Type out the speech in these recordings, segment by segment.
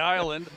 island.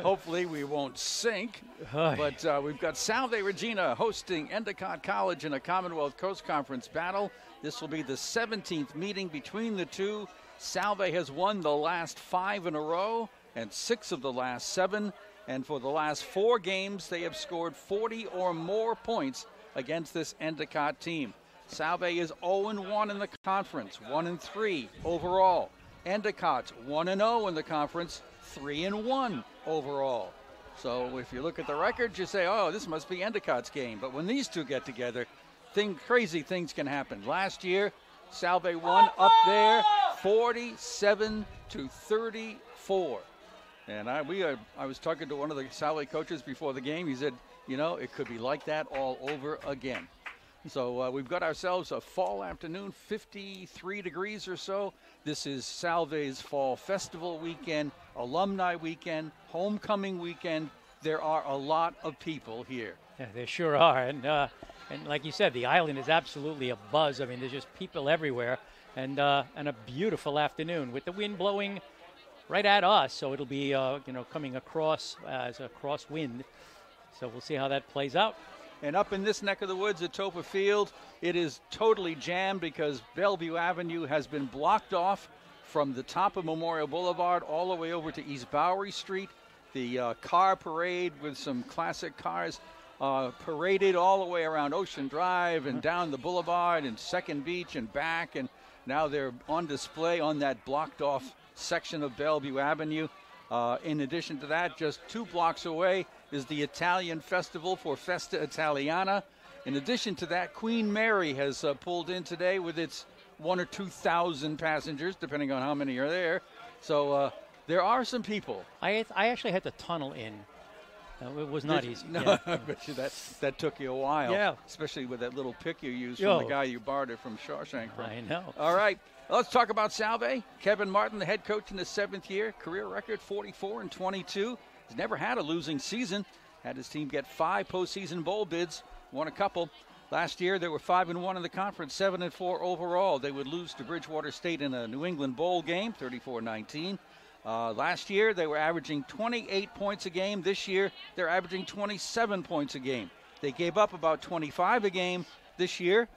Hopefully, we won't sink. But uh, we've got Salve Regina hosting Endicott College in a Commonwealth Coast Conference battle. This will be the 17th meeting between the two. Salve has won the last five in a row and six of the last seven. And for the last four games, they have scored 40 or more points against this Endicott team. Salve is 0 1 in the conference, 1 3 overall. Endicott's 1 0 in the conference, 3 and 1 overall. So if you look at the records, you say, oh, this must be Endicott's game. But when these two get together, thing, crazy things can happen. Last year, Salve won up there 47 to 34. And I, we are, I was talking to one of the Salve coaches before the game. He said, you know, it could be like that all over again. So uh, we've got ourselves a fall afternoon, 53 degrees or so. This is Salve's Fall Festival weekend, alumni weekend, homecoming weekend. There are a lot of people here. Yeah, there sure are. And, uh, and like you said, the island is absolutely a buzz. I mean, there's just people everywhere. And, uh, and a beautiful afternoon with the wind blowing right at us. So it'll be, uh, you know, coming across as a crosswind. So we'll see how that plays out. And up in this neck of the woods at Toppa Field, it is totally jammed because Bellevue Avenue has been blocked off from the top of Memorial Boulevard all the way over to East Bowery Street. The uh, car parade with some classic cars uh, paraded all the way around Ocean Drive and down the boulevard and Second Beach and back. And now they're on display on that blocked off section of Bellevue Avenue. Uh, in addition to that, just two blocks away is the Italian festival for Festa Italiana. In addition to that, Queen Mary has uh, pulled in today with its one or two thousand passengers, depending on how many are there. So uh, there are some people. I, I actually had to tunnel in uh, it was not Did, easy. No, yeah. I bet you that that took you a while. Yeah. Especially with that little pick you used Yo. from the guy you borrowed it from Shawshank from. I know. All right. Let's talk about Salve. Kevin Gilmartin, the head coach in his seventh year, career record 44 and 22. He's never had a losing season. Had his team get five postseason bowl bids, won a couple. Last year they were five and one in the conference, seven and four overall. They would lose to Bridgewater State in a New England Bowl game, 34-19. Uh, last year, they were averaging 28 points a game. This year, they're averaging 27 points a game. They gave up about 25 a game this year.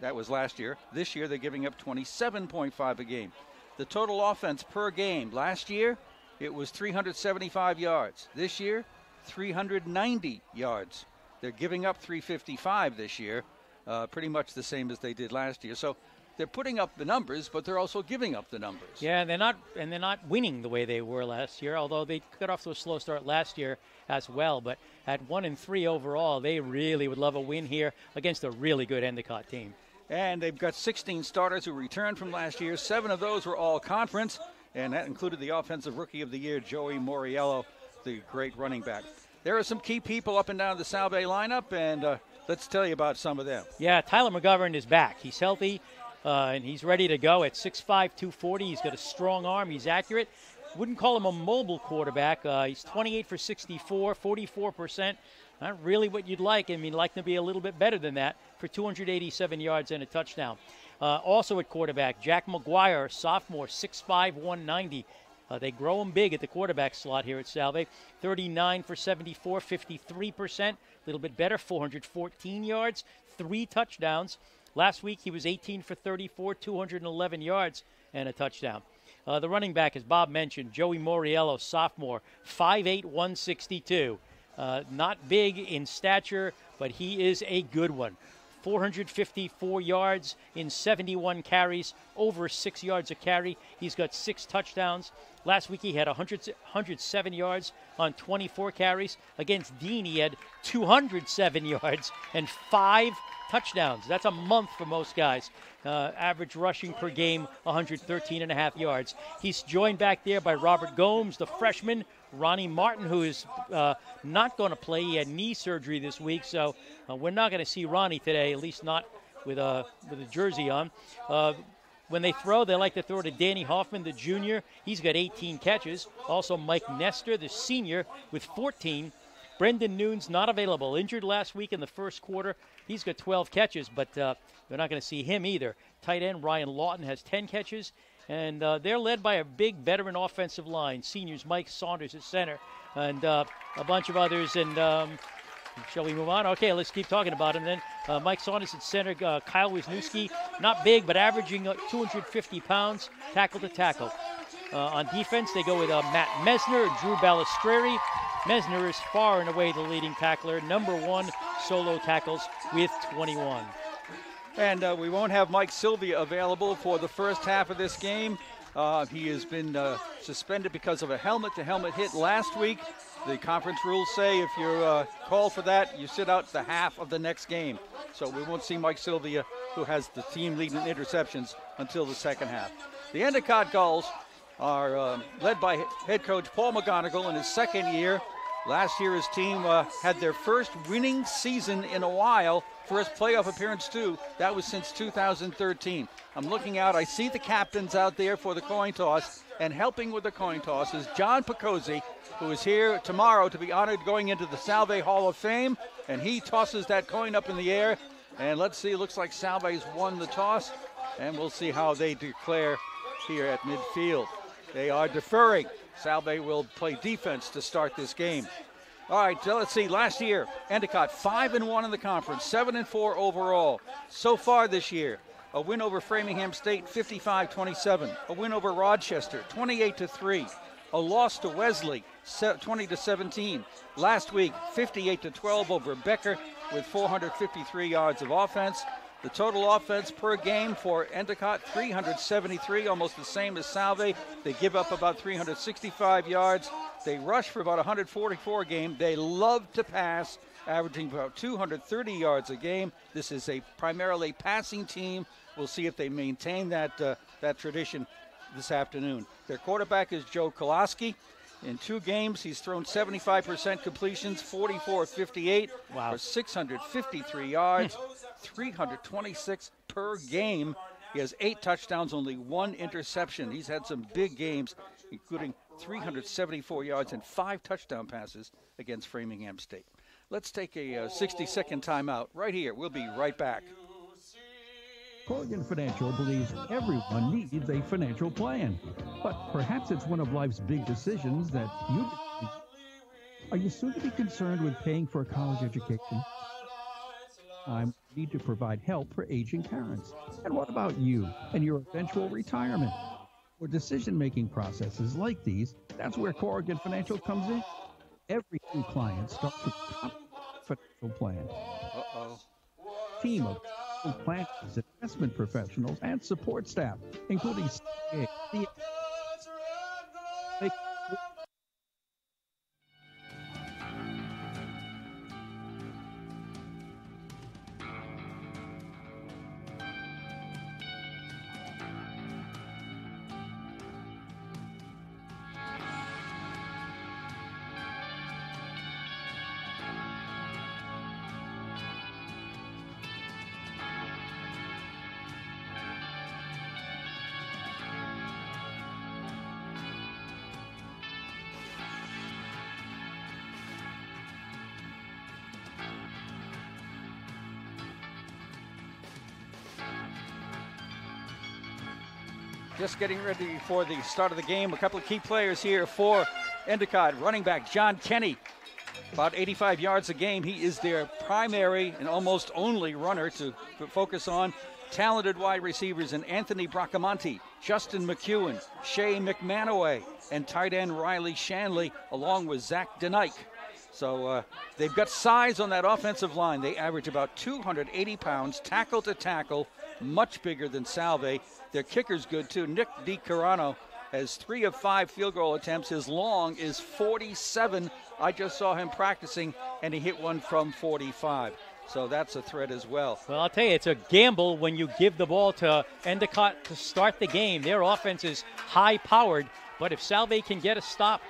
That was last year. This year, they're giving up 27.5 a game. The total offense per game last year, it was 375 yards. This year, 390 yards. They're giving up 355 this year, uh, pretty much the same as they did last year. So they're putting up the numbers, but they're also giving up the numbers. Yeah, and they're not and they're not winning the way they were last year. Although they got off to a slow start last year as well, but at one and three overall, they really would love a win here against a really good Endicott team. And they've got 16 starters who returned from last year. Seven of those were all conference, and that included the offensive rookie of the year, Joey Moriello, the great running back. There are some key people up and down the Salve lineup, and uh, let's tell you about some of them. Yeah, Tyler McGovern is back. He's healthy. Uh, and he's ready to go at 6'5", 240. He's got a strong arm. He's accurate. Wouldn't call him a mobile quarterback. Uh, he's 28 for 64, 44%. Not really what you'd like. I mean, like to be a little bit better than that for 287 yards and a touchdown. Uh, also at quarterback, Jack McGuire, sophomore, 6'5", 190. Uh, they grow him big at the quarterback slot here at Salve. 39 for 74, 53%. A little bit better, 414 yards, three touchdowns. Last week he was 18 for 34, 211 yards, and a touchdown. Uh, the running back, as Bob mentioned, Joey Moriello, sophomore, 5'8, 162. Uh, not big in stature, but he is a good one. 454 yards in 71 carries, over six yards a carry. He's got six touchdowns. Last week he had 100, 107 yards on 24 carries. Against Dean, he had 207 yards and five touchdowns. That's a month for most guys. Uh, average rushing per game, 113 and a half yards. He's joined back there by Robert Gomes, the freshman, Ronnie Martin, who is uh, not going to play. He had knee surgery this week, so uh, we're not going to see Ronnie today, at least not with a with a jersey on. When they throw, they like to throw to Danny Hoffman, the junior. He's got 18 catches. Also, Mike Nestor, the senior, with 14. Brendan Noon's not available. Injured last week in the first quarter. He's got 12 catches, but uh, they're not going to see him either. Tight end Ryan Lawton has 10 catches. And uh, they're led by a big veteran offensive line. Seniors Mike Saunders at center, and uh, a bunch of others. And um, shall we move on? Okay, let's keep talking about him then. Uh, Mike Saunders at center. Uh, Kyle Wisniewski, not big, but averaging 250 pounds, tackle to tackle. Uh, on defense, they go with uh, Matt Mesner, Drew Balistreri. Mesner is far and away the leading tackler, number one solo tackles with 21. And uh, we won't have Mike Sylvia available for the first half of this game. Uh, he has been uh, suspended because of a helmet to helmet hit last week. The conference rules say if you're uh, called for that, you sit out the half of the next game. So we won't see Mike Sylvia, who has the team leading interceptions, until the second half. The Endicott Gulls are uh, led by head coach Paul McGonigal in his second year. Last year, his team uh, had their first winning season in a while, first playoff appearance, too. That was since 2013. I'm looking out. I see the captains out there for the coin toss, and helping with the coin toss is John Picozzi, who is here tomorrow to be honored going into the Salve Hall of Fame, and he tosses that coin up in the air. And let's see, looks like Salve's won the toss, and we'll see how they declare here at midfield. They are deferring. Salve will play defense to start this game. All right, so let's see. Last year, Endicott five and one in the conference, seven and four overall. So far this year, a win over Framingham State, 55-27. A win over Rochester, 28 to three. A loss to Wesley, 20 to 17. Last week, 58 to 12 over Becker with 453 yards of offense. The total offense per game for Endicott, 373, almost the same as Salve. They give up about 365 yards. They rush for about 144 a game. They love to pass, averaging about 230 yards a game. This is a primarily passing team. We'll see if they maintain that uh, that tradition this afternoon. Their quarterback is Joe Kolaski. In two games, he's thrown 75% completions, 44 58 wow. for 653 yards. 326 per game. He has eight touchdowns, only one interception. He's had some big games, including 374 yards and five touchdown passes against Framingham State. Let's take a uh, 60 second timeout right here. We'll be right back. Corrigan Financial believes everyone needs a financial plan, but perhaps it's one of life's big decisions that you. Are you soon to be concerned with paying for a college education? I'm need to provide help for aging parents. And what about you and your eventual retirement? For decision making processes like these, that's where Corrigan Financial comes in. Every new client starts with a financial plan. Uh-oh. Team of planners, investment professionals, and support staff, including CA, getting ready for the start of the game. A couple of key players here for Endicott. Running back John Kenny, about 85 yards a game. He is their primary and almost only runner to focus on. Talented wide receivers in Anthony Bracamonte, Justin McEwen, Shay McManaway, and tight end Riley Shanley, along with Zach Denike. So uh, they've got size on that offensive line. They average about 280 pounds, tackle to tackle, much bigger than Salve. Their kicker's good too. Nick DiCarano has three of five field goal attempts. His long is 47. I just saw him practicing, and he hit one from 45. So that's a threat as well. Well, I'll tell you, it's a gamble when you give the ball to Endicott to start the game. Their offense is high powered, but if Salve can get a stop,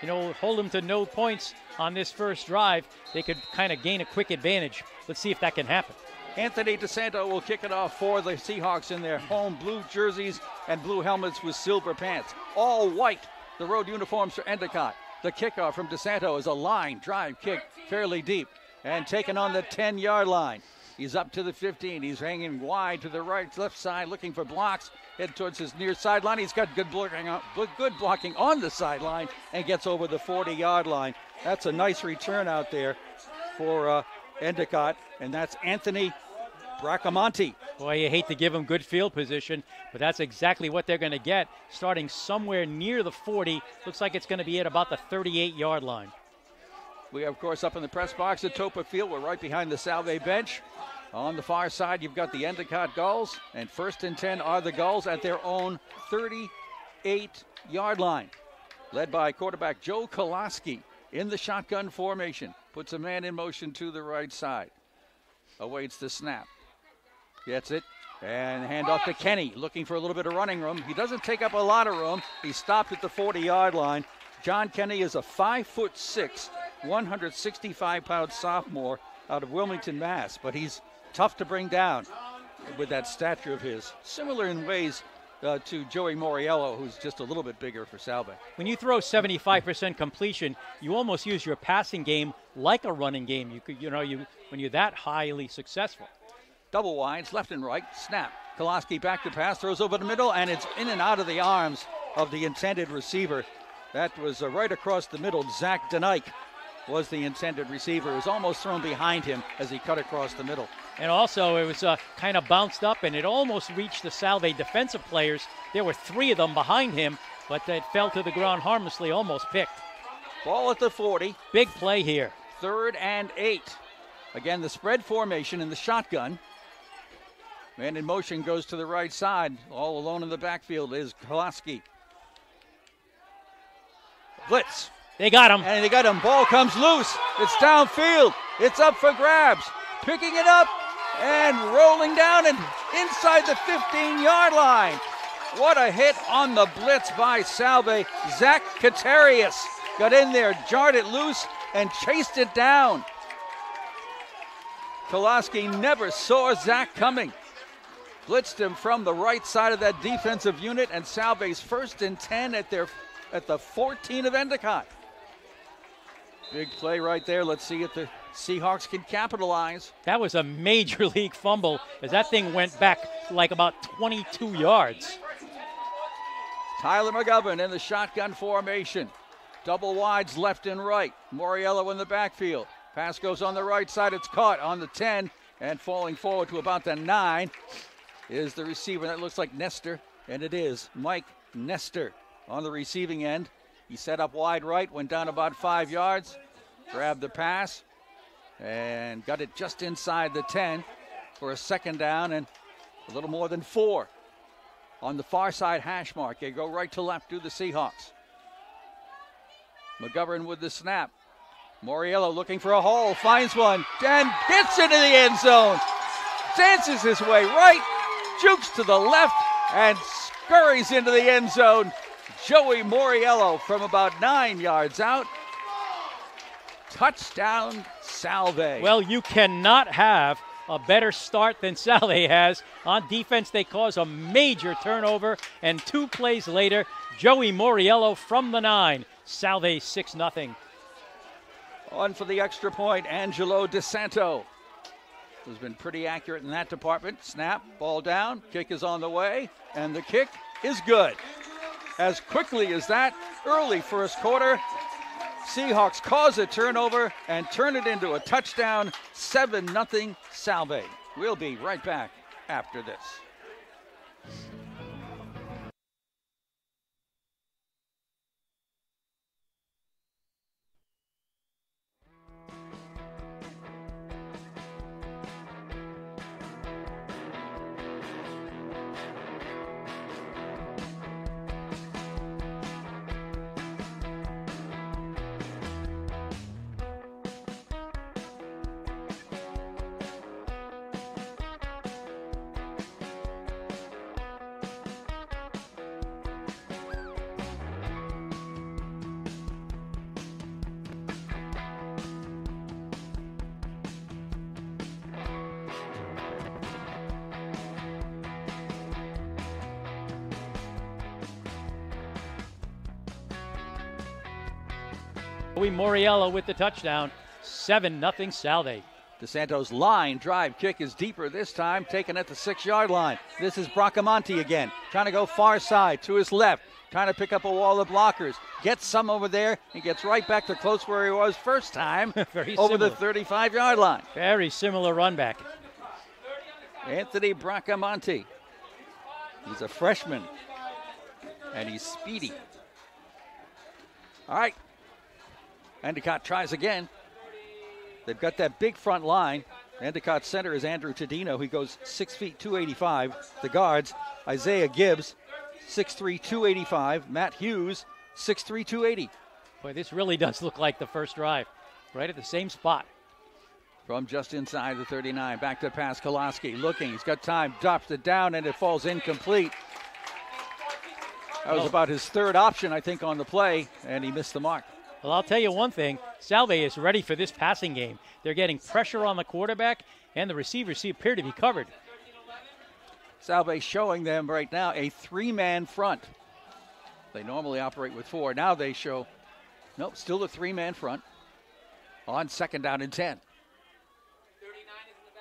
you know, hold them to no points on this first drive, they could kind of gain a quick advantage. Let's see if that can happen. Anthony DeSanto will kick it off for the Seahawks in their home blue jerseys and blue helmets with silver pants. All white, the road uniforms for Endicott. The kickoff from DeSanto is a line drive kick fairly deep and taken on the 10 yard line. He's up to the 15. He's hanging wide to the right, left side, looking for blocks. Head towards his near sideline. He's got good blocking, good blocking on the sideline and gets over the 40-yard line. That's a nice return out there for uh, Endicott, and that's Anthony Bracamonte. Boy, you hate to give them good field position, but that's exactly what they're going to get. Starting somewhere near the 40, looks like it's going to be at about the 38 yard line. We, are, of course, up in the press box at Toppa Field. We're right behind the Salve bench. On the far side, you've got the Endicott Gulls, and first and 10 are the Gulls at their own 38 yard line. Led by quarterback Joe Kolaski in the shotgun formation. Puts a man in motion to the right side. Awaits the snap. Gets it. And hand off to Kenny, looking for a little bit of running room. He doesn't take up a lot of room. He stopped at the 40 yard line. John Kenny is a five foot six, 165 pound sophomore out of Wilmington, Mass. But he's tough to bring down with that stature of his. Similar in ways uh, to Joey Moriello, who's just a little bit bigger for Salve. When you throw 75% completion, you almost use your passing game like a running game. You could, you know, you when you're that highly successful. Double wides, left and right, snap. Kolaski back to pass, throws over the middle, and it's in and out of the arms of the intended receiver. That was uh, right across the middle. Zach Denike was the intended receiver. It was almost thrown behind him as he cut across the middle. And also, it was uh, kind of bounced up and it almost reached the Salve defensive players. There were three of them behind him, but it fell to the ground harmlessly, almost picked. Ball at the 40. Big play here. Third and eight. Again, the spread formation in the shotgun. Man in motion goes to the right side. All alone in the backfield is Kolaski. Blitz. They got him. And they got him. Ball comes loose. It's downfield. It's up for grabs. Picking it up and rolling down and inside the 15 yard line. What a hit on the blitz by Salve. Zach Katarius got in there, jarred it loose, and chased it down. Kolaski never saw Zach coming. Blitzed him from the right side of that defensive unit, and Salve's first and 10 at their at the 14 of Endicott. Big play right there. Let's see if the Seahawks can capitalize. That was a major league fumble as that thing went back like about 22 yards. Tyler McGovern in the shotgun formation. Double wides left and right. Moriello in the backfield. Pass goes on the right side. It's caught on the 10 and falling forward to about the 9 is the receiver. That looks like Nestor, and it is Mike Nestor on the receiving end. He set up wide right, went down about five yards, grabbed the pass, and got it just inside the 10 for a second down and a little more than four. On the far side hash mark, they go right to left to the Seahawks. McGovern with the snap. Moriello looking for a hole, finds one, and gets into the end zone. Dances his way right, jukes to the left, and scurries into the end zone. Joey Moriello from about nine yards out. Touchdown, Salve. Well, you cannot have a better start than Salve has. On defense, they cause a major turnover, and two plays later, Joey Moriello from the nine. Salve 6 0. On for the extra point, Angelo DeSanto has been pretty accurate in that department. Snap, ball down, kick is on the way, and the kick is good as quickly as that. Early first quarter, Seahawks cause a turnover and turn it into a touchdown, 7 0 Salve. We'll be right back after this. Moriello with the touchdown. 7 0 Salve. DeSanto's line drive kick is deeper this time, taken at the six yard line. This is Bracamonte again, trying to go far side to his left, trying to pick up a wall of blockers. Gets some over there and gets right back to close where he was first time Very over similar. the 35 yard line. Very similar run back. Anthony Bracamonte. He's a freshman and he's speedy. All right. Endicott tries again. They've got that big front line. Endicott center is Andrew Tadino. He goes 6 feet 285. The guards, Isaiah Gibbs, 6'3, 285. Matt Hughes, 6'3, 280. Boy, this really does look like the first drive. Right at the same spot. From just inside the 39. Back to pass. Kolaski looking. He's got time. Drops it down and it falls incomplete. That was about his third option, I think, on the play, and he missed the mark. Well, I'll tell you one thing. Salve is ready for this passing game. They're getting pressure on the quarterback, and the receivers appear to be covered. Salve showing them right now a three man front. They normally operate with four. Now they show, nope, still a three man front on second down and 10.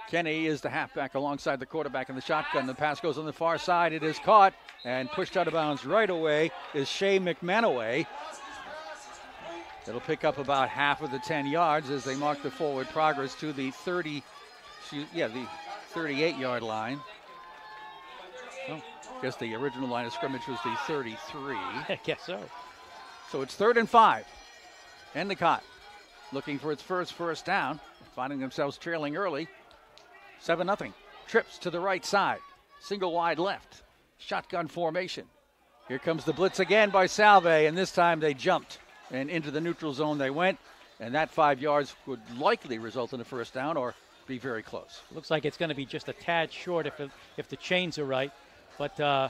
Kenny is the halfback alongside the quarterback in the shotgun. The pass goes on the far side. It is caught and pushed out of bounds right away is Shea McManaway. It'll pick up about half of the 10 yards as they mark the forward progress to the 30, excuse- yeah, the 38 yard line. Oh, guess the original line of scrimmage was the 33. I guess so. So it's third and five. Endicott looking for its first first down, finding themselves trailing early. 7 0. Trips to the right side. Single wide left. Shotgun formation. Here comes the blitz again by Salve, and this time they jumped and into the neutral zone they went. And that five yards would likely result in a first down or be very close. Looks like it's going to be just a tad short if, it, if the chains are right. But uh,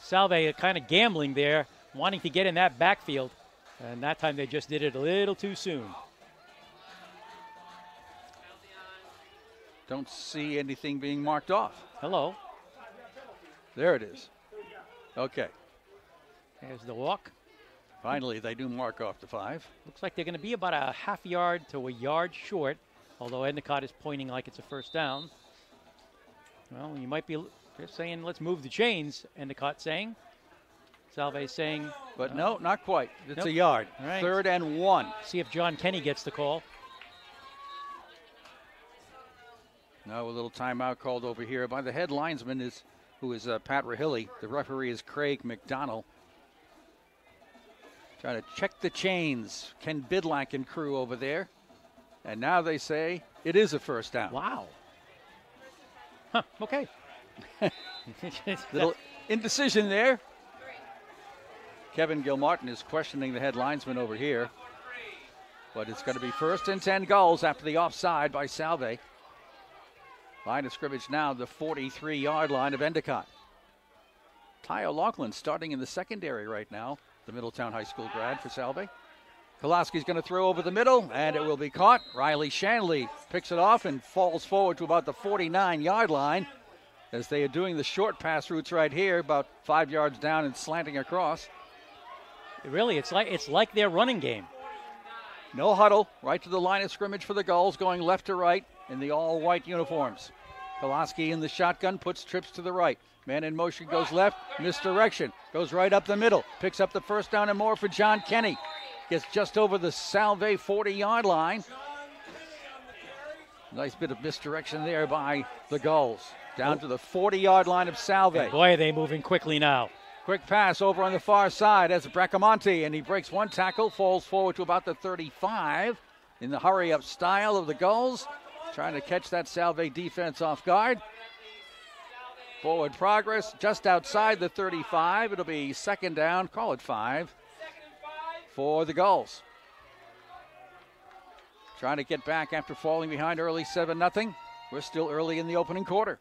Salve kind of gambling there, wanting to get in that backfield. And that time they just did it a little too soon. Don't see anything being marked off. Hello. There it is. Okay. There's the walk. Finally, they do mark off the five. Looks like they're going to be about a half yard to a yard short, although Endicott is pointing like it's a first down. Well, you might be they're saying, let's move the chains, Endicott saying. Salve saying, But no, not quite. It's Nope. a yard. Right. Third and one. see if John Kenny gets the call. Now a little timeout called over here by the head linesman is who is uh, Pat Rahilly. The referee is Craig McDonald. Trying to check the chains. Ken Bidlack and crew over there. And now they say it is a first down. Wow. Huh, okay. Little indecision there. Kevin Gilmartin is questioning the head linesman over here. But it's going to be first and 10 goals after the offside by Salve. Line of scrimmage now, the 43 yard line of Endicott. Ty O'Loughlin starting in the secondary right now, the Middletown High School grad for Salve. Kolaski's going to throw over the middle, and it will be caught. Riley Shanley picks it off and falls forward to about the 49 yard line as they are doing the short pass routes right here, about five yards down and slanting across. really, it's like it's like their running game. No huddle, right to the line of scrimmage for the Gulls, going left to right in the all white uniforms. Kolaski in the shotgun puts trips to the right. Man in motion goes left, misdirection, goes right up the middle, picks up the first down and more for John Kenny. Gets just over the Salve 40 yard line. Nice bit of misdirection there by the Gulls. Down to the 40 yard line of Salve. And boy, are they moving quickly now. Quick pass over on the far side as Bracamonte, and he breaks one tackle, falls forward to about the 35 in the hurry up style of the Gulls, trying to catch that Salve defense off guard. Forward progress just outside the 35. It'll be second down, call it five for the Gulls. Trying to get back after falling behind early 7 0. We're still early in the opening quarter.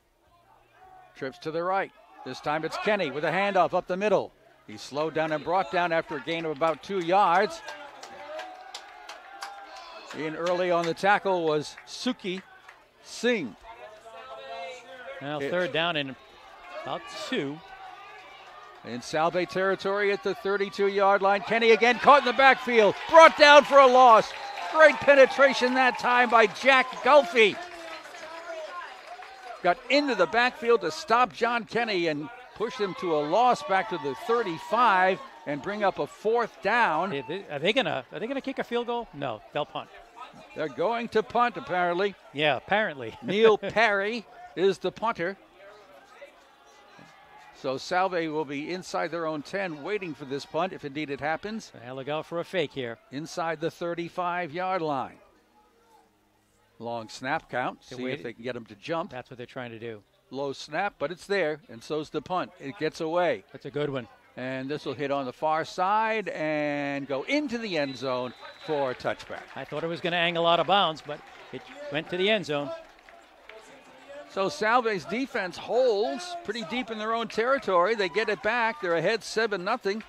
Trips to the right. This time it's Kenny with a handoff up the middle. He's slowed down and brought down after a gain of about two yards. In early on the tackle was Suki Singh. Now Yeah. third down and about two. In Salve territory at the 32 yard line. Kenny again caught in the backfield, brought down for a loss. Great penetration that time by Jack Gulfy. got into the backfield to stop John Kenny and push him to a loss back to the 35 and bring up a fourth down. Are they gonna Are they gonna kick a field goal? No, they'll punt. They're going to punt apparently. Yeah, apparently. Neil Perry is the punter. So Salve will be inside their own 10 waiting for this punt if indeed it happens. They'll look out for a fake here. Inside the 35 yard line. Long snap count. See if they can get him to jump. That's what they're trying to do. Low snap, but it's there, and so's the punt. It gets away. That's a good one. And this will hit on the far side and go into the end zone for a touchback. I thought it was going to angle out of bounds, but it went to the end zone. So Salve's defense holds pretty deep in their own territory. They get it back. They're ahead 7 0,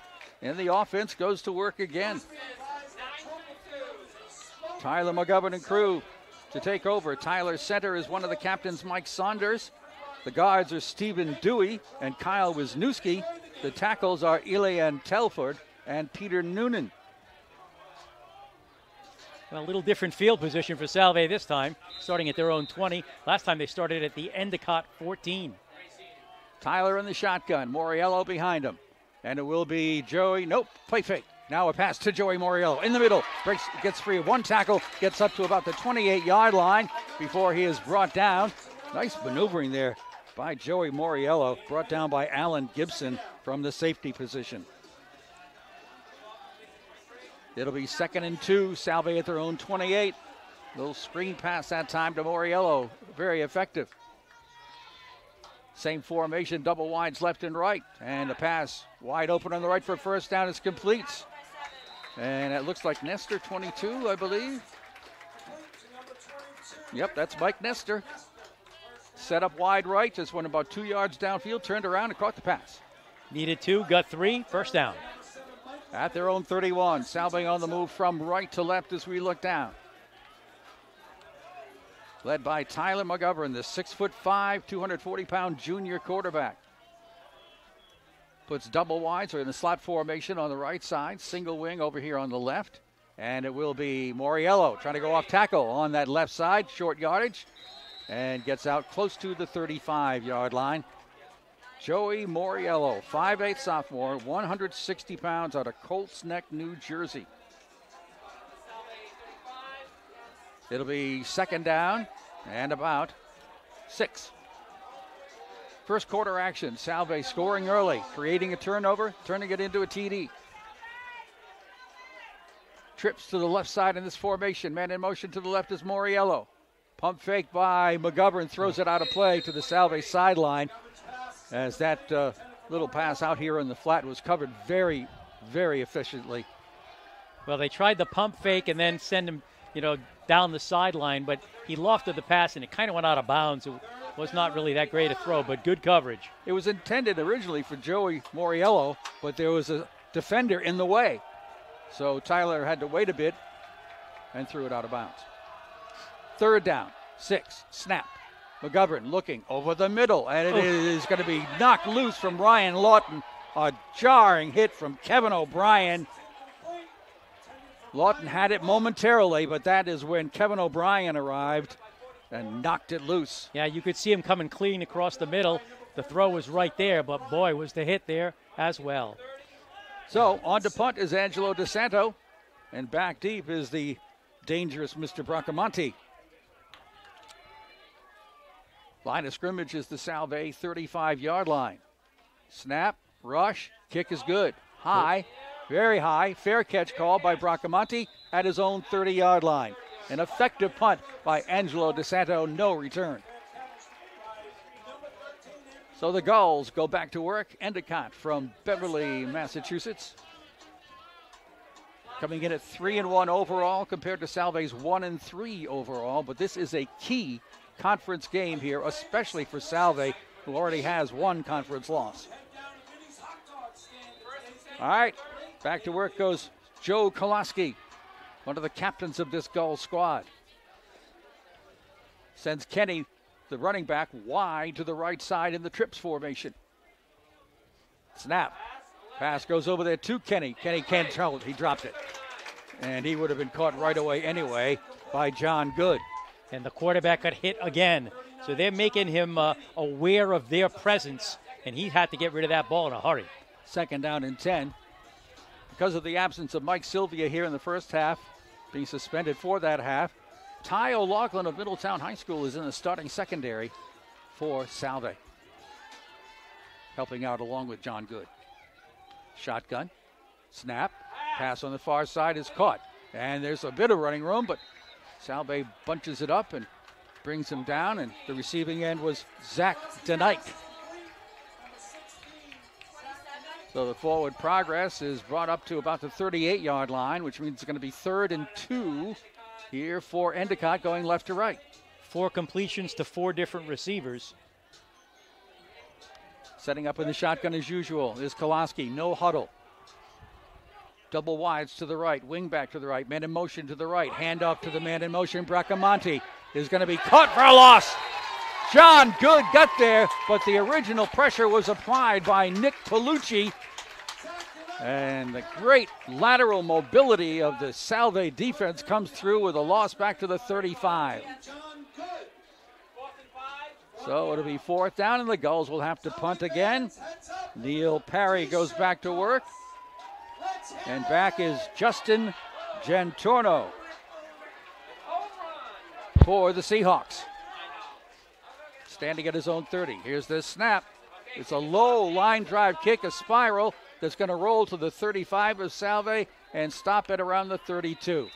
and the offense goes to work again. Tyler McGovern and crew to take over. Tyler's center is one of the captains, Mike Saunders. The guards are Stephen Dewey and Kyle Wisniewski. The tackles are Elian Telford and Peter Noonan. Well, A little different field position for Salve this time, starting at their own 20. Last time they started at the Endicott 14. Tyler in the shotgun, Moriello behind him. And it will be Joey. Nope, play fake. Now a pass to Joey Moriello in the middle. Breaks, gets free of one tackle, gets up to about the 28 yard line before he is brought down. Nice maneuvering there by Joey Moriello, brought down by Alan Gibson from the safety position. It'll be second and two. Salve at their own 28. Little screen pass that time to Moriello. Very effective. Same formation, double wides left and right. And the pass wide open on the right for first down is complete. And it looks like Nestor 22, I believe. Yep, that's Mike Nestor. Set up wide right, just went about two yards downfield, turned around and caught the pass. Needed two, got three, first down at their own 31. Salving on the move from right to left as we look down. Led by Tyler McGovern, the six foot five, 240 pound junior quarterback. Puts double wides or in the slot formation on the right side, single wing over here on the left. And it will be Moriello trying to go off tackle on that left side, short yardage, and gets out close to the 35 yard line. Joey Moriello, 5'8 sophomore, 160 pounds out of Colts Neck, New Jersey. It'll be second down and about six. First quarter action. Salve scoring early, creating a turnover, turning it into a TD. Trips to the left side in this formation. Man in motion to the left is Moriello. Pump fake by McGovern throws it out of play to the Salve sideline as that uh, little pass out here in the flat was covered very, very efficiently. Well, they tried the pump fake and then send him, you know, down the sideline, but he lofted the pass and it kind of went out of bounds. It was not really that great a throw, but good coverage. It was intended originally for Joey Moriello, but there was a defender in the way. So Tyler had to wait a bit and threw it out of bounds. Third down, six, snap. McGovern looking over the middle, and it oh. is going to be knocked loose from Ryan Lawton. A jarring hit from Kevin O'Brien. Lawton had it momentarily, but that is when Kevin O'Brien arrived and knocked it loose. Yeah, you could see him coming clean across the middle. The throw was right there, but boy, was the hit there as well. So on to punt is Angelo DeSanto, and back deep is the dangerous Mr. Bracamonte. Line of scrimmage is the Salve 35 yard line. Snap, rush, kick is good. High, very high. Fair catch call by Bracamonte at his own 30 yard line. An effective punt by Angelo DeSanto, no return. So the Gulls go back to work. Endicott from Beverly, Massachusetts. Coming in at 3 and 1 overall compared to Salve's 1 and 3 overall, but this is a key conference game here, especially for Salve, who already has one conference loss. All right, back to work goes Joe Kolaski, one of the captains of this Gull squad. Sends Kenny, the running back, wide to the right side in the trips formation. Snap. Pass goes over there to Kenny. Kenny can't hold. He dropped it. And he would have been caught right away anyway by John Good. And the quarterback got hit again. So they're making him uh, aware of their presence, and he had to get rid of that ball in a hurry. Second down and 10. Because of the absence of Mike Sylvia here in the first half, being suspended for that half, Ty O'Loughlin of Middletown High School is in the starting secondary for Salve. Helping out along with John Good. Shotgun, snap, pass on the far side is caught. And there's a bit of running room, but Salve bunches it up and brings him down. And the receiving end was Zach Denike. So the forward progress is brought up to about the 38 yard line, which means it's going to be third and two here for Endicott going left to right. Four completions to four different receivers. Setting up in the shotgun as usual is Kolaski. No huddle. Double wides to the right, wing back to the right, man in motion to the right, handoff to the man in motion. Bracamonte is going to be caught for a loss. John Good got there, but the original pressure was applied by Nick Palucci. And the great lateral mobility of the Salve defense comes through with a loss back to the 35. So it'll be fourth down, and the Gulls will have to punt again. Neil Parry goes back to work. And back is Justin Gentorno for the Seahawks. Standing at his own 30. Here's this snap. It's a low line drive kick, a spiral that's going to roll to the 35 of Salve and stop at around the 32.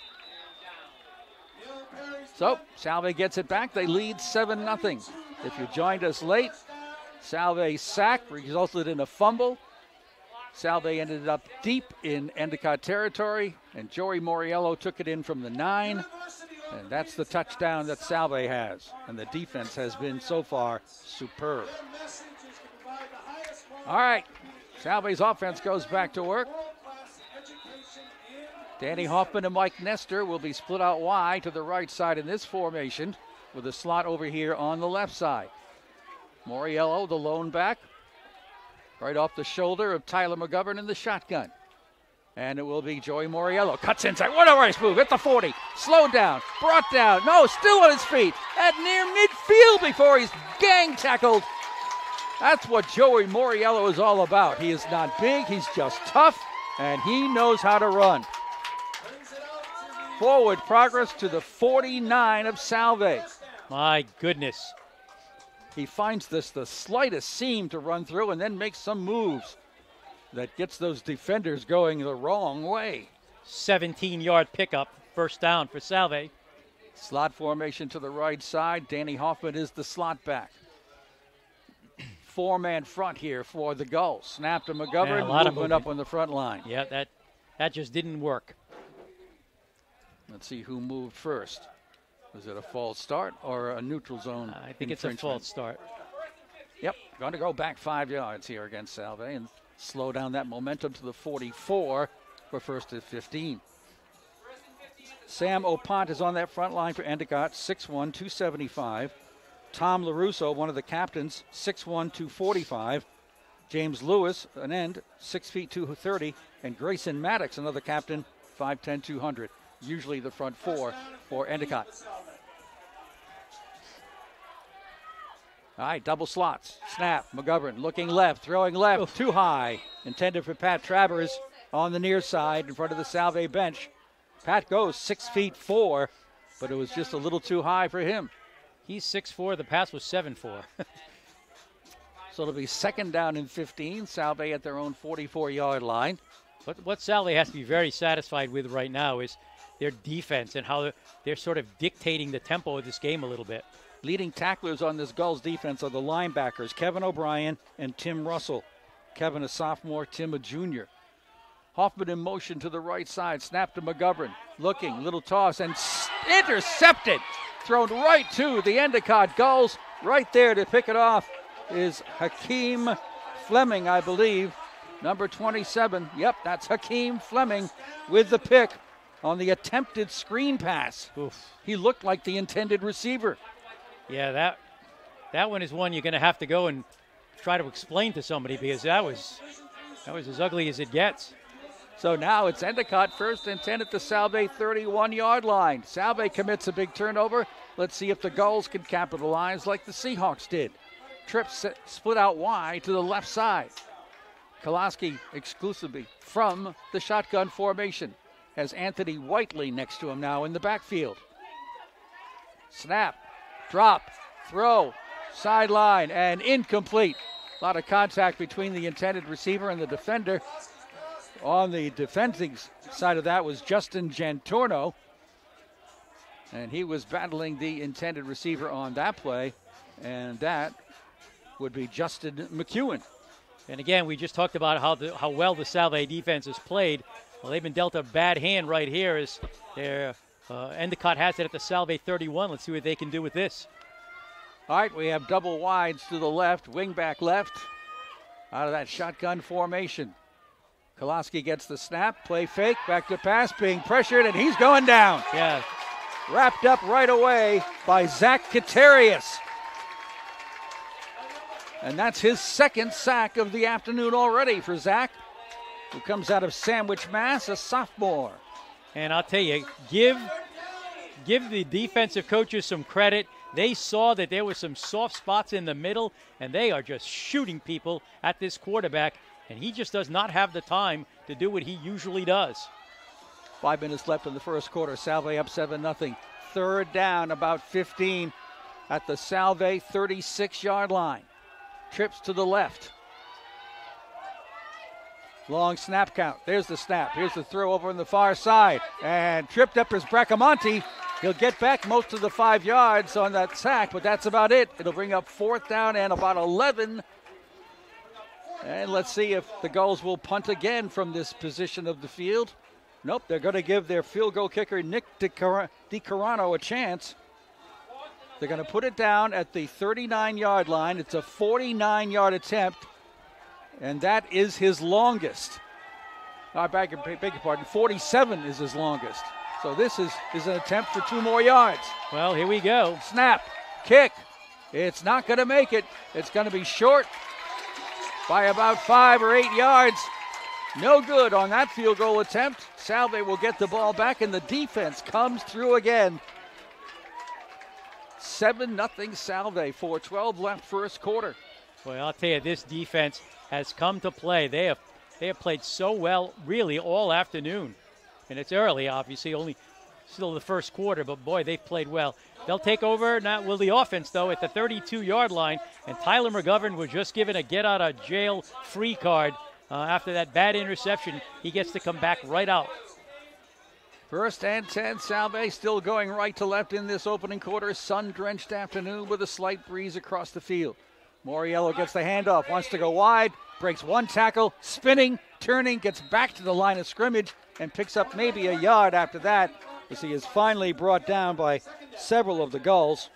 So Salve gets it back. They lead 7 0. If you joined us late, Salve's sack resulted in a fumble. Salve ended up deep in Endicott territory, and Joey Moriello took it in from the nine. And that's the touchdown that Salve has. And the defense has been so far superb. All right. Salve's offense goes back to work. Danny Hoffman and Mike Nestor will be split out wide to the right side in this formation with a slot over here on the left side. Moriello, the lone back, right off the shoulder of Tyler McGovern in the shotgun. And it will be Joey Moriello. Cuts inside. What a nice move. At the 40. Slowed down. Brought down. No, still on his feet. At near midfield before he's gang tackled. That's what Joey Moriello is all about. He is not big, he's just tough, and he knows how to run. Forward progress to the 49 of Salve. My goodness. He finds this the slightest seam to run through and then makes some moves that gets those defenders going the wrong way. 17 yard pickup, first down for Salve. Slot formation to the right side. Danny Hoffman is the slot back. Four man front here for the Gulls. Snap to McGovern, yeah, a lot movement up on the front line. Yeah, that that just didn't work. Let's see who moved first. Was it a false start or a neutral zone? Uh, I think it's a false start. Yep, going to go back five yards here against Salve and slow down that momentum to the 44 for first and 15. Sam Opont is on that front line for Endicott, 6'1, 275. Tom LaRusso, one of the captains, 6'1, 245. James Lewis, an end, 6 feet 230. And Grayson Maddox, another captain, 5'10, 200. Usually the front four for Endicott. All right, double slots. Snap. McGovern looking left, throwing left, too high. Intended for Pat Travers on the near side in front of the Salve bench. Pat goes six feet four, but it was just a little too high for him. He's six four. The pass was seven four. so it'll be second down and 15. Salve at their own 44 yard line. What, what Salve has to be very satisfied with right now is their defense and how they're, they're sort of dictating the tempo of this game a little bit. Leading tacklers on this Gulls defense are the linebackers, Kevin O'Brien and Tim Russell. Kevin, a sophomore, Tim, a junior. Hoffman in motion to the right side, snap to McGovern. Looking, little toss, and intercepted. Thrown right to the Endicott Gulls. Right there to pick it off is Hakeem Fleming, I believe. Number 27. Yep, that's Hakeem Fleming with the pick on the attempted screen pass. Oof. He looked like the intended receiver. Yeah, that that one is one you're going to have to go and try to explain to somebody because that was that was as ugly as it gets. So now it's Endicott first and 10 at the Salve 31 yard line. Salve commits a big turnover. Let's see if the Gulls can capitalize like the Seahawks did. Trips split out wide to the left side. Kolaski exclusively from the shotgun formation has Anthony Whiteley next to him now in the backfield. Snap, drop, throw, sideline, and incomplete. A lot of contact between the intended receiver and the defender. On the defending side of that was Justin Jantorno. And he was battling the intended receiver on that play. And that would be Justin McEwen. And again, we just talked about how the, how well the Salve defense has played. Well, they've been dealt a bad hand right here as their uh, Endicott has it at the Salve 31. Let's see what they can do with this. All right, we have double wides to the left, wing back left, out of that shotgun formation. Kolaski gets the snap, play fake, back to pass, being pressured, and he's going down. Yeah. Wrapped up right away by Zach Katarius. And that's his second sack of the afternoon already for Zach, who comes out of Sandwich, Mass, a sophomore. And I'll tell you, give give the defensive coaches some credit. They saw that there were some soft spots in the middle, and they are just shooting people at this quarterback and he just does not have the time to do what he usually does. Five minutes left in the first quarter. Salve up 7 0. Third down, about 15 at the Salve 36 yard line. Trips to the left. Long snap count. There's the snap. Here's the throw over on the far side. And tripped up is Bracamonte. He'll get back most of the five yards on that sack, but that's about it. It'll bring up fourth down and about 11 and let's see if the Gulls will punt again from this position of the field. Nope, they're going to give their field goal kicker, Nick DiCarano, a chance. They're going to put it down at the 39 yard line. It's a 49 yard attempt, and that is his longest. I beg, beg your pardon, 47 is his longest. So this is, is an attempt for two more yards. Well, here we go. Snap, kick. It's not going to make it. It's going to be short by about five or eight yards. No good on that field goal attempt. Salve will get the ball back, and the defense comes through again. 7 0 Salve, 412 left first quarter. Well, I'll tell you, this defense has come to play. They have they have played so well, really, all afternoon. And it's early, obviously, only still the first quarter, but boy, they've played well. They'll take over, not will the offense, though, at the 32 yard line. And Tyler McGovern was just given a get out of jail free card uh, after that bad interception. He gets to come back right out. First and 10, Salve still going right to left in this opening quarter. Sun drenched afternoon with a slight breeze across the field. Moriello gets the handoff, wants to go wide, breaks one tackle, spinning, turning, gets back to the line of scrimmage, and picks up maybe a yard after that as he is finally brought down by several of the Gulls.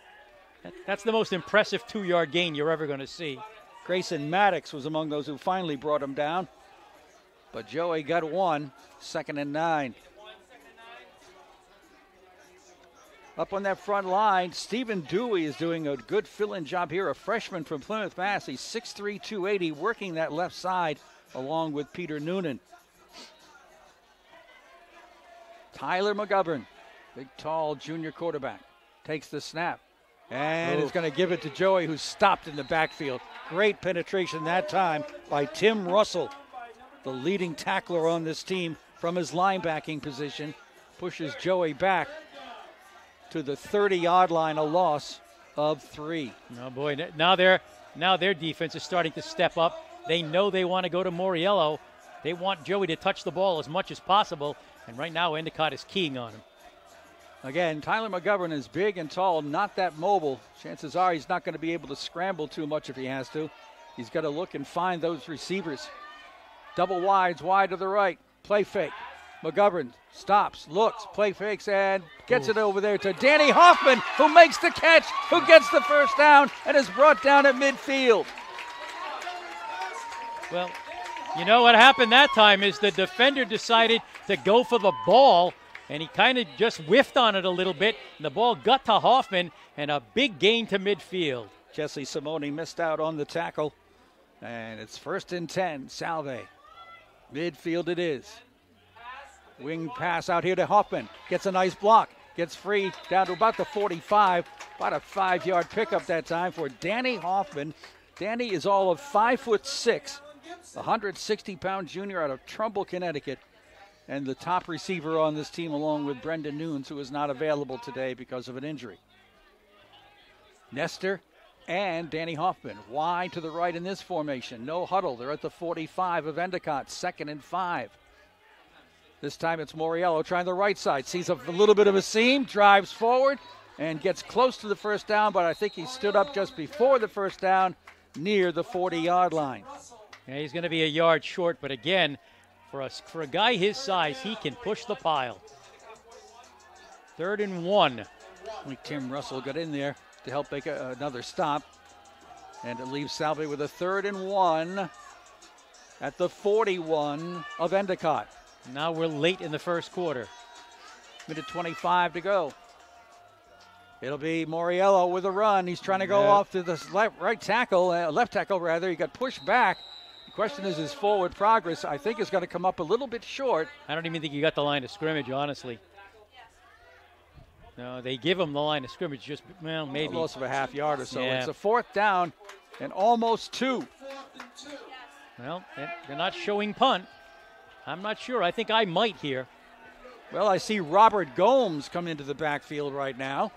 That's the most impressive two yard gain you're ever going to see. Grayson Maddox was among those who finally brought him down. But Joey got one, second and nine. Up on that front line, Stephen Dewey is doing a good fill in job here, a freshman from Plymouth, Mass. He's 6'3, 280, working that left side along with Peter Noonan. Tyler McGovern, big, tall junior quarterback, takes the snap and is going to give it to Joey, who's stopped in the backfield. Great penetration that time by Tim Russell, the leading tackler on this team from his linebacking position. Pushes Joey back to the 30 yard line, a loss of three. Oh boy, now their now their defense is starting to step up. They know they want to go to Moriello. They want Joey to touch the ball as much as possible, and right now, Endicott is keying on him. Again, Tyler McGovern is big and tall, not that mobile. Chances are he's not going to be able to scramble too much if he has to. He's got to look and find those receivers. Double wides, wide to the right. Play fake. McGovern stops, looks, play fakes, and gets Ooh. it over there to Danny Hoffman, who makes the catch, who gets the first down, and is brought down at midfield. Well, you know what happened that time is the defender decided to go for the ball, and he kind of just whiffed on it a little bit, and the ball got to Hoffman, and a big gain to midfield. Jesse Simone missed out on the tackle, and it's first and 10, Salve. Midfield it is. Wing pass out here to Hoffman. Gets a nice block. Gets free down to about the 45. About a five yard pickup that time for Danny Hoffman. Danny is all of five foot six, 160 pound junior out of Trumbull, Connecticut, and the top receiver on this team, along with Brendan Nunes, who is not available today because of an injury. Nestor and Danny Hoffman wide to the right in this formation. No huddle. They're at the 45 of Endicott, second and five. This time it's Moriello trying the right side. Sees a little bit of a seam, drives forward, and gets close to the first down, but I think he stood up just before the first down near the 40 yard line. Yeah, he's going to be a yard short, but again, for a, for a guy his size, he can push the pile. Third and one. Tim Russell got in there to help make a, another stop. And it leaves Salve with a third and one at the 41 of Endicott. Now we're late in the first quarter. Minute 25 to go. It'll be Moriello with a run. He's trying to go off to the left, right tackle, uh, left tackle rather. He got pushed back. The question is his forward progress. I think is going to come up a little bit short. I don't even think he got the line of scrimmage, honestly. No, they give him the line of scrimmage just well maybe loss of a half yard or so. Yeah. It's a fourth down and almost two. Well, they're not showing punt. I'm not sure. I think I might here. Well, I see Robert Gomes come into the backfield right now.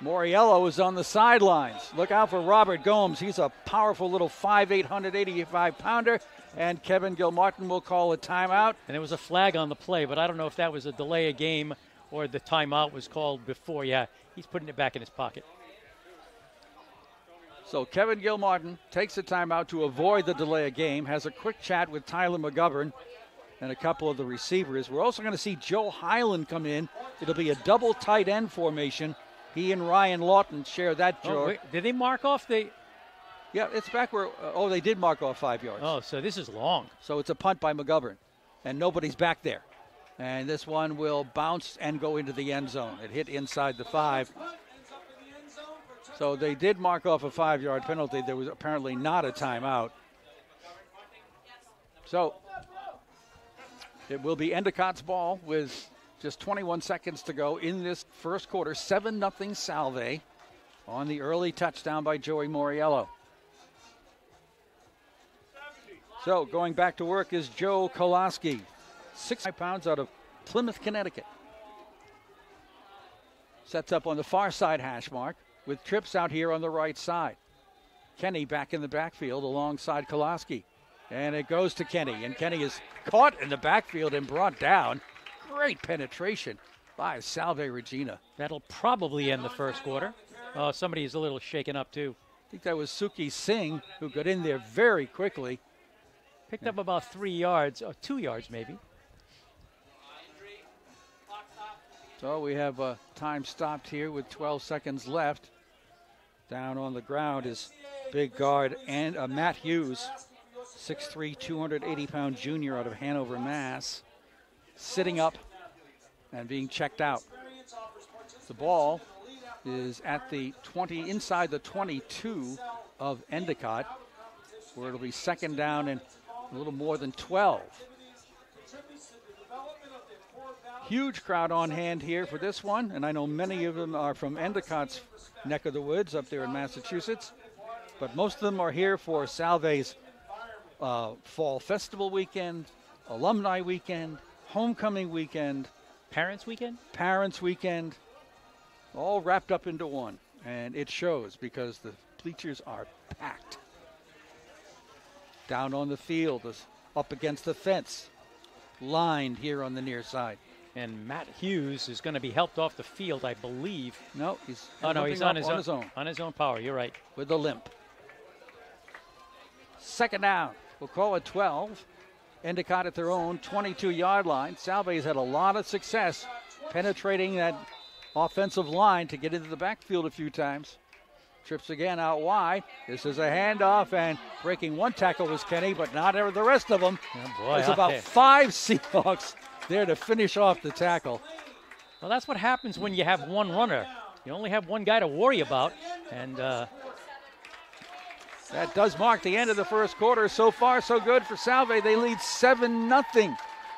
Moriello is on the sidelines. Look out for Robert Gomes. He's a powerful little 5'8", 185 pounder. And Kevin Gilmartin will call a timeout. And there was a flag on the play, but I don't know if that was a delay of game or the timeout was called before. Yeah, he's putting it back in his pocket. So Kevin Gilmartin takes the timeout to avoid the delay of game, has a quick chat with Tyler McGovern and a couple of the receivers. We're also going to see Joe Highland come in. It'll be a double tight end formation. He and Ryan Lawton share that job. Oh, did they mark off the? Yeah, it's back where. Uh, oh, they did mark off five yards. Oh, so this is long. So it's a punt by McGovern, and nobody's back there. And this one will bounce and go into the end zone. It hit inside the five. So they did mark off a five yard penalty. There was apparently not a timeout. So it will be Endicott's ball with just 21 seconds to go in this first quarter. 7 0 Salve on the early touchdown by Joey Moriello. So going back to work is Joe Kolaski, six pounds out of Plymouth, Connecticut. Sets up on the far side hash mark with trips out here on the right side. Kenny back in the backfield alongside Kolaski. And it goes to Kenny. And Kenny is caught in the backfield and brought down. Great penetration by Salve Regina. That'll probably end the first quarter. Oh, somebody's a little shaken up, too. I think that was Suki Singh who got in there very quickly. Picked up about three yards, or two yards maybe. So we have a time stopped here with 12 seconds left. Down on the ground is big guard and uh, Matt Hughes, 6'3", 280 pound junior out of Hanover, Mass, sitting up and being checked out. The ball is at the 20, inside the 22 of Endicott, where it'll be second down and a little more than 12. Huge crowd on hand here for this one, and I know many of them are from Endicott's neck of the woods up there in Massachusetts, but most of them are here for Salve's uh, Fall Festival weekend, Alumni weekend, Homecoming weekend, Parents weekend? Parents weekend, all wrapped up into one. And it shows because the bleachers are packed. Down on the field, up against the fence, lined here on the near side. And Matt Hughes is going to be helped off the field, I believe. No, he's oh no, he's on his, on own, his own on his own power. You're right. With the limp. Second down. We'll call it 12. Endicott at their own 22-yard line. Salve's had a lot of success penetrating that offensive line to get into the backfield a few times. Trips again out wide. This is a handoff, and breaking one tackle was Kenny, but not the rest of them. Oh boy, There's about five Seahawks there to finish off the tackle. Well, that's what happens when you have one runner. You only have one guy to worry about, and uh, that does mark the end of the first quarter. So far, so good for Salve. They lead 7 0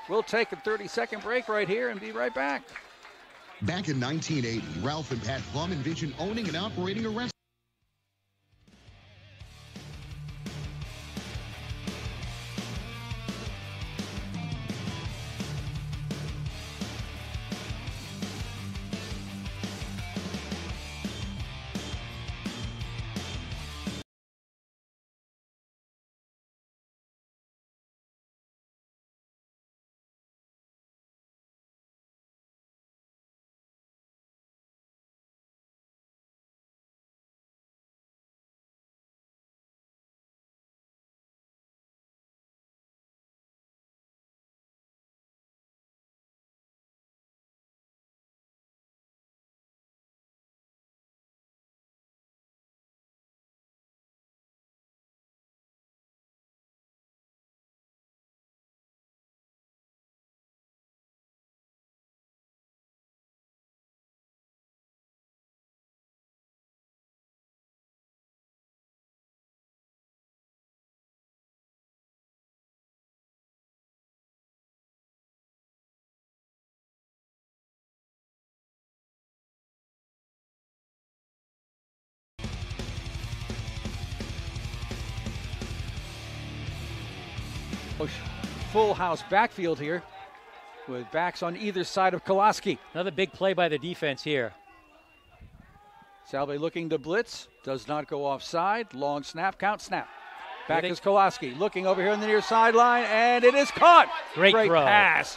We'll take a 30 second break right here and be right back. Back in 1980, Ralph and Pat Plum envisioned owning and operating a restaurant. Full house backfield here with backs on either side of Kolaski. Another big play by the defense here. Salve looking to blitz, does not go offside. Long snap, count snap. Back is Kolaski looking over here on the near sideline, and it is caught. Great, Great throw. pass.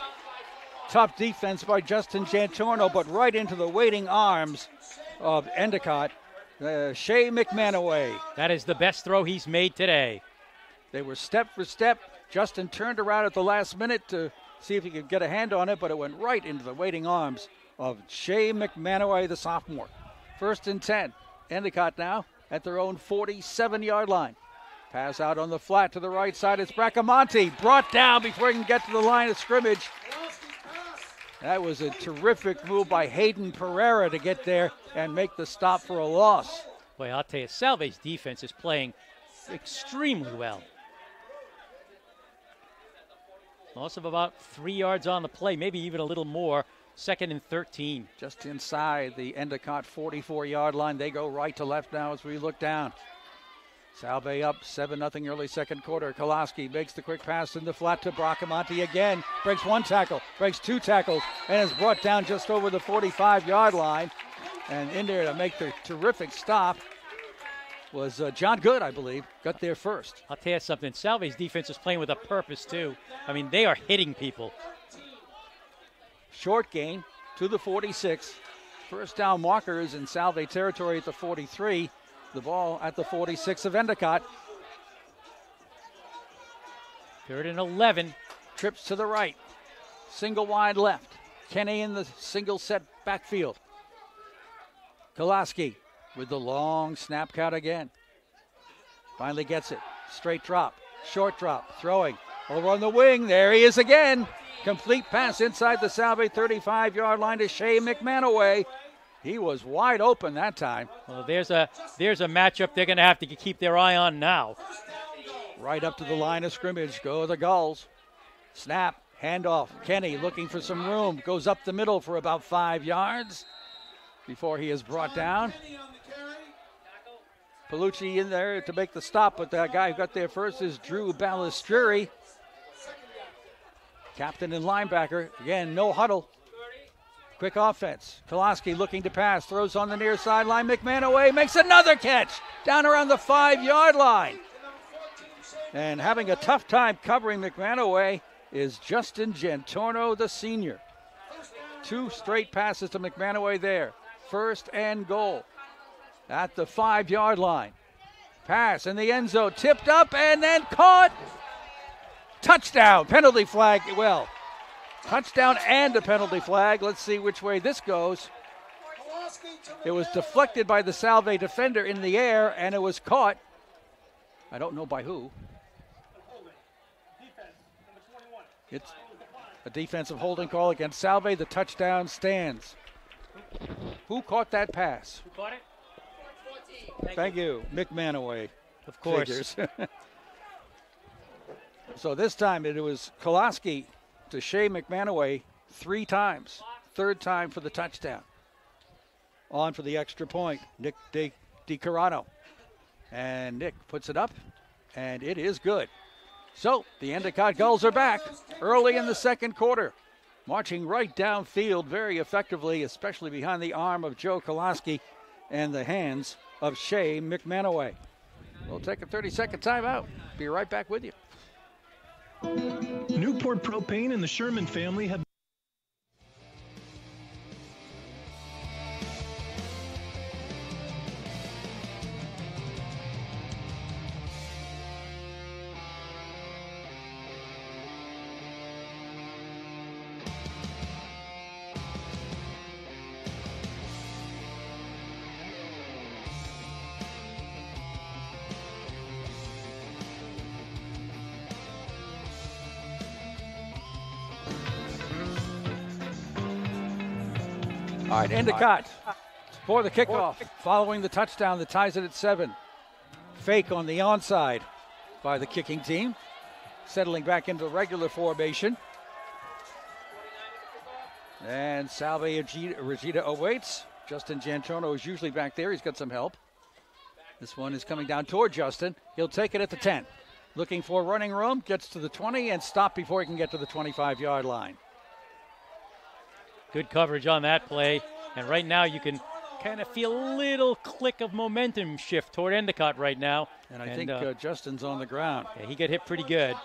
Tough defense by Justin Jantorno, but right into the waiting arms of Endicott. Uh, Shea McManaway. That is the best throw he's made today. They were step for step. Justin turned around at the last minute to see if he could get a hand on it, but it went right into the waiting arms of Shea McManaway, the sophomore. First and 10. Endicott now at their own 47 yard line. Pass out on the flat to the right side. It's Bracamonte brought down before he can get to the line of scrimmage. That was a terrific move by Hayden Pereira to get there and make the stop for a loss. Boy, I'll tell you, Salve's defense is playing extremely well. Loss of about three yards on the play, maybe even a little more. Second and 13. Just inside the Endicott 44 yard line. They go right to left now as we look down. Salve up 7 0 early second quarter. Kolaski makes the quick pass in the flat to Bracamonte again. Breaks one tackle, breaks two tackles, and is brought down just over the 45 yard line. And in there to make the terrific stop was uh, John Good, I believe, got there first. I'll tell you something. Salve's defense is playing with a purpose, too. I mean, they are hitting people. Short gain to the 46. First down markers in Salve territory at the 43. The ball at the 46 of Endicott. Third and 11. Trips to the right. Single wide left. Kenny in the single set backfield. Kolaski with the long snap count again. Finally gets it. Straight drop. Short drop. Throwing. Over on the wing. There he is again. Complete pass inside the Salve 35 yard line to Shea McManaway. He was wide open that time. Well, there's a there's a matchup they're going to have to keep their eye on now. Right up to the line of scrimmage. Go the Gulls. Snap. Handoff. Kenny looking for some room. Goes up the middle for about five yards before he is brought down. Palucci in there to make the stop, but that guy who got there first is Drew Balistrieri. Captain and linebacker. Again, no huddle. Quick offense. Kolaski looking to pass, throws on the near sideline. McManaway makes another catch down around the five yard line. And having a tough time covering McManaway is Justin Jantorno, the senior. Two straight passes to McManaway there. First and goal at the five yard line. Pass in the end zone, tipped up and then caught. Touchdown, penalty flag. Well, touchdown and a penalty flag. Let's see which way this goes. It was deflected by the Salve defender in the air and it was caught. I don't know by who. It's a defensive holding call against Salve. The touchdown stands. Who caught that pass? Who caught it? Thank, you. McManaway. Of course. so this time it was Kolaski to Shea McManaway three times. Third time for the touchdown. On for the extra point, Nick De, DiCarano. And Nick puts it up, and it is good. So the Endicott Gulls are back early in the second quarter, marching right downfield very effectively, especially behind the arm of Joe Kolaski and the hands of Shea McManaway. We'll take a 30 second timeout. Be right back with you. Newport Propane and the Sherman family have right, Endicott for the kickoff, following the touchdown that ties it at seven. Fake on the onside by the kicking team, settling back into regular formation. And Salve Regina awaits. Justin Jantorno is usually back there. He's got some help. This one is coming down toward Justin. He'll take it at the 10. Looking for running room, gets to the 20 and stop before he can get to the 25 yard line. Good coverage on that play. And right now you can kind of feel a little click of momentum shift toward Endicott right now. And I and, think uh, uh, Justin's on the ground. Yeah, he got hit pretty good.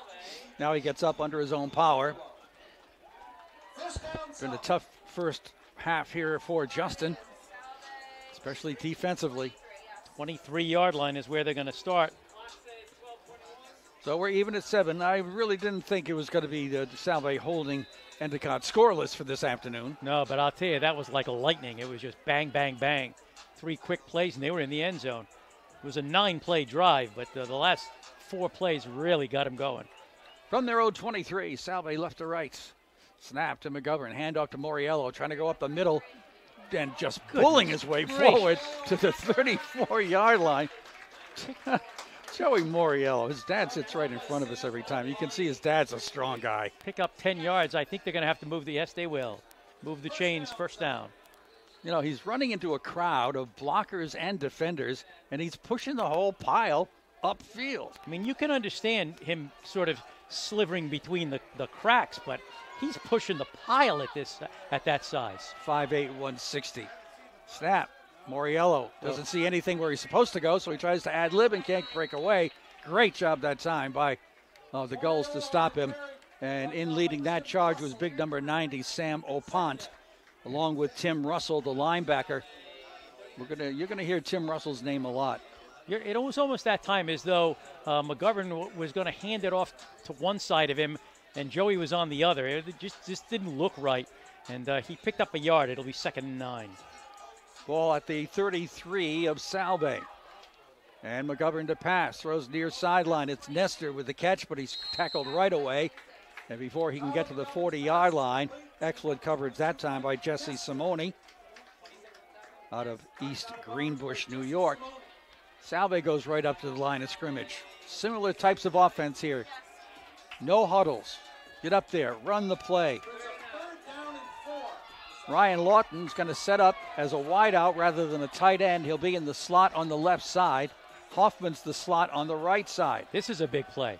Now he gets up under his own power. Been a tough first half here for Justin, especially defensively. 23 yard line is where they're going to start. So we're even at seven. I really didn't think it was going to be the Salve holding Endicott scoreless for this afternoon. No, but I'll tell you, that was like a lightning. It was just bang, bang, bang. Three quick plays, and they were in the end zone. It was a nine play drive, but the, the last four plays really got him going. From their own 23, Salve left to right. Snap to McGovern. Handoff to Moriello, trying to go up the middle and just Goodness pulling his way gracious. forward to the 34 yard line. Joey Moriello. His dad sits right in front of us every time. You can see his dad's a strong guy. Pick up 10 yards. I think they're going to have to move the. Yes, they will. Move the chains first down. You know, he's running into a crowd of blockers and defenders, and he's pushing the whole pile upfield. I mean, you can understand him sort of slivering between the, the cracks, but he's pushing the pile at this at that size. 5'8", 160. Snap. Moriello doesn't see anything where he's supposed to go, so he tries to ad lib and can't break away. Great job that time by uh, the Gulls to stop him. And in leading that charge was big number 90, Sam Opont, along with Tim Russell, the linebacker. We're gonna, you're going to hear Tim Russell's name a lot. It was almost that time as though uh, McGovern was going to hand it off to one side of him, and Joey was on the other. It just, just didn't look right. And uh, he picked up a yard. It'll be second and nine. Ball at the 33 of Salve. And McGovern to pass, throws near sideline. It's Nestor with the catch, but he's tackled right away. And before he can get to the 40 yard line, excellent coverage that time by Jesse Simone out of East Greenbush, New York. Salve goes right up to the line of scrimmage. Similar types of offense here. No huddles. Get up there, run the play. Ryan Lawton's going to set up as a wideout rather than a tight end. He'll be in the slot on the left side. Hoffman's the slot on the right side. This is a big play.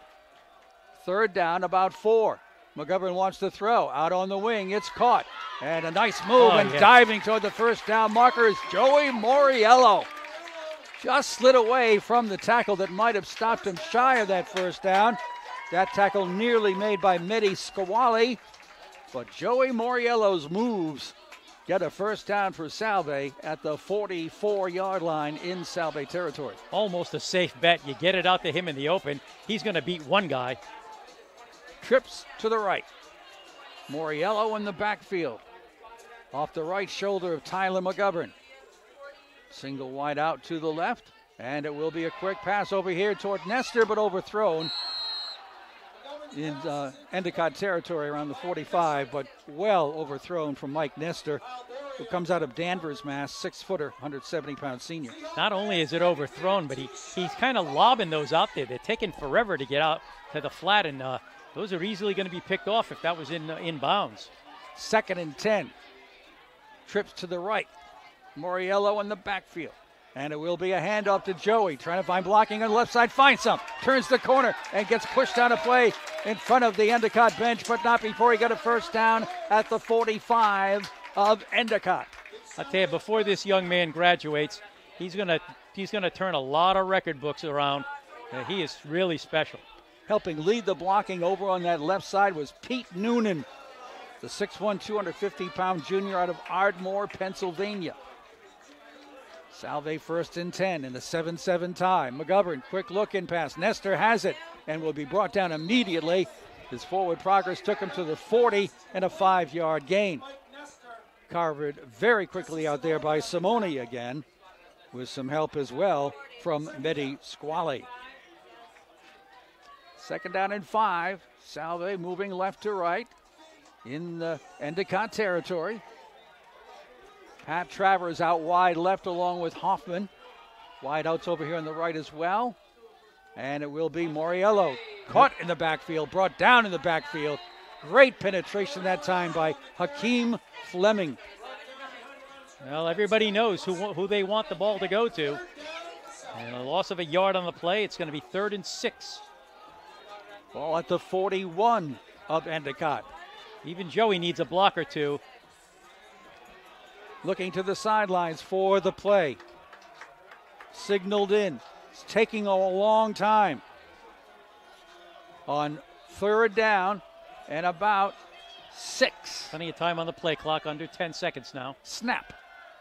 Third down, about four. McGovern wants to throw out on the wing. It's caught. And a nice move oh, and yeah. diving toward the first down marker is Joey Moriello. Just slid away from the tackle that might have stopped him shy of that first down. That tackle nearly made by Medi Skawali. But Joey Moriello's moves get a first down for Salve at the 44 yard line in Salve territory. Almost a safe bet. You get it out to him in the open. He's going to beat one guy. Trips to the right. Moriello in the backfield. Off the right shoulder of Tyler McGovern. Single wide out to the left. And it will be a quick pass over here toward Nestor, but overthrown in uh, Endicott territory around the 45, but well overthrown from Mike Nestor, who comes out of Danvers, Mass, six footer, 170 pound senior. Not only is it overthrown, but he, he's kind of lobbing those out there. They're taking forever to get out to the flat, and uh, Those are easily going to be picked off if that was in uh, in bounds. Second and 10. Trips to the right. Moriello in the backfield. And it will be a handoff to Joey, trying to find blocking on the left side. Finds some. Turns the corner and gets pushed down a play in front of the Endicott bench, but not before he got a first down at the 45 of Endicott. I tell you, before this young man graduates, he's gonna he's gonna turn a lot of record books around. Uh, he is really special. Helping lead the blocking over on that left side was Pete Noonan, the 6'1", 250 pound junior out of Ardmore, Pennsylvania. Salve first and 10 in the 7 7 tie. McGovern, quick look in pass. Nestor has it and will be brought down immediately. His forward progress took him to the 40 and a five yard gain. Carvered very quickly out there by Simone again, with some help as well from Medi Squally. Second down and five. Salve moving left to right in the Endicott territory. Pat Travers out wide left along with Hoffman. Wide outs over here on the right as well. And it will be Moriello caught in the backfield, brought down in the backfield. Great penetration that time by Hakeem Fleming. Well, everybody knows who, who they want the ball to go to. And a loss of a yard on the play, it's going to be third and six. Ball at the 41 of Endicott. Even Joey needs a block or two looking to the sidelines for the play. Signaled in. It's taking a long time. On third down and about six. Plenty of time on the play clock, under 10 seconds now. Snap.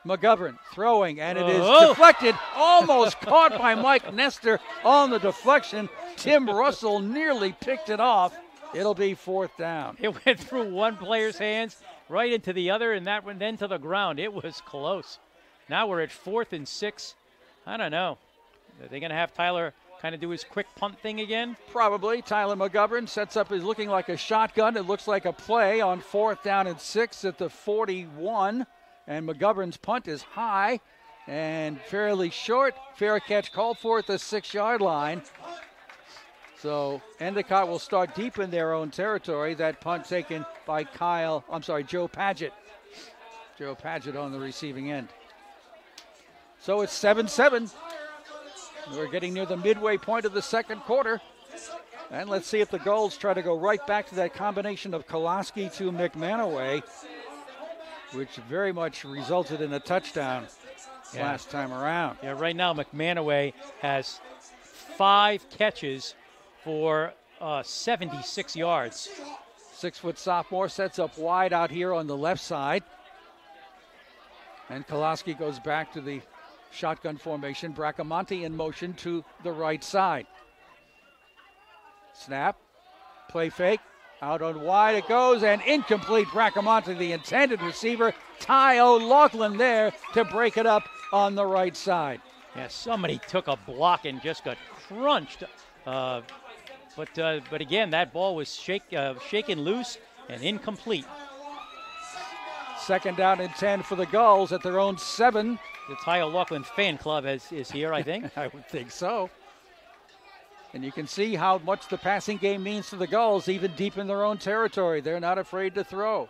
McGovern throwing, and it is oh. deflected, almost caught by Mike Nestor on the deflection. Tim Russell nearly picked it off. It'll be fourth down. It went through one player's hands right into the other, and that went then to the ground. It was close. Now we're at fourth and six. I don't know. Are they going to have Tyler kind of do his quick punt thing again? Probably. Tyler McGovern sets up is looking like a shotgun. It looks like a play on fourth down and six at the 41. And McGovern's punt is high and fairly short. Fair catch called for at the six yard line. So Endicott will start deep in their own territory. That punt taken by Kyle, I'm sorry, Joe Paget. Joe Paget on the receiving end. So it's 7 7. We're getting near the midway point of the second quarter. And let's see if the Gulls try to go right back to that combination of Kolaski to McManaway, which very much resulted in a touchdown yeah. last time around. Yeah, right now McManaway has five catches for uh, 76 yards. Six foot sophomore sets up wide out here on the left side. And Kolaski goes back to the shotgun formation. Bracamonte in motion to the right side. Snap, play fake, out on wide it goes, and incomplete. Bracamonte, the intended receiver. Ty O'Loughlin there to break it up on the right side. Yeah, somebody took a block and just got crunched. Uh, but uh, but again, that ball was shake, uh, shaken loose and incomplete. Second down and 10 for the Gulls at their own seven. The Ty O'Loughlin fan club has, is here, I think. I would think so. And you can see how much the passing game means to the Gulls, even deep in their own territory. They're not afraid to throw.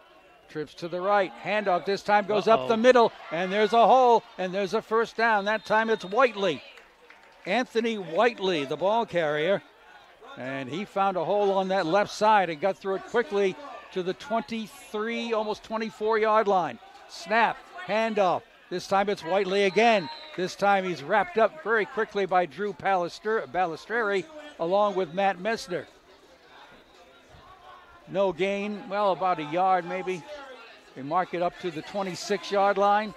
Trips to the right. Handoff this time goes Uh-oh. up the middle, and there's a hole, and there's a first down. That time it's Whiteley. Anthony Whiteley, the ball carrier, and he found a hole on that left side and got through it quickly to the 23, almost 24 yard line. Snap, handoff. This time it's Whiteley again. This time he's wrapped up very quickly by Drew Balistrieri along with Matt Messner. No gain, well, about a yard maybe. They mark it up to the 26 yard line.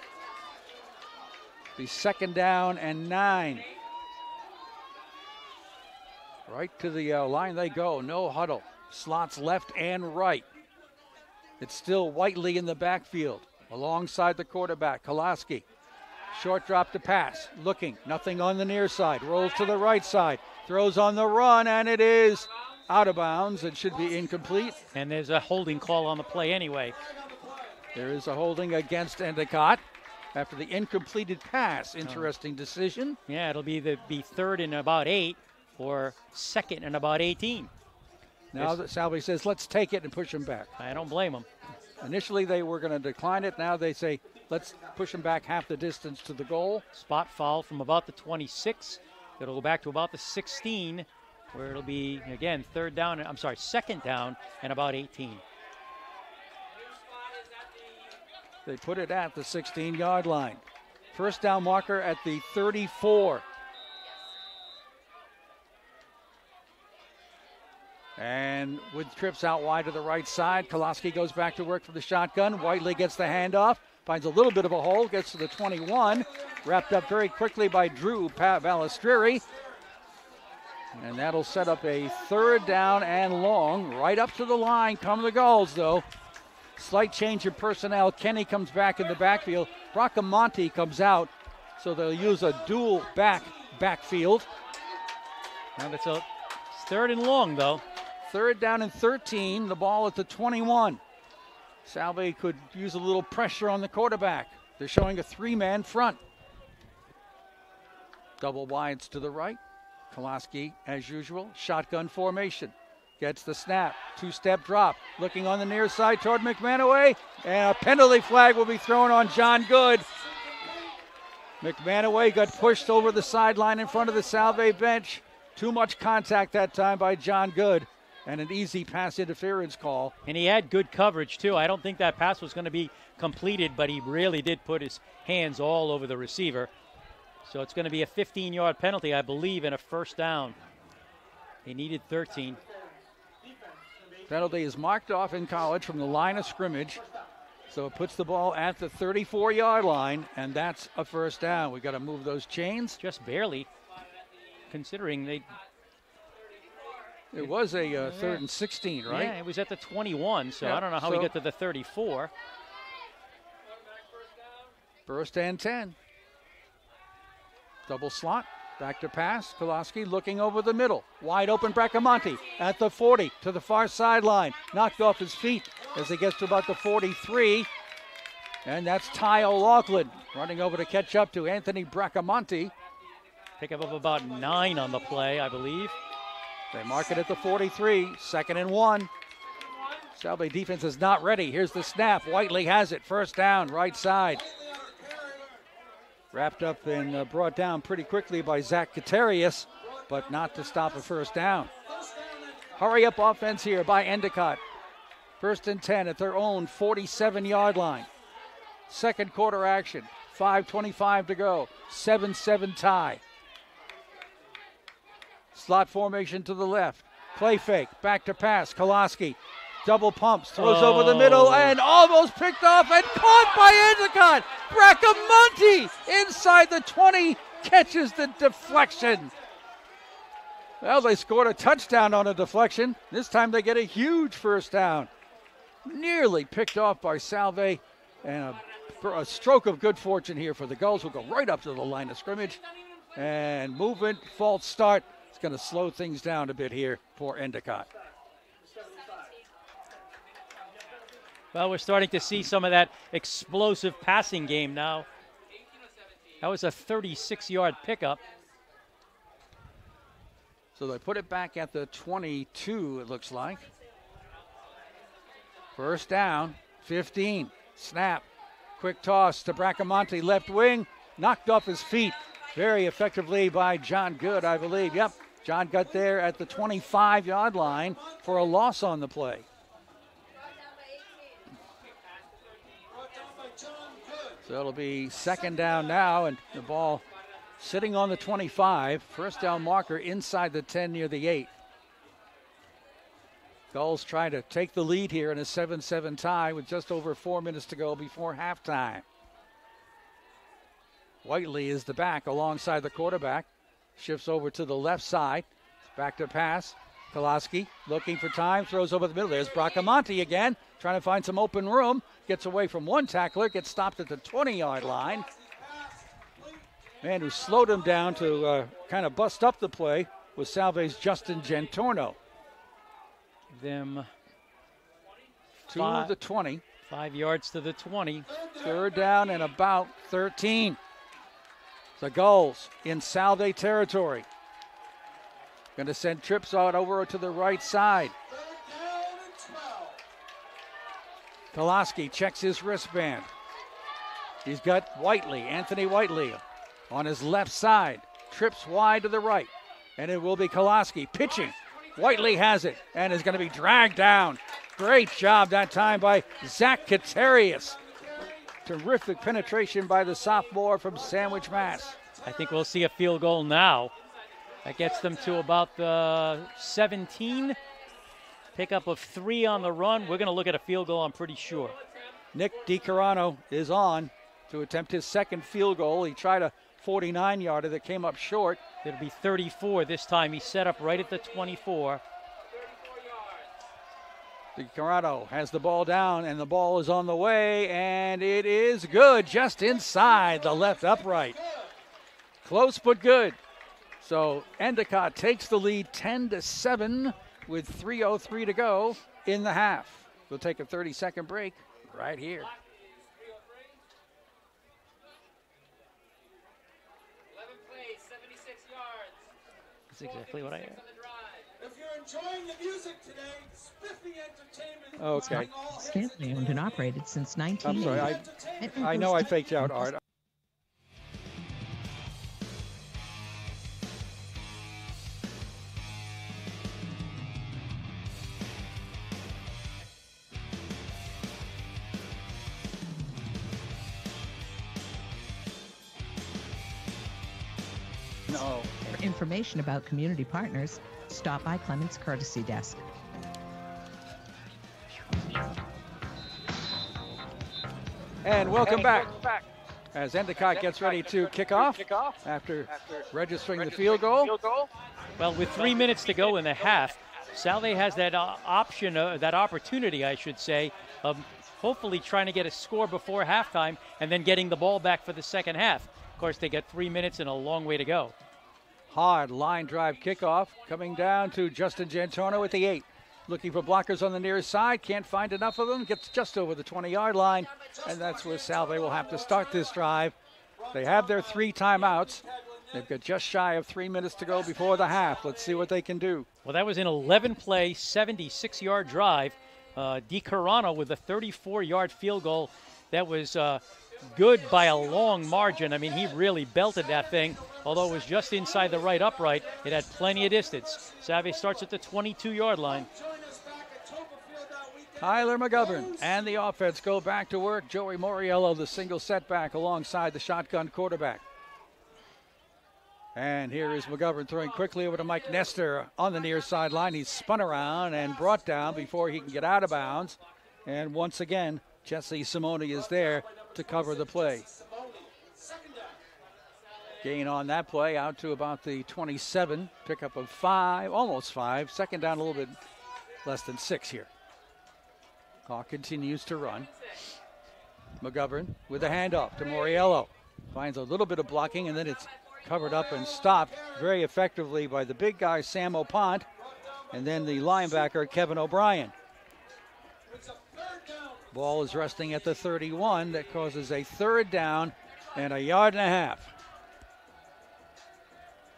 The second down and nine. Right to the uh, line they go. No huddle. Slots left and right. It's still Whiteley in the backfield alongside the quarterback, Kolaski. Short drop to pass. Looking. Nothing on the near side. Rolls to the right side. Throws on the run, and it is out of bounds. It should be incomplete. And there's a holding call on the play anyway. There is a holding against Endicott after the incompleted pass. Interesting decision. Yeah, it'll be the be third and about eight or second and about 18. Now that Salve says, let's take it and push him back. I don't blame him. Initially, they were going to decline it. Now they say, let's push him back half the distance to the goal. Spot foul from about the 26. It'll go back to about the 16, where it'll be, again, third down. I'm sorry, second down and about 18. They put it at the 16 yard line. First down marker at the 34. And with trips out wide to the right side, Kolaski goes back to work for the shotgun. Whiteley gets the handoff, finds a little bit of a hole, gets to the 21. Wrapped up very quickly by Drew Balistrieri. And that'll set up a third down and long. Right up to the line come the Gulls, though. Slight change in personnel. Kenny comes back in the backfield. Bracamonte comes out, so they'll use a dual back backfield. And it's a third and long, though. Third down and 13. The ball at the 21. Salve could use a little pressure on the quarterback. They're showing a three man front. Double wides to the right. Kolaski, as usual, shotgun formation. Gets the snap. Two step drop. Looking on the near side toward McManaway. And a penalty flag will be thrown on John Good. McManaway got pushed over the sideline in front of the Salve bench. Too much contact that time by John Good and an easy pass interference call. And he had good coverage, too. I don't think that pass was going to be completed, but he really did put his hands all over the receiver. So it's going to be a 15 yard penalty, I believe, and a first down. He needed 13. Penalty is marked off in college from the line of scrimmage. So it puts the ball at the 34 yard line, and that's a first down. We've got to move those chains. Just barely, considering they it was a uh, third and 16, right? Yeah, it was at the 21, so yeah, I don't know how so we got to the 34. First and 10. Double slot. Back to pass. Kolaski looking over the middle. Wide open Bracamonte at the 40 to the far sideline. Knocked off his feet as he gets to about the 43. And that's Ty O'Loughlin running over to catch up to Anthony Bracamonte. Pick up of about nine on the play, I believe. They mark it at the 43, second and one. Salve defense is not ready. Here's the snap. Whiteley has it. First down, right side. Wrapped up and uh, brought down pretty quickly by Zach Katarius, but not to stop a first down. Hurry up offense here by Endicott. First and 10 at their own 47 yard line. Second quarter action. 5.25 to go. 7 7 tie. Slot formation to the left. Play fake. Back to pass. Kolaski. Double pumps. Throws oh. over the middle oh. and almost picked off and caught by Endicott. Bracamonte inside the 20 catches the deflection. Well, they scored a touchdown on a deflection. This time they get a huge first down. Nearly picked off by Salve and a, a stroke of good fortune here for the Gulls who go right up to the line of scrimmage. And movement, false start. It's going to slow things down a bit here for Endicott. Well, we're starting to see some of that explosive passing game now. That was a 36 yard pickup. So they put it back at the 22, it looks like. First down, 15. Snap. Quick toss to Bracamonte, left wing. Knocked off his feet very effectively by John Good, I believe. Yep, John got there at the 25 yard line for a loss on the play. So it'll be second down now, and the ball sitting on the 25. First down marker inside the 10 near the 8. Gulls trying to take the lead here in a 7 7 tie with just over four minutes to go before halftime. Whiteley is the back alongside the quarterback. Shifts over to the left side. Back to pass. Kolaski looking for time, throws over the middle. There's Bracamonte again, trying to find some open room. Gets away from one tackler, gets stopped at the 20 yard line. Man who slowed him down to uh, kind of bust up the play was Salve's Justin Jantorno. Them to five, the 20. Five yards to the 20. Third down and about 13. The Gulls in Salve territory. Going to send trips out over to the right side. Kolaski checks his wristband. He's got Whiteley, Anthony Whiteley, on his left side. Trips wide to the right. And it will be Kolaski pitching. Whiteley has it and is going to be dragged down. Great job that time by Zach Katarius. Terrific penetration by the sophomore from Sandwich, Mass. I think we'll see a field goal now. That gets them to about the 17. Pickup of three on the run. We're going to look at a field goal, I'm pretty sure. Nick DiCarano is on to attempt his second field goal. He tried a 49 yarder that came up short. It'll be 34 this time. He set up right at the 24. DiCarano has the ball down, and the ball is on the way, and it is good just inside the left upright. Close but good. So Endicott takes the lead 10 to 7 with 3.03 to go in the half. We'll take a 30 second break right here. That's exactly what I heard. If enjoying the music today, Spiffy Entertainment. Okay. Family owned and operated since I'm sorry. I, I know I faked out, Art. Information about community partners, stop by Clements Courtesy Desk. And welcome back. As Endicott gets ready to kick off after registering the field goal. Well, with three minutes to go in the half, Salve has that uh, option, uh, that opportunity, I should say, of hopefully trying to get a score before halftime and then getting the ball back for the second half. Of course, they get three minutes and a long way to go. Hard line drive kickoff coming down to Justin Jantorno at the eight. Looking for blockers on the near side, can't find enough of them, gets just over the 20 yard line, and that's where Salve will have to start this drive. They have their three timeouts. They've got just shy of three minutes to go before the half. Let's see what they can do. Well, that was an 11 play, 76 yard drive. Uh, DiCarano with a 34 yard field goal. That was uh, good by a long margin. I mean, he really belted that thing. Although it was just inside the right upright, it had plenty of distance. Salve starts at the 22 yard line. Tyler McGovern and the offense go back to work. Joey Moriello, the single setback alongside the shotgun quarterback. And here is McGovern throwing quickly over to Mike Nestor on the near sideline. He's spun around and brought down before he can get out of bounds. And once again, Jesse Simone is there to cover the play. Gain on that play out to about the 27. Pickup of five, almost five. Second down a little bit less than six here. Hawk continues to run. McGovern with a handoff to Moriello. Finds a little bit of blocking and then it's covered up and stopped very effectively by the big guy Sam Opont and then the linebacker Kevin O'Brien. Ball is resting at the 31. That causes a third down and a yard and a half.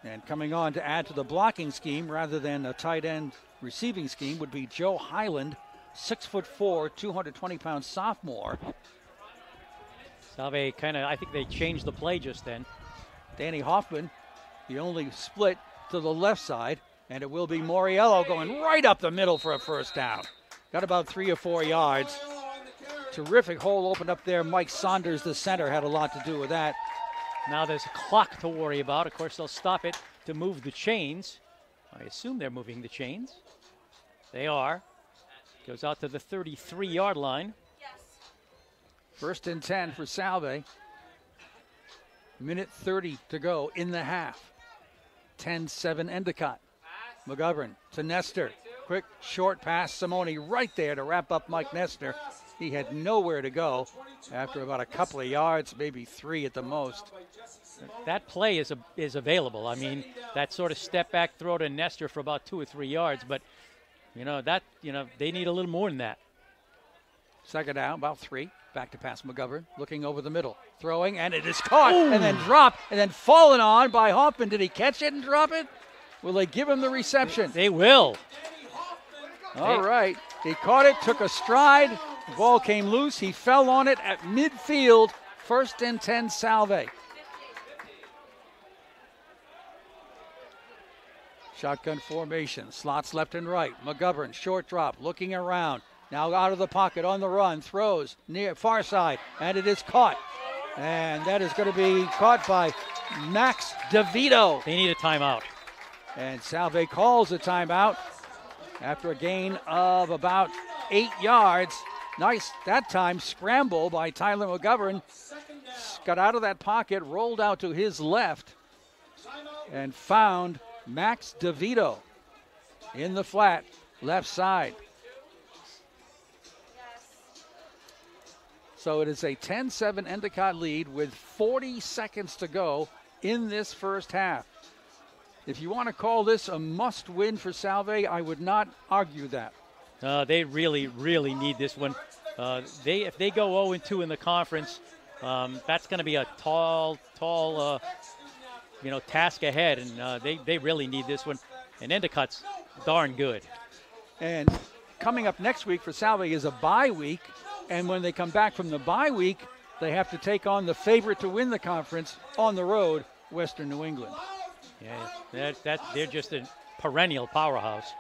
And coming on to add to the blocking scheme rather than a tight end receiving scheme would be Joe Highland, six foot four, 220 pound sophomore. Salve kind of, I think they changed the play just then. Danny Hoffman, the only split to the left side, and it will be Moriello going right up the middle for a first down. Got about three or four yards. Terrific hole opened up there. Mike Saunders, the center, had a lot to do with that. Now there's a clock to worry about. Of course, they'll stop it to move the chains. I assume they're moving the chains. They are. Goes out to the 33 yard line. First and 10 for Salve. Minute 30 to go in the half. 10 7 Endicott. McGovern to Nestor. Quick short pass. Simone right there to wrap up Mike Nestor. He had nowhere to go after about a couple of yards, maybe three at the most. That play is a, is available. I mean, that sort of step back throw to Nestor for about two or three yards, but you know that you know they need a little more than that. Second down, about three. Back to pass McGovern, looking over the middle, throwing, and it is caught and then dropped and then fallen on by Hoffman. Did he catch it and drop it? Will they give him the reception? They will. All right. He caught it, took a stride, The ball came loose. He fell on it at midfield. First and 10, Salve. Shotgun formation, slots left and right. McGovern, short drop, looking around. Now out of the pocket on the run, throws near far side, and it is caught. And that is going to be caught by Max DeVito. They need a timeout. And Salve calls a timeout after a gain of about eight yards. Nice that time scramble by Tyler McGovern. Got out of that pocket, rolled out to his left, and found Max DeVito in the flat left side. So it is a 10 7 Endicott lead with 40 seconds to go in this first half. If you want to call this a must win for Salve, I would not argue that. Uh, they really, really need this one. Uh, they if they go 0 2 in the conference, um, that's going to be a tall, tall, uh, you know, task ahead, and uh, they they really need this one. And Endicott's darn good. And coming up next week for Salve is a bye week, and when they come back from the bye week, they have to take on the favorite to win the conference on the road, Western New England. Yeah, that, that they're just a perennial powerhouse.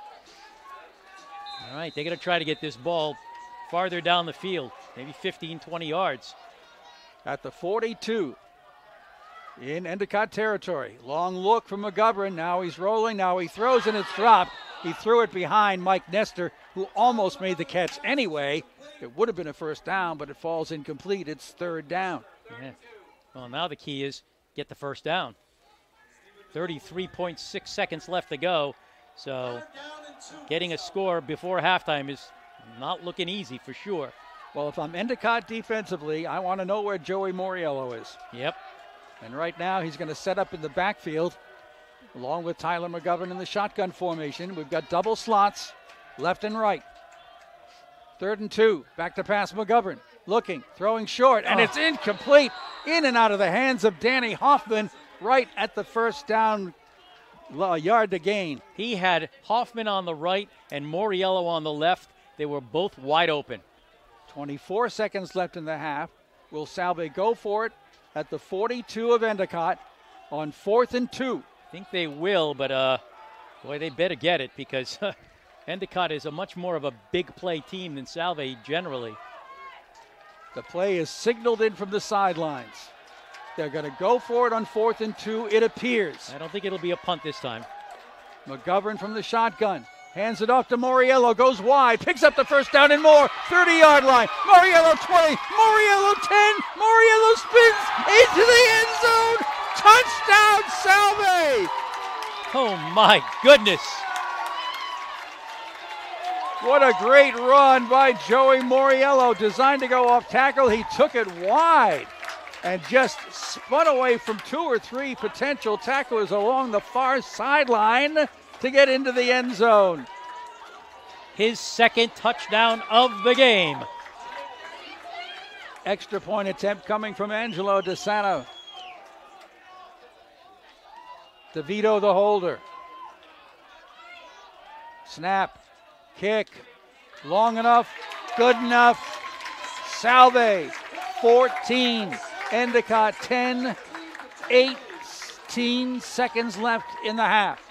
All right, they're going to try to get this ball farther down the field, maybe 15, 20 yards. At the 42 in Endicott territory. Long look from McGovern. Now he's rolling. Now he throws and it's dropped. He threw it behind Mike Nestor, who almost made the catch anyway. It would have been a first down, but it falls incomplete. It's third down. Yeah. Well, now the key is get the first down. 33.6 seconds left to go. So getting a score before halftime is not looking easy for sure. Well, if I'm Endicott defensively, I want to know where Joey Moriello is. Yep. And right now he's going to set up in the backfield along with Tyler McGovern in the shotgun formation. We've got double slots left and right. Third and two. Back to pass McGovern. Looking, throwing short, and oh. it's incomplete. In and out of the hands of Danny Hoffman right at the first down yard to gain. He had Hoffman on the right and Moriello on the left. They were both wide open. 24 seconds left in the half. Will Salve go for it at the 42 of Endicott on fourth and two? I think they will, but uh, boy, they better get it because Endicott is a much more of a big play team than Salve generally. The play is signaled in from the sidelines. They're going to go for it on fourth and two, it appears. I don't think it'll be a punt this time. McGovern from the shotgun. Hands it off to Moriello, goes wide, picks up the first down and more. 30 yard line. Moriello 20, Moriello 10, Moriello spins into the end zone. Touchdown, Salve! Oh my goodness. What a great run by Joey Moriello, designed to go off tackle. He took it wide and just spun away from two or three potential tacklers along the far sideline to get into the end zone. His second touchdown of the game. Extra point attempt coming from Angelo DeSanto. DeVito the holder. Snap, kick, long enough, good enough. Salve, 14. Endicott 10, 18 seconds left in the half.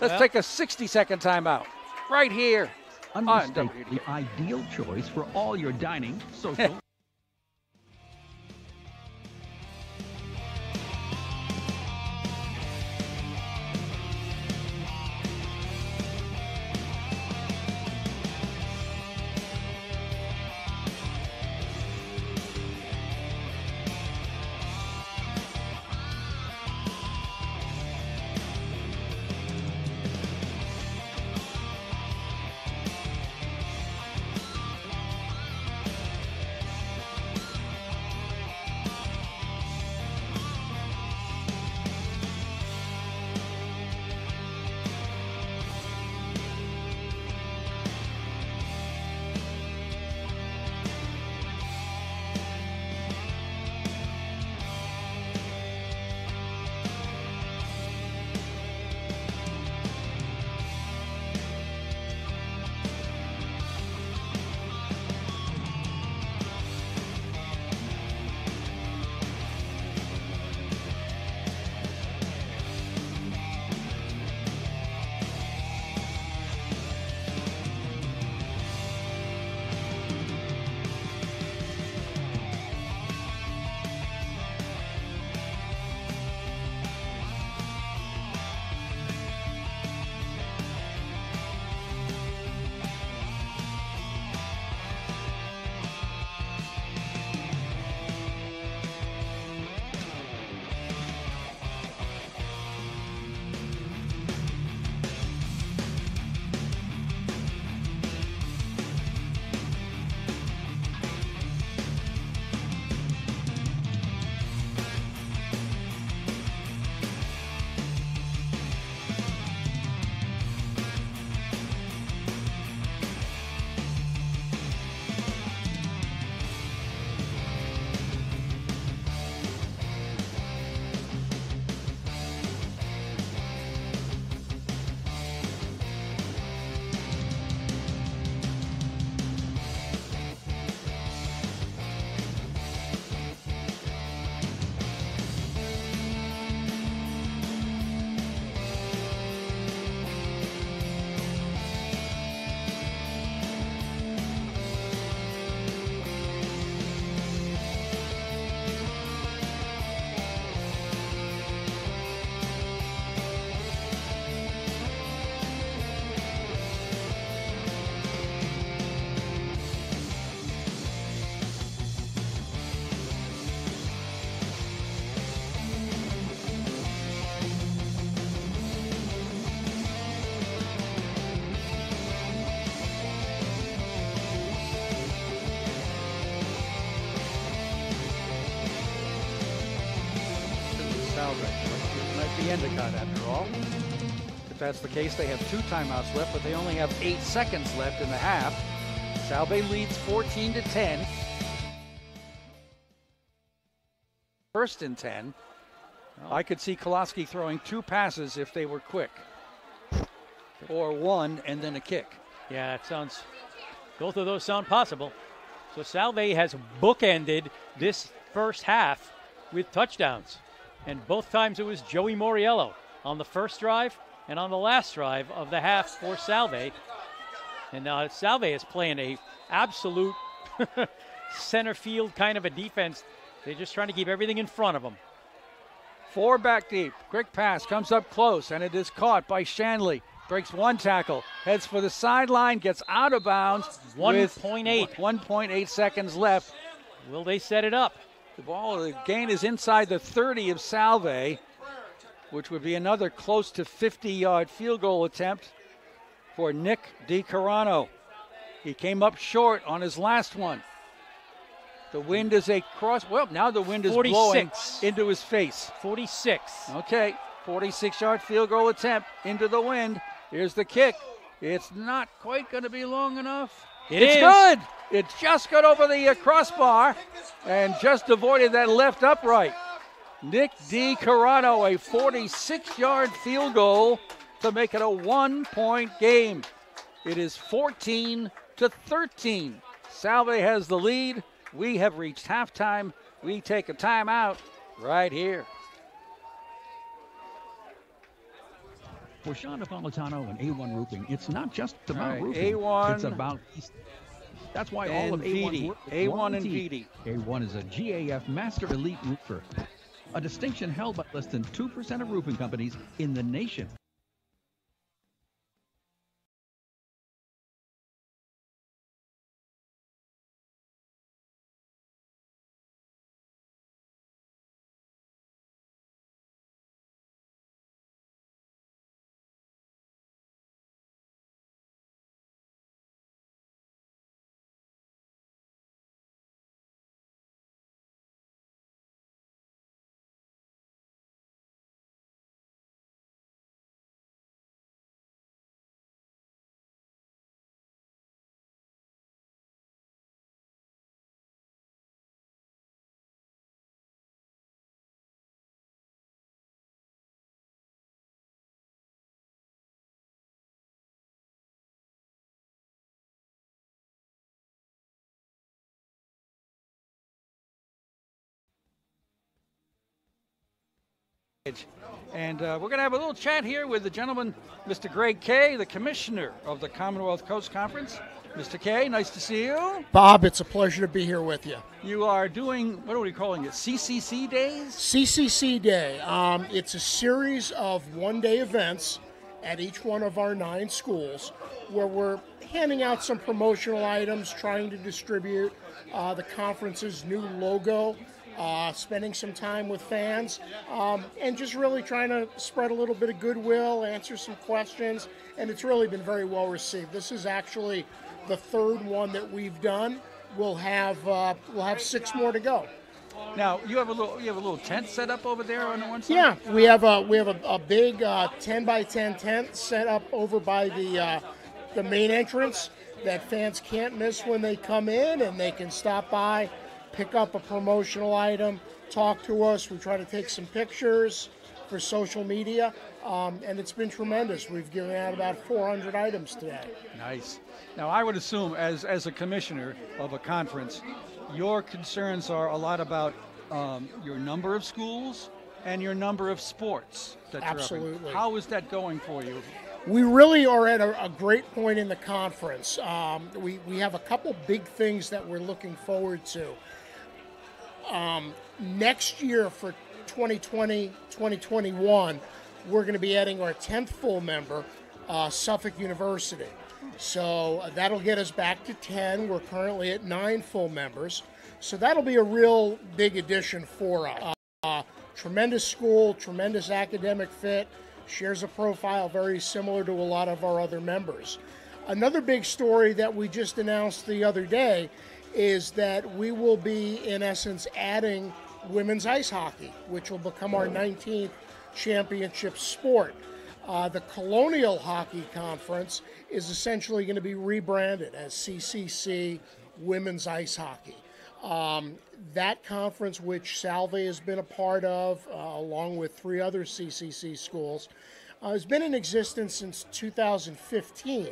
Let's take a 60 second timeout right here. Unmistakably the ideal choice for all your dining, social. that's the case, they have two timeouts left, but they only have eight seconds left in the half. Salve leads 14 to 10. First and 10. I could see Kolaski throwing two passes if they were quick, or one and then a kick. Yeah, that sounds. Both of those sound possible. So Salve has bookended this first half with touchdowns. And both times it was Joey Moriello on the first drive and on the last drive of the half for Salve. And uh, Salve is playing a absolute center field kind of a defense. They're just trying to keep everything in front of them. Four back deep. Quick pass comes up close, and it is caught by Shanley. Breaks one tackle, heads for the sideline, gets out of bounds. 1.8. 1.8 seconds left. Will they set it up? The ball, the gain is inside the 30 of Salve, which would be another close to 50 yard field goal attempt for Nick DiCarano. He came up short on his last one. The wind is a cross. Well, now the wind is 46. blowing into his face. 46. Okay, 46 yard field goal attempt into the wind. Here's the kick. It's not quite going to be long enough. It it's is. good. It just got over the uh, crossbar and just avoided that left upright. Nick DiCarano, a 46 yard field goal to make it a one point game. It is 14 to 13. Salve has the lead. We have reached halftime. We take a timeout right here. For Sean Napolitano and A1 Roofing, it's not just about right, roofing. A1 It's about. That's why all of A1's VD. work is A1 and warranted. A1 is a GAF Master Elite Roofer, a distinction held by less than 2% of roofing companies in the nation. And uh, we're going to have a little chat here with the gentleman, Mr. Greg Kay, the commissioner of the Commonwealth Coast Conference. Mr. Kay, nice to see you. Bob, it's a pleasure to be here with you. You are doing, what are we calling it, CCC days? CCC Day. Um, it's a series of one day events at each one of our nine schools where we're handing out some promotional items, trying to distribute uh, the conference's new logo, uh, spending some time with fans, um, and just really trying to spread a little bit of goodwill, answer some questions, and it's really been very well received. This is actually the third one that we've done. We'll have uh, we'll have six more to go. Now, you have a little you have a little tent set up over there on the one side? Yeah, we have a we have a, a big uh, 10 by 10 tent set up over by the uh, the main entrance that fans can't miss when they come in, and they can stop by, pick up a promotional item, talk to us. We try to take some pictures for social media, um, and it's been tremendous. We've given out about 400 items today. Nice. Now, I would assume, as as a commissioner of a conference, your concerns are a lot about um, your number of schools and your number of sports that. Absolutely. How is that going for you? We really are at a, a great point in the conference. Um, we, we have a couple big things that we're looking forward to. Um, next year for 2020 2021, we're going to be adding our 10th full member, uh, Suffolk University. So uh, that'll get us back to 10. We're currently at nine full members. So that'll be a real big addition for us. Uh, tremendous school, tremendous academic fit, shares a profile very similar to a lot of our other members. Another big story that we just announced the other day is that we will be, in essence, adding women's ice hockey, which will become our 19th championship sport. Uh, the Colonial Hockey Conference is essentially going to be rebranded as CCC Women's Ice Hockey. Um, that conference, which Salve has been a part of, uh, along with three other CCC schools, uh, has been in existence since 2015.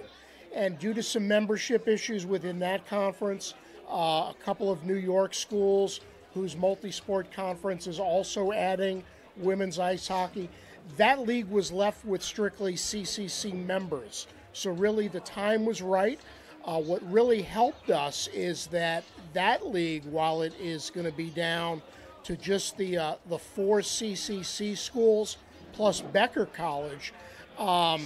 And due to some membership issues within that conference, a couple of New York schools whose multi sport conference is also adding women's ice hockey, that league was left with strictly CCC members. So, really, the time was right. Uh, what really helped us is that that league, while it is going to be down to just the uh, the four CCC schools plus Becker College, um,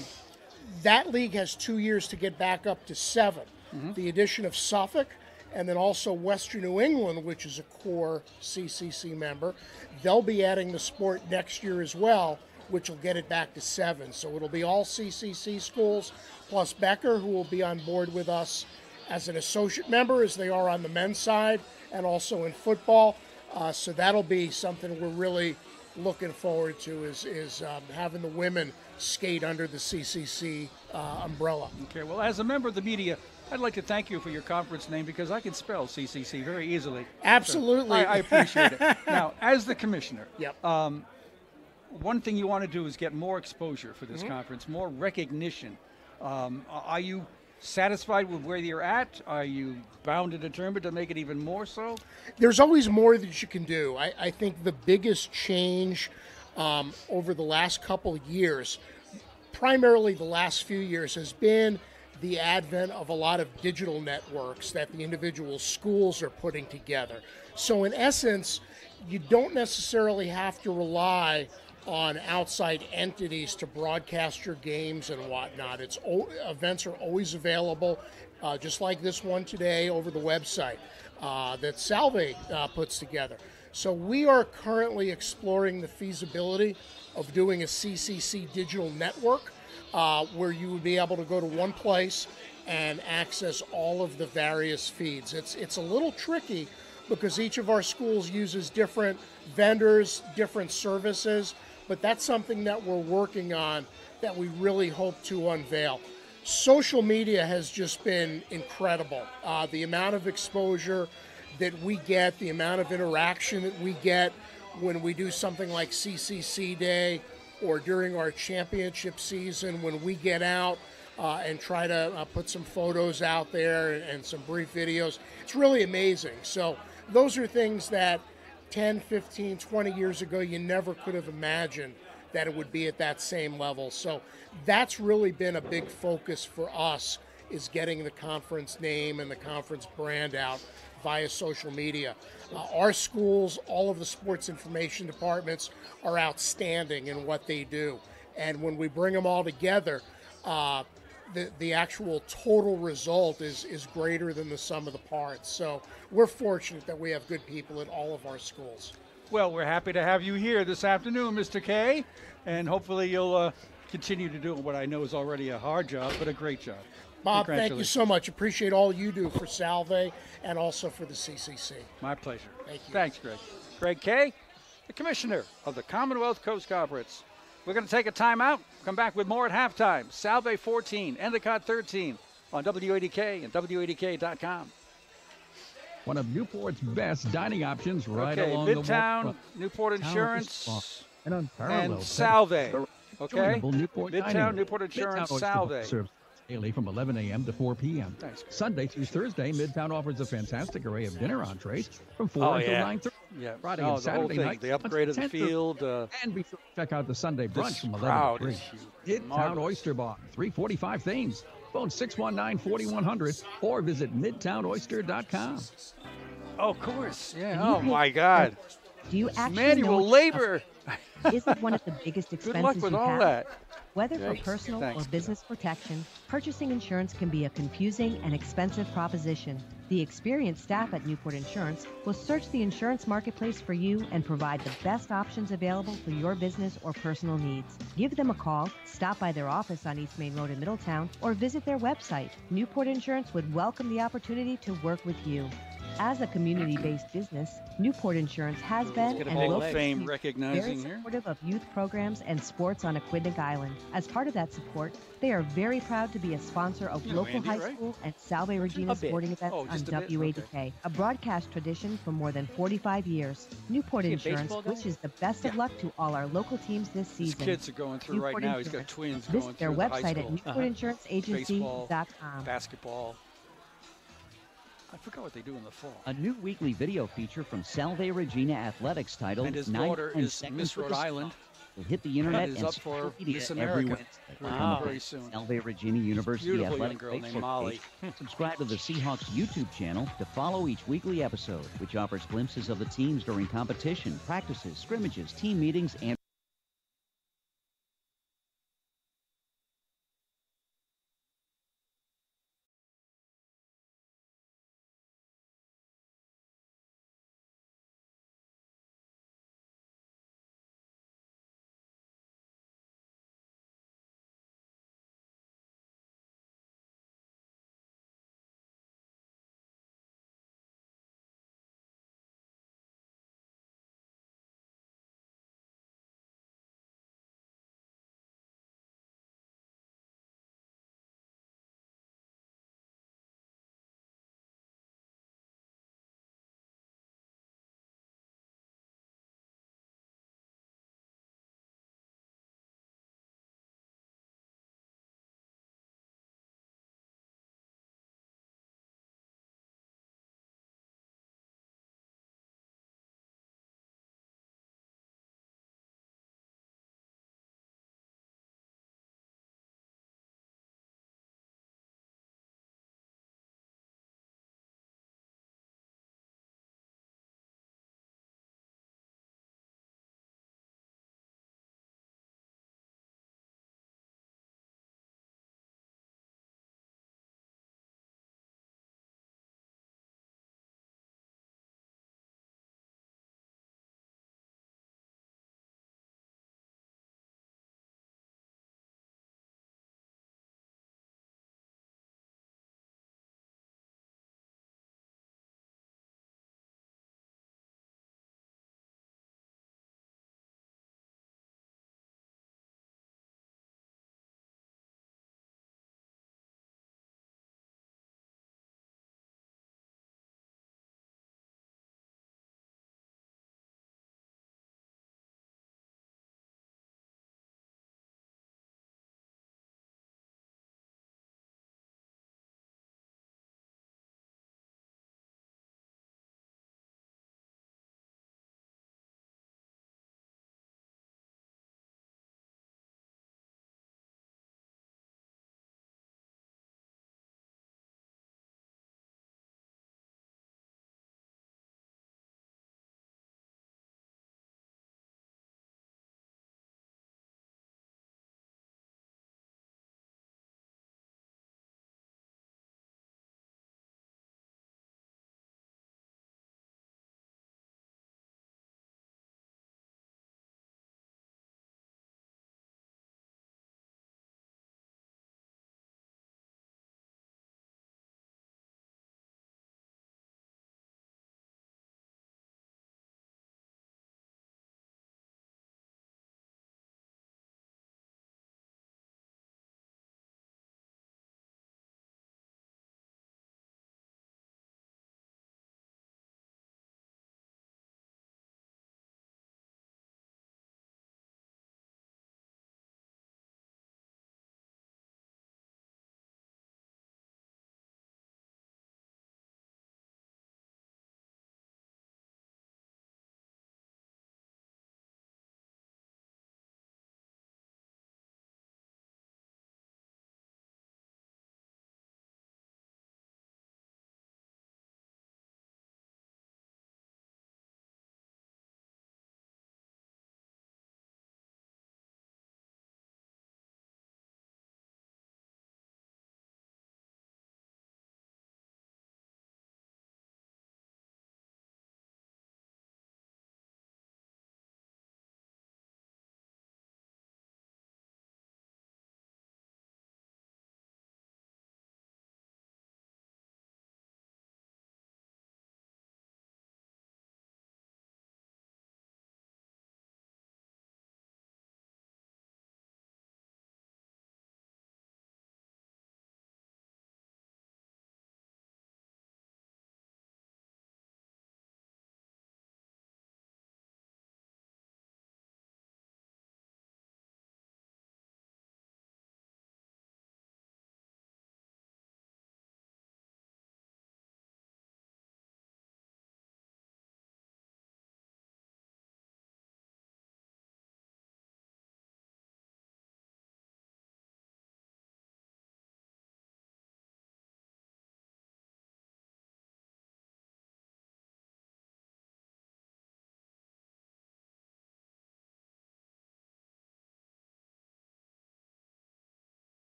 that league has two years to get back up to 7 mm-hmm. The addition of Suffolk and then also Western New England, which is a core CCC member, they'll be adding the sport next year as well, which will get it back to seven. So it'll be all CCC schools plus Becker, who will be on board with us as an associate member, as they are on the men's side, and also in football. Uh, so that'll be something we're really looking forward to is is um, having the women skate under the CCC uh, umbrella. Okay. Well, as a member of the media, I'd like to thank you for your conference name because I can spell CCC very easily. Absolutely. So I, I, appreciate it. now, as the commissioner, yep. Um, one thing you want to do is get more exposure for this mm-hmm. conference, more recognition. Um, are you satisfied with where you're at? Are you bound and determined to make it even more so? There's always more that you can do. I, I think the biggest change um, over the last couple of years, primarily the last few years, has been – the advent of a lot of digital networks that the individual schools are putting together. So, in essence, you don't necessarily have to rely on outside entities to broadcast your games and whatnot. It's events are always available, uh, just like this one today over the website uh, that Salve uh, puts together. So we are currently exploring the feasibility of doing a CCC digital network uh, where you would be able to go to one place and access all of the various feeds. It's it's a little tricky because each of our schools uses different vendors, different services, but that's something that we're working on that we really hope to unveil. Social media has just been incredible. Uh, the amount of exposure that we get, the amount of interaction that we get when we do something like CCC Day or during our championship season when we get out uh, and try to uh, put some photos out there and, and, some brief videos. It's really amazing. So, those are things that 10, 15, 20 years ago you never could have imagined that it would be at that same level. So, that's really been a big focus for us is getting the conference name and the conference brand out via social media. Uh, our schools, all of the sports information departments are outstanding in what they do. And when we bring them all together, uh, the, the actual total result is, is greater than the sum of the parts. So we're fortunate that we have good people at all of our schools. Well, we're happy to have you here this afternoon, Mr. Kay, and hopefully you'll uh, continue to do what I know is already a hard job, but a great job. Bob, thank you so much. Appreciate all you do for Salve and also for the CCC. My pleasure. Thank you. Thanks, Greg. Greg Kay, the commissioner of the Commonwealth Coast Conference. We're going to take a timeout. Come back with more at halftime. Salve 14, Endicott 13 on WADK and WADK.com. One of Newport's best dining options right okay, along Midtown, the Newport Insurance, and, and Salve. Okay, Newport Midtown, dining. Newport Insurance, Midtown Salve daily from 11 a.m. to 4 p.m. Thanks. Sunday through Thursday, Midtown offers a fantastic array of dinner entrees from 4 oh, until yeah. 9:30. Yeah. Friday oh, and Saturday the night. They upgraded the field. Uh, and be sure to check out the Sunday brunch from 11 to 3. Midtown Oyster Bar, 345 Thames. Phone 619-4100 or visit midtownoyster.com. Oh, of course. Yeah. Oh, my God. Do you actually Manual labor. Isn't one of the biggest expenses Good luck with you all have? that. Whether Thanks. for personal Thanks. or business protection, purchasing insurance can be a confusing and expensive proposition. The experienced staff at Newport Insurance will search the insurance marketplace for you and provide the best options available for your business or personal needs. Give them a call, stop by their office on East Main Road in Middletown, or visit their website. Newport Insurance would welcome the opportunity to work with you. As a community-based business, Newport Insurance has been and Hall will of Fame continue to be recognizing very here. supportive of youth programs and sports on Aquidneck Island. As part of that support, they are very proud to be a sponsor of You local Andy, high right? school and Salve Regina sporting events Oh, on just a bit? WADK, a broadcast tradition for more than 45 years. Newport Is he a Insurance wishes the best of Yeah. luck to all our local teams this His season. kids are going through right Newport now. He's got Insurance. twins Visit their through the high website at uh-huh. newportinsuranceagency.com. basketball. I forgot what they do in the fall. A new weekly video feature from Salve Regina Athletics titled And his daughter is Miss Rhode Island. will hit the internet is and up for media Miss every America. Wednesday. Very, very soon. Salve Regina University Athletic Facebook Molly. page. Subscribe to the Seahawks YouTube channel to follow each weekly episode, which offers glimpses of the teams during competition, practices, scrimmages, team meetings, and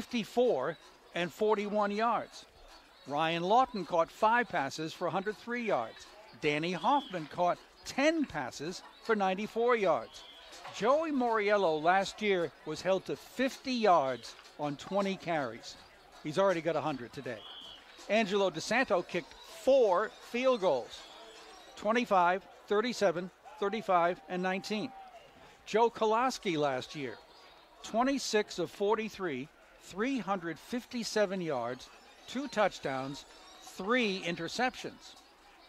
54 and 41 yards. Ryan Lawton caught five passes for 103 yards. Danny Hoffman caught 10 passes for 94 yards. Joey Moriello last year was held to 50 yards on 20 carries. He's already got 100 today. Angelo DeSanto kicked four field goals 25, 37, 35, and 19. Joe Kolaski last year, 26 of 43, 357 yards, two touchdowns, three interceptions.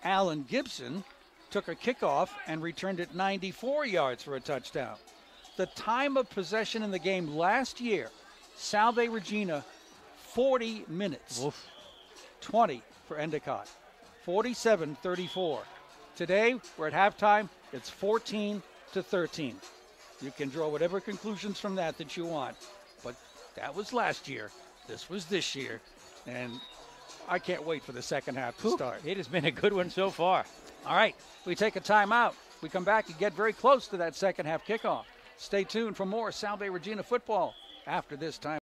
Alan Gibson took a kickoff and returned it 94 yards for a touchdown. The time of possession in the game last year, Salve Regina, 40 minutes. Oof. 20 for Endicott. 47 34. Today, we're at halftime. It's 14 to 13. You can draw whatever conclusions from that that you want. That was last year. This was this year. And I can't wait for the second half to Whew, start. It has been a good one so far. All right, we take a timeout. We come back and get very close to that second half kickoff. Stay tuned for more Salve Regina football after this time.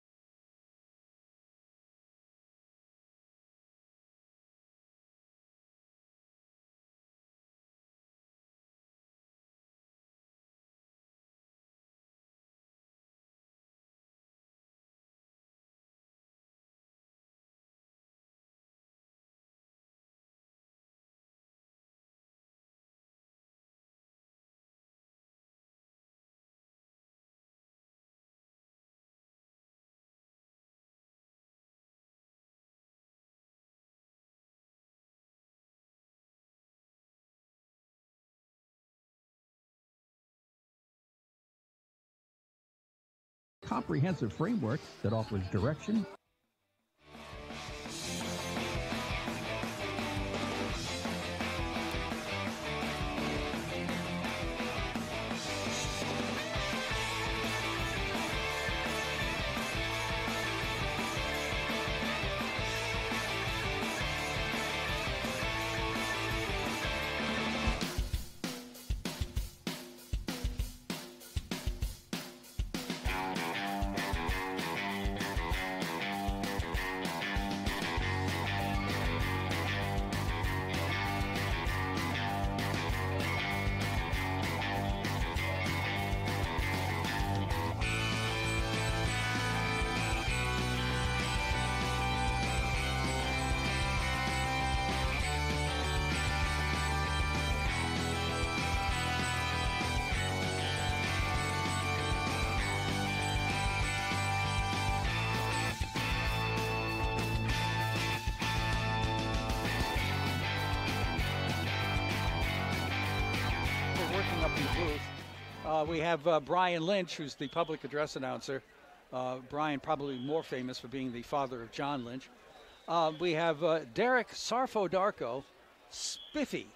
Comprehensive framework that offers direction, have uh, Brian Lynch, who's the public address announcer. Uh, Brian, probably more famous for being the father of John Lynch. Uh, we have uh, Derek Sarfo Darko. Spiffy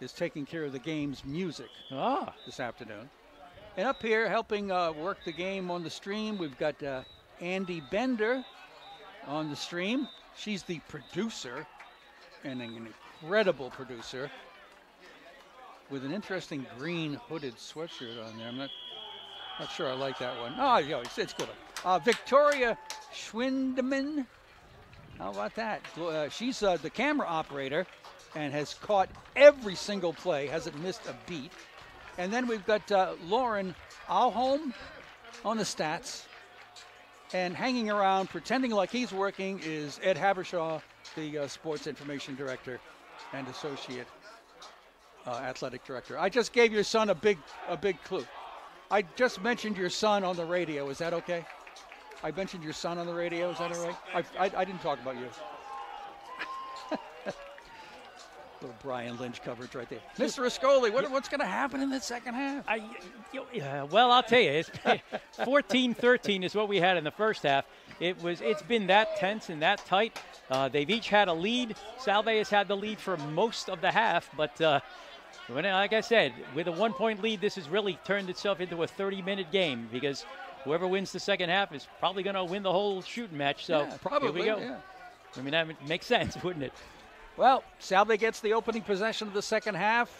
is taking care of the game's music Ah, this afternoon. And up here, helping uh, work the game on the stream, we've got uh, Andy Bender on the stream. She's the producer and an incredible producer with an interesting green hooded sweatshirt on there. I'm not not sure I like that one. Oh, yeah, it's, it's good. Uh, Victoria Schwindeman. How about that? Uh, she's uh, the camera operator and has caught every single play, hasn't missed a beat. And then we've got uh, Lauren Alholm on the stats. And hanging around, pretending like he's working, is Ed Habershaw, the uh, sports information director and associate uh, athletic director. I just gave your son a big, a big clue. I just mentioned your son on the radio. Is that okay? I mentioned your son on the radio. Is that all right? I, I, I didn't talk about you. Little Brian Lynch coverage right there. Mr. Ascoli, what, what's going to happen in the second half? I, yeah, well, I'll tell you, it's 14-13 is what we had in the first half. It was, it's been that tense and that tight. Uh, they've each had a lead. Salve has had the lead for most of the half, but uh, like I said, with a one-point lead, this has really turned itself into a 30-minute game because whoever wins the second half is probably going to win the whole shooting match. So Yeah, probably. here we go. yeah. I mean, that makes sense, wouldn't it? Well, Salve gets the opening possession of the second half.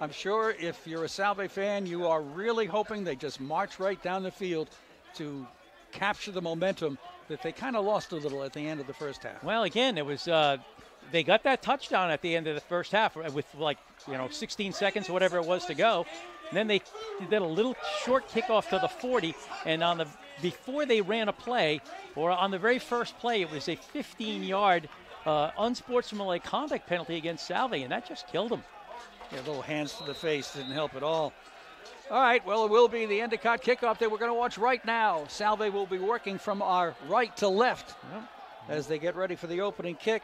I'm sure if you're a Salve fan, you are really hoping they just march right down the field to capture the momentum that they kind of lost a little at the end of the first half. Well, again, it was uh, they got that touchdown at the end of the first half with like you know 16 seconds or whatever it was to go. And then they did a little short kickoff to the 40, and on the before they ran a play, or on the very first play, it was a 15-yard uh, unsportsmanlike conduct penalty against Salve, and that just killed him. Yeah, little hands to the face didn't help at all. All right, well, it will be the Endicott kickoff that we're going to watch right now. Salve will be working from our right to left yep. as they get ready for the opening kick.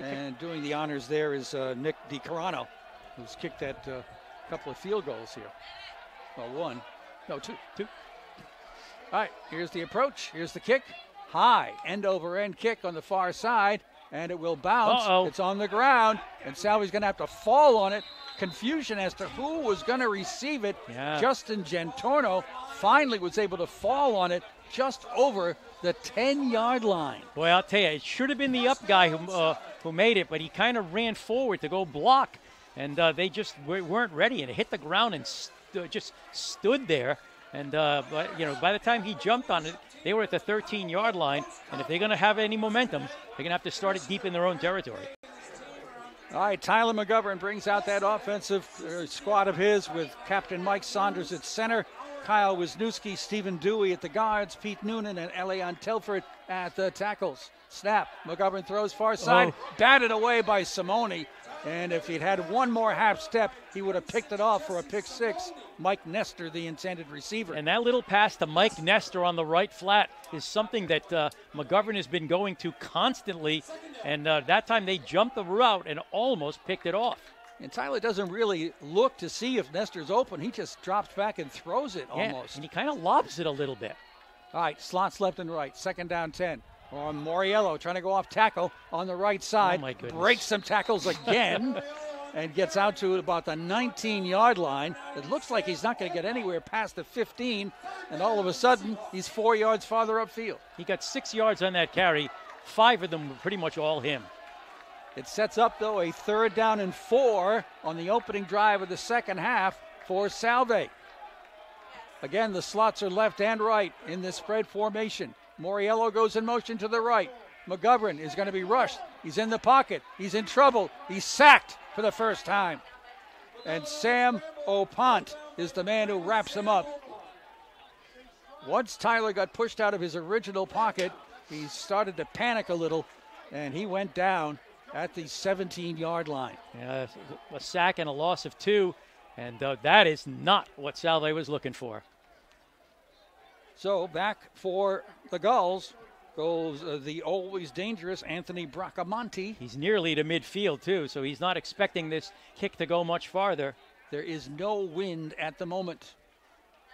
And doing the honors there is uh, Nick DiCarano, who's kicked that uh, couple of field goals here. Well, one, no, two, two. All right, here's the approach. Here's the kick. High, end over end kick on the far side and it will bounce. Uh-oh. It's on the ground, and Salve's going to have to fall on it. Confusion as to who was going to receive it. Yeah. Justin Jantorno finally was able to fall on it just over the 10 yard line. Boy, I'll tell you, it should have been the up guy who, uh, who made it, but he kind of ran forward to go block, and uh, they just weren't ready, and it hit the ground and st- just stood there. And uh, but you know, by the time he jumped on it, they were at the 13 yard line, and if they're going to have any momentum, they're going to have to start it deep in their own territory. All right, Tyler McGovern brings out that offensive uh, squad of his with Captain Mike Saunders at center, Kyle Wisniewski, Stephen Dewey at the guards, Pete Noonan, and Elian Telford at the tackles. Snap. McGovern throws far side, oh. batted away by Simone. And if he'd had one more half step, he would have picked it off for a pick six. Mike Nestor, the intended receiver. And that little pass to Mike Nestor on the right flat is something that uh, McGovern has been going to constantly. And uh, that time they jumped the route and almost picked it off. And Tyler doesn't really look to see if Nestor's open. He just drops back and throws it yeah, almost. And he kind of lobs it a little bit. All right, slots left and right. Second down 10 on Moriello trying to go off tackle on the right oh, side. Oh my goodness. Breaks some tackles again and gets out to about the 19 yard line. It looks like he's not going to get anywhere past the 15, and all of a sudden he's four yards farther upfield. He got six yards on that carry. Five of them were pretty much all him. It sets up, though, a third down and four on the opening drive of the second half for Salve. Again, the slots are left and right in this spread formation. Moriello goes in motion to the right. McGovern is going to be rushed. He's in the pocket. He's in trouble. He's sacked for the first time. And Sam Opont is the man who wraps him up. Once Tyler got pushed out of his original pocket, he started to panic a little, and he went down at the 17 yard line. Yeah, a sack and a loss of two, and uh, that is not what Salve was looking for. So back for the Gulls goes uh, the always dangerous Anthony Bracamonte. He's nearly to midfield, too, so he's not expecting this kick to go much farther. There is no wind at the moment.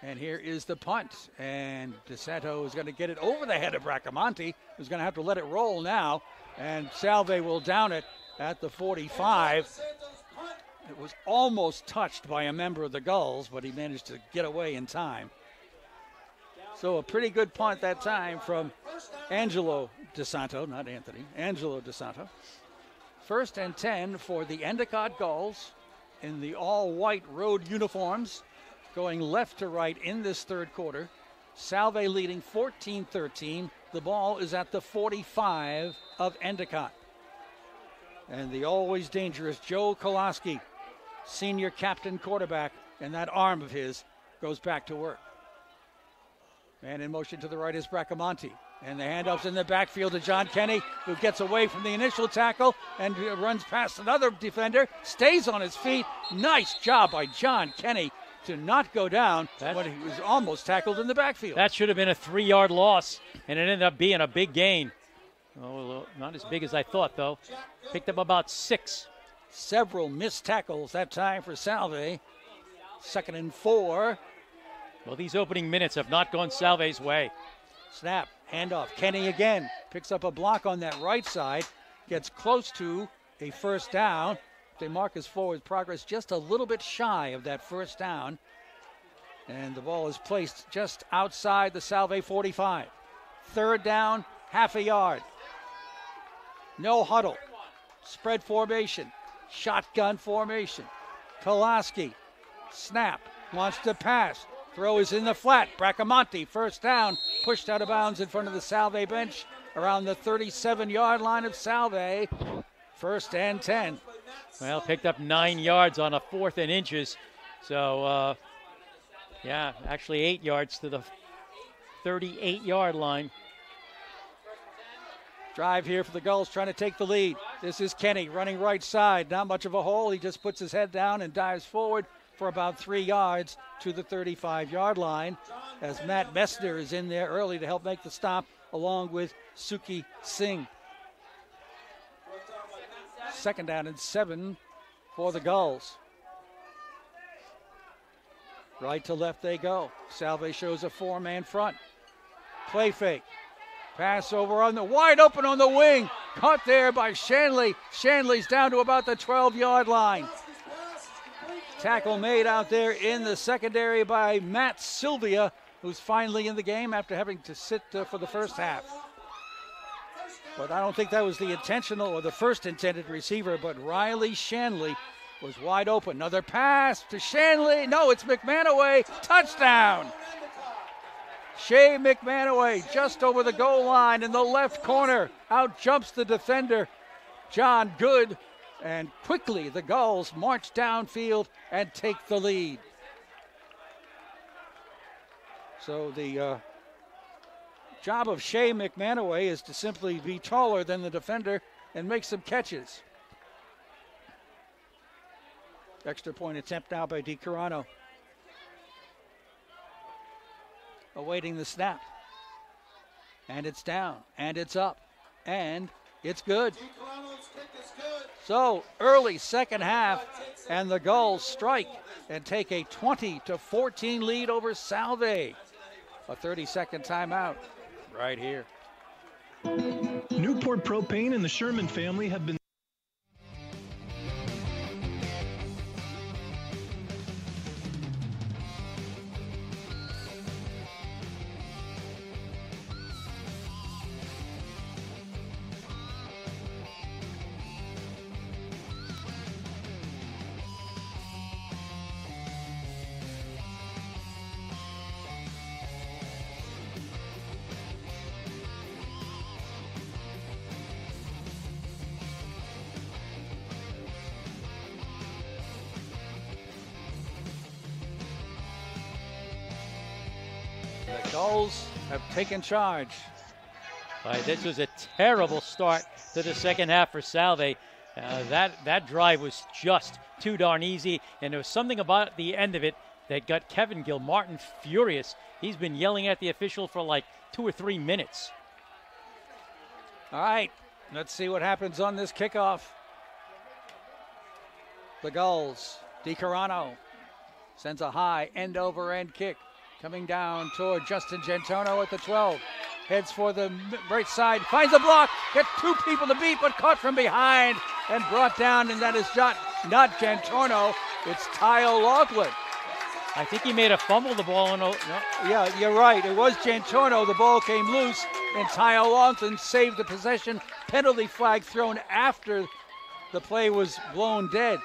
And here is the punt. And DeSanto is going to get it over the head of Bracamonte, who's going to have to let it roll now. And Salve will down it at the 45. It was almost touched by a member of the Gulls, but he managed to get away in time. So a pretty good punt that time from Angelo DeSanto, not Anthony, Angelo DeSanto. First and 10 for the Endicott Gulls in the all white road uniforms, going left to right in this third quarter. Salve leading 14 13. The ball is at the 45 of Endicott. And the always dangerous Joe Kolaski, senior captain quarterback, and that arm of his goes back to work. Man in motion to the right is Bracamonte. And the handoff's in the backfield to John Kenny, who gets away from the initial tackle and runs past another defender, stays on his feet. Nice job by John Kenny to not go down that, when he was almost tackled in the backfield. That should have been a three yard loss, and it ended up being a big gain. Oh, not as big as I thought, though. Picked up about six. Several missed tackles that time for Salve. Second and four. Well, these opening minutes have not gone Salve's way. Snap, handoff. Kenny again picks up a block on that right side, gets close to a first down. They mark his forward progress just a little bit shy of that first down. And the ball is placed just outside the Salve 45. Third down, half a yard. No huddle. Spread formation. Shotgun formation. Kolaski. Snap. Wants to pass Throw is in the flat. Bracamonte, first down, pushed out of bounds in front of the Salve bench around the 37 yard line of Salve. First and 10. Well, picked up nine yards on a fourth and inches. So, uh, yeah, actually eight yards to the 38 yard line. Drive here for the Gulls trying to take the lead. This is Kenny running right side. Not much of a hole. He just puts his head down and dives forward for about three yards to the 35 yard line as Matt Messner is in there early to help make the stop along with Suki Singh. Second down and seven for the Gulls. Right to left they go. Salve shows a four man front. Play fake. Pass over on the wide open on the wing. Caught there by Shanley. Shanley's down to about the 12 yard line. Tackle made out there in the secondary by Matt Sylvia, who's finally in the game after having to sit uh, for the first half. But I don't think that was the intentional or the first intended receiver, but Riley Shanley was wide open. Another pass to Shanley. No, it's McManaway. Touchdown. Shay McManaway just over the goal line in the left corner. Out jumps the defender, John Good. And quickly the Gulls march downfield and take the lead. So the uh, job of Shay McManaway is to simply be taller than the defender and make some catches. Extra point attempt now by DiCarano. Awaiting the snap. And it's down. And it's up. And it's good. So early second half, and the Gulls strike and take a 20 to 14 lead over Salve. A 30 second timeout right here. Newport Propane and the Sherman family have been taken charge. Right, this was a terrible start to the second half for Salve. Uh, that that drive was just too darn easy, and there was something about the end of it that got Kevin Gilmartin furious. He's been yelling at the official for like two or three minutes. All right, let's see what happens on this kickoff. The Gulls, DiCarano sends a high end over end kick. Coming down toward Justin Jantorno at the 12. Heads for the right side, finds a block, gets two people to beat, but caught from behind and brought down, and that is not, not Jantorno, it's Tyle Loughlin. I think he made a fumble the ball. And, no. Yeah, you're right. It was Jantorno. The ball came loose, and Tyle Loughlin saved the possession. Penalty flag thrown after the play was blown dead.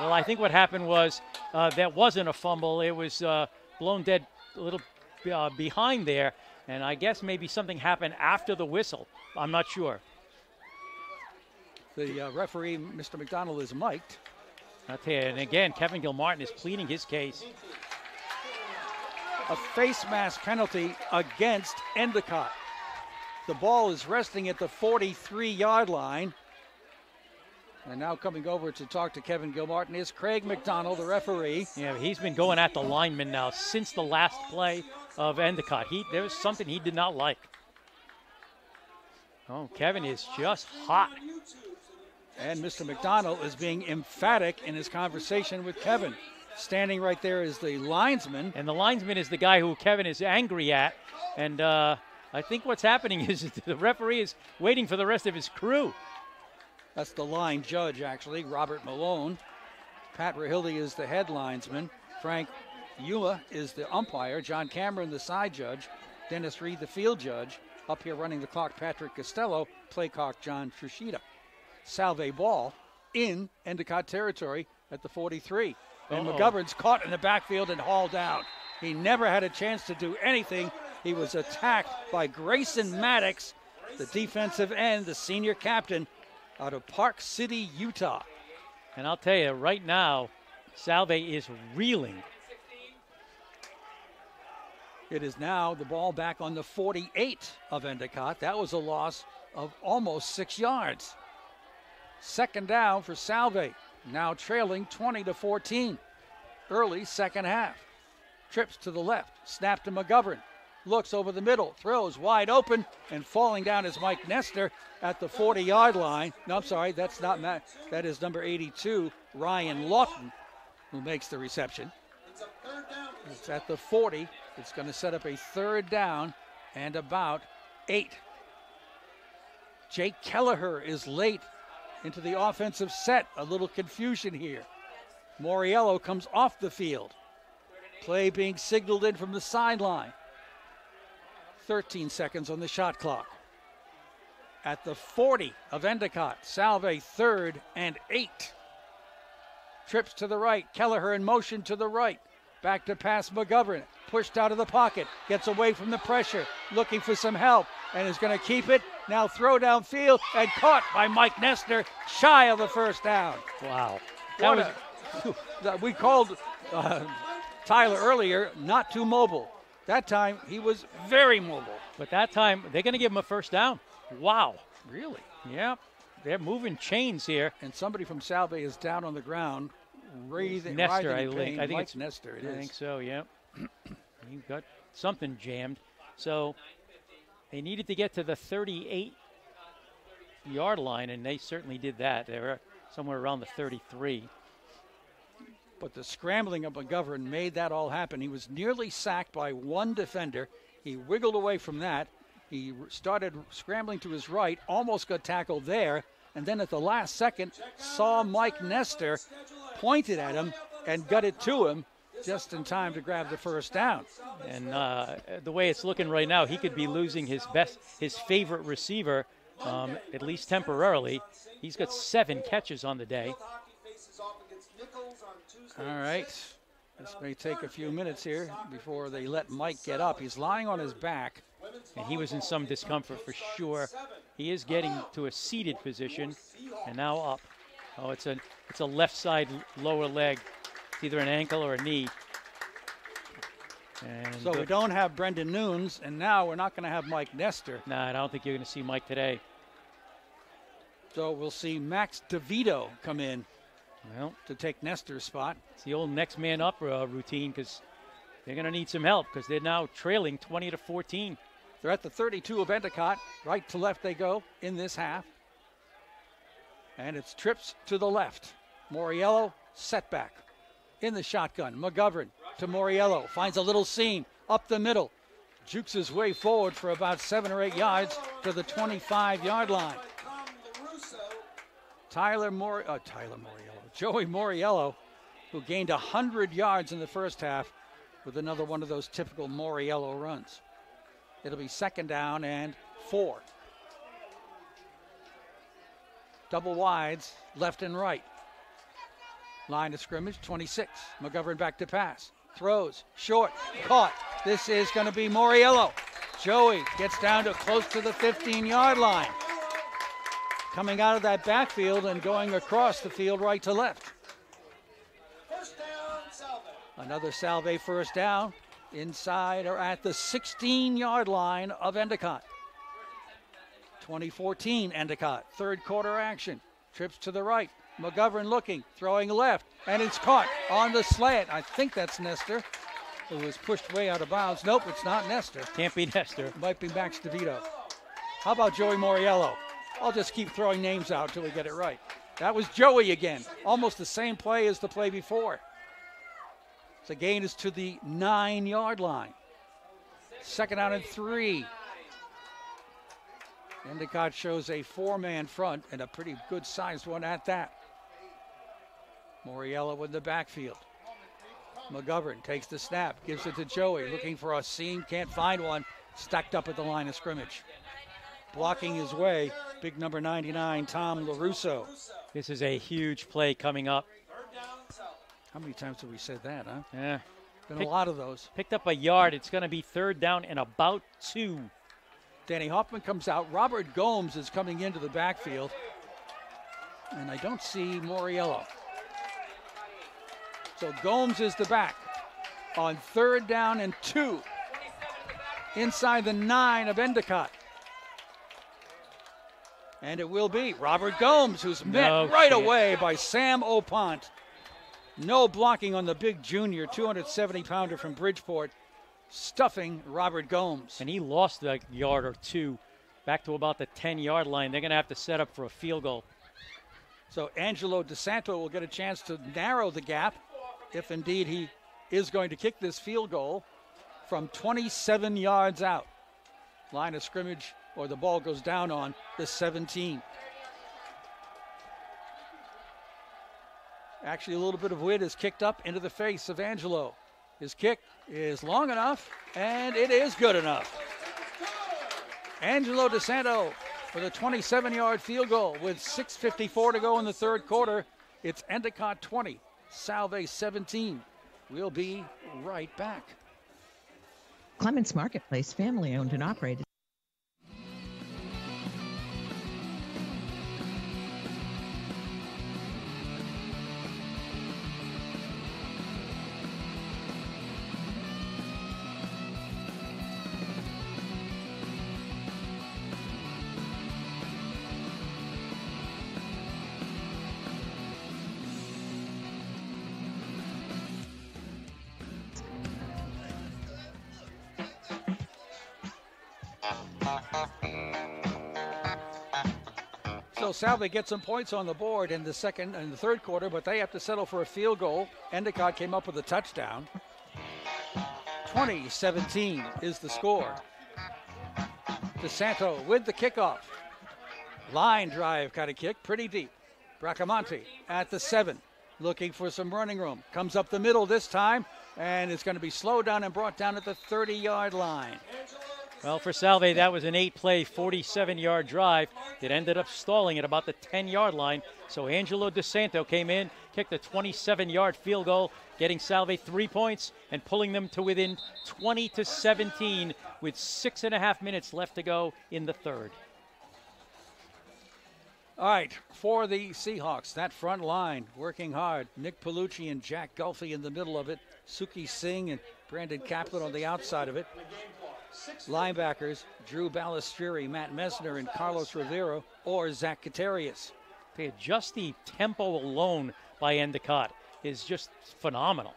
Well, I think what happened was uh, that wasn't a fumble. It was uh, blown dead a little uh, behind there, and I guess maybe something happened after the whistle. I'm not sure. The uh, referee, Mr. McDonald, is mic'd. I'll and again, Kevin Gilmartin is pleading his case. A face mask penalty against Endicott. The ball is resting at the 43 yard line. And now coming over to talk to Kevin Gilmartin is Craig McDonald, the referee. Yeah, he's been going at the lineman now since the last play of Endicott. He there was something he did not like. Oh, Kevin is just hot. And Mr. McDonald is being emphatic in his conversation with Kevin. Standing right there is the linesman. And the linesman is the guy who Kevin is angry at. And uh, I think what's happening is the referee is waiting for the rest of his crew. That's the line judge, actually, Robert Malone. Pat Rahilly is the head linesman. Frank Eula is the umpire. John Cameron, the side judge. Dennis Reed, the field judge. Up here running the clock, Patrick Costello. Play clock, John Trushita. Salve ball in Endicott territory at the 43. And Uh-oh. McGovern's caught in the backfield and hauled down. He never had a chance to do anything. He was attacked by Grayson Maddox, the defensive end, the senior captain out of Park City, Utah. And I'll tell you right now, Salve is reeling. It is now the ball back on the 48 of Endicott. That was a loss of almost six yards. Second down for Salve, now trailing 20 to 14. Early second half. Trips to the left, snap to McGovern. Looks over the middle, throws wide open, and falling down is Mike Nestor at the 40 yard line. No, I'm sorry, that's not Matt. That is number 82, Ryan Lawton, who makes the reception. It's at the 40. It's going to set up a third down and about eight. Jake Kelleher is late into the offensive set. A little confusion here. Moriello comes off the field. Play being signaled in from the sideline. 13 seconds on the shot clock. At the 40 of Endicott, Salve third and eight. Trips to the right. Kelleher in motion to the right. Back to pass McGovern. Pushed out of the pocket. Gets away from the pressure. Looking for some help. And is going to keep it. Now throw downfield and caught by Mike Nestor. Shy of the first down. Wow. That was, a, we called uh, Tyler earlier not too mobile. That time he was very mobile. But that time they're going to give him a first down. Wow. Really? Yeah. They're moving chains here. And somebody from Salve is down on the ground writhing, Nestor, I think. I think it's Nestor. It I is. think so. Yeah. he got something jammed. So they needed to get to the 38 yard line, and they certainly did that. They were somewhere around the 33. But the scrambling of McGovern made that all happen. He was nearly sacked by one defender. He wiggled away from that. He started scrambling to his right, almost got tackled there, and then at the last second saw Mike Nestor, pointed at him, and got it to him just in time to grab the first down. And uh, the way it's looking right now, he could be losing his best, his favorite receiver, um, at least temporarily. He's got seven catches on the day. All right. This may take a few minutes here before they let Mike get up. He's lying on his back. And he was in some discomfort for sure. He is getting to a seated position and now up. Oh, it's a it's a left side lower leg. It's either an ankle or a knee. And so we don't have Brendan Nunes, and now we're not going to have Mike Nestor. No, nah, I don't think you're going to see Mike today. So we'll see Max DeVito come in well, to take Nestor's spot. It's the old next man up uh, routine because they're going to need some help because they're now trailing 20 to 14. They're at the 32 of Endicott. Right to left they go in this half. And it's trips to the left. Moriello, setback. In the shotgun. McGovern to Moriello. Finds a little seam up the middle. Jukes his way forward for about seven or eight yards to the 25 yard line. Tyler Mor- uh, Tyler Moriello. Joey Moriello, who gained 100 yards in the first half with another one of those typical Moriello runs. It'll be second down and four. Double wides, left and right. Line of scrimmage, 26. McGovern back to pass. Throws, short, caught. This is going to be Moriello. Joey gets down to close to the 15 yard line. Coming out of that backfield and going across the field right to left. Another Salve first down inside or at the 16 yard line of Endicott. 2014 Endicott, third quarter action. Trips to the right. McGovern looking, throwing left, and it's caught on the slant. I think that's Nestor, who was pushed way out of bounds. Nope, it's not Nestor. Can't be Nestor. Might be Max DeVito. How about Joey Moriello? I'll just keep throwing names out until we get it right. That was Joey again. Almost the same play as the play before. The gain is to the nine yard line. Second out and three. Endicott shows a four man front and a pretty good sized one at that. Moriello in the backfield. McGovern takes the snap, gives it to Joey, looking for a seam, can't find one, stacked up at the line of scrimmage. Blocking his way, big number 99, Tom LaRusso. This is a huge play coming up. How many times have we said that, huh? Yeah. Been Pick, a lot of those. Picked up a yard. It's going to be third down and about two. Danny Hoffman comes out. Robert Gomes is coming into the backfield. And I don't see Moriello. So Gomes is the back on third down and two inside the nine of Endicott. And it will be Robert Gomes, who's met no right away by Sam Opont. No blocking on the big junior, 270 pounder from Bridgeport, stuffing Robert Gomes. And he lost a yard or two back to about the 10 yard line. They're going to have to set up for a field goal. So Angelo DeSanto will get a chance to narrow the gap if indeed he is going to kick this field goal from 27 yards out. Line of scrimmage, or the ball goes down on the 17. Actually, a little bit of wind is kicked up into the face of Angelo. His kick is long enough, and it is good enough. Angelo DeSanto with a 27 yard field goal with 6.54 to go in the third quarter. It's Endicott 20, Salve 17. We'll be right back. Clements Marketplace, family owned and operated. Salve get some points on the board in the second and the third quarter, but they have to settle for a field goal. Endicott came up with a touchdown. 2017 is the score. DeSanto with the kickoff. Line drive kind of kick, pretty deep. Bracamonte at the seven, looking for some running room. Comes up the middle this time, and it's going to be slowed down and brought down at the 30 yard line. Well, for Salve, that was an eight play, 47 yard drive that ended up stalling at about the 10 yard line. So Angelo DeSanto came in, kicked a 27 yard field goal, getting Salve three points and pulling them to within 20 to 17 with six and a half minutes left to go in the third. All right, for the Seahawks, that front line working hard. Nick Palucci and Jack Gulfey in the middle of it. Suki Singh and Brandon Kaplan on the outside of it. Linebackers Drew Balistrieri, Matt Messner, and Carlos Rivera, or Zach Katarius. Just the tempo alone by Endicott is just phenomenal.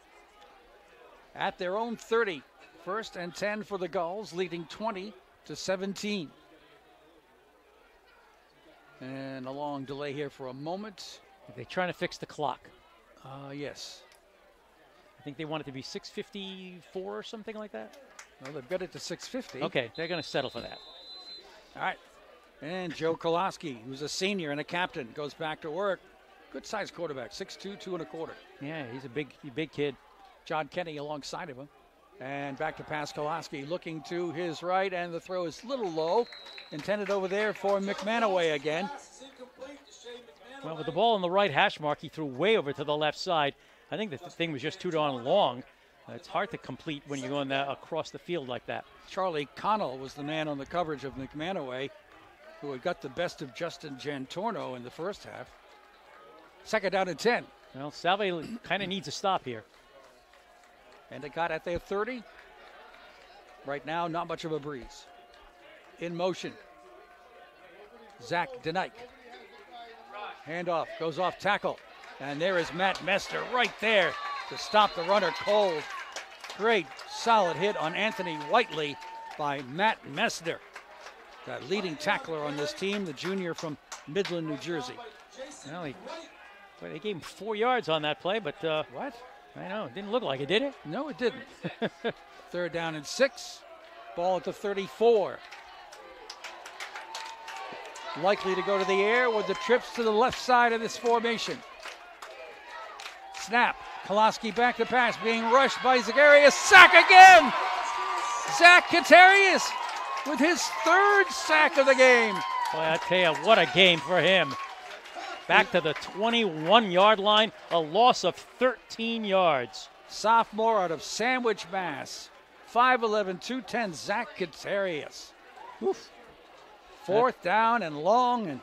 At their own 30, first and 10 for the Gulls, leading 20 to 17. And a long delay here for a moment. They're trying to fix the clock. Uh, yes. I think they want it to be 6:54 or something like that. Well, they've got it to 650. Okay, they're going to settle for that. All right. And Joe Kolaski, who's a senior and a captain, goes back to work. Good sized quarterback, 6'2, two and a quarter. Yeah, he's a big, big kid. John Kenny alongside of him. And back to pass Kolaski, looking to his right, and the throw is a little low. Intended over there for McManaway again. Well, with the ball on the right hash mark, he threw way over to the left side. I think the thing was just too darn long. It's hard to complete when you're going that across the field like that. Charlie Connell was the man on the coverage of McManaway, who had got the best of Justin Jantorno in the first half. Second down and 10. Well, Salve kind of needs a stop here. And it got at their 30. Right now, not much of a breeze. In motion. Zach Denike. Handoff goes off tackle. And there is Matt Messner right there to stop the runner cold. Great solid hit on Anthony Whiteley by Matt Messner, the leading tackler on this team, the junior from Midland, New Jersey. Well, he, well, they gave him four yards on that play, but uh, what? I know it didn't look like it, did it? No, it didn't. Third down and six. Ball at the 34. Likely to go to the air with the trips to the left side of this formation. Snap. Kolaski back to pass, being rushed by Zagarius. Sack again! Zach Katarius with his third sack of the game. Boy, I tell you, what a game for him. Back to the 21 yard line, a loss of 13 yards. sophomore out of Sandwich, Mass. 5'11, 210, Zach Katarius. Fourth down and long, and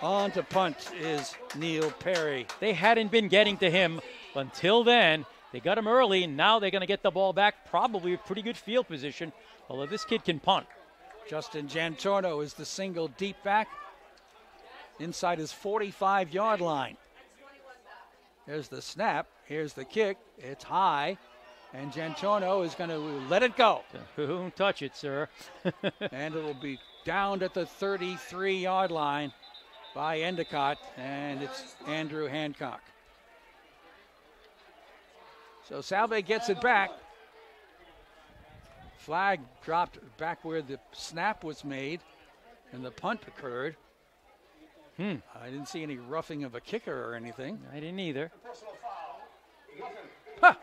on to punt is Neil Perry. They hadn't been getting to him until then. They got him early, and now they're going to get the ball back, probably a pretty good field position, although this kid can punt. Justin Jantorno is the single deep back inside his 45 yard line. Here's the snap. Here's the kick. It's high. And Jantorno is going to let it go. Don't touch it, sir. and it'll be downed at the 33 yard line by Endicott. And it's Andrew Hancock. So Salve gets it back. Flag dropped back where the snap was made and the punt occurred. Hmm. I didn't see any roughing of a kicker or anything. I didn't either. Huh.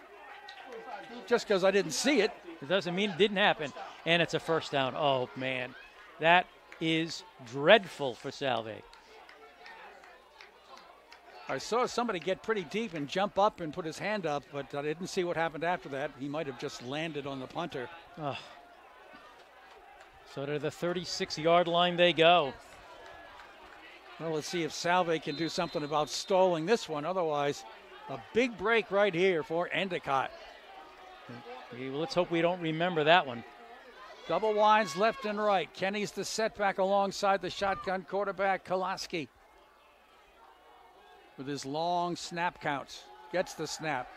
Just because I didn't see it. It doesn't mean it didn't happen. And it's a first down. Oh, man. That is dreadful for Salve. I saw somebody get pretty deep and jump up and put his hand up, but I didn't see what happened after that. He might have just landed on the punter. Oh. So to the 36 yard line they go. Well, let's see if Salve can do something about stalling this one. Otherwise, a big break right here for Endicott. Well, let's hope we don't remember that one. Double winds left and right. Kenny's the setback alongside the shotgun quarterback, Kolaski. With his long snap counts. Gets the snap.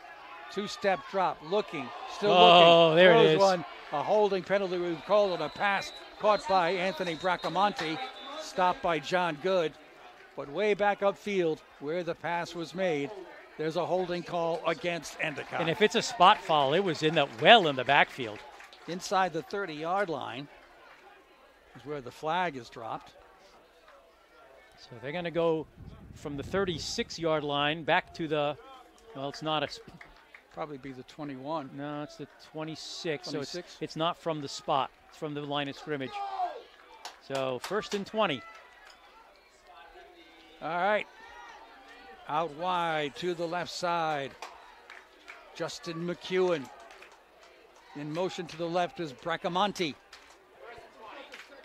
Two step drop. Looking. Still oh, looking. Oh, there Throws it is. one. A holding penalty we've called on a pass caught by Anthony Bracamonte. Stopped by John Good. But way back upfield where the pass was made, there's a holding call against Endicott. And if it's a spot foul, it was in the well in the backfield. Inside the 30 yard line is where the flag is dropped. So they're going to go from the 36 yard line back to the, well, it's not a. Probably be the 21. No, it's the 26. 26? So it's, it's not from the spot, it's from the line of scrimmage. So first and 20. All right. Out wide to the left side. Justin McEwen. In motion to the left is Bracamonte.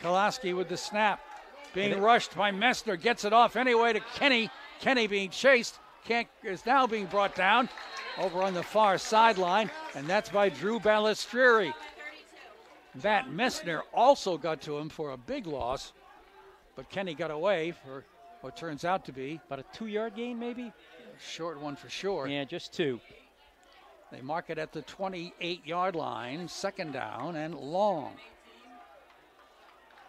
Kolaski with the snap. Being rushed by Messner. Gets it off anyway to Kenny. Kenny being chased. Can't, is now being brought down over on the far sideline, and that's by Drew Balistrieri. That Messner also got to him for a big loss, but Kenny got away for what turns out to be about a two yard gain, maybe? Short one for sure. Yeah, just two. They mark it at the 28 yard line, second down and long.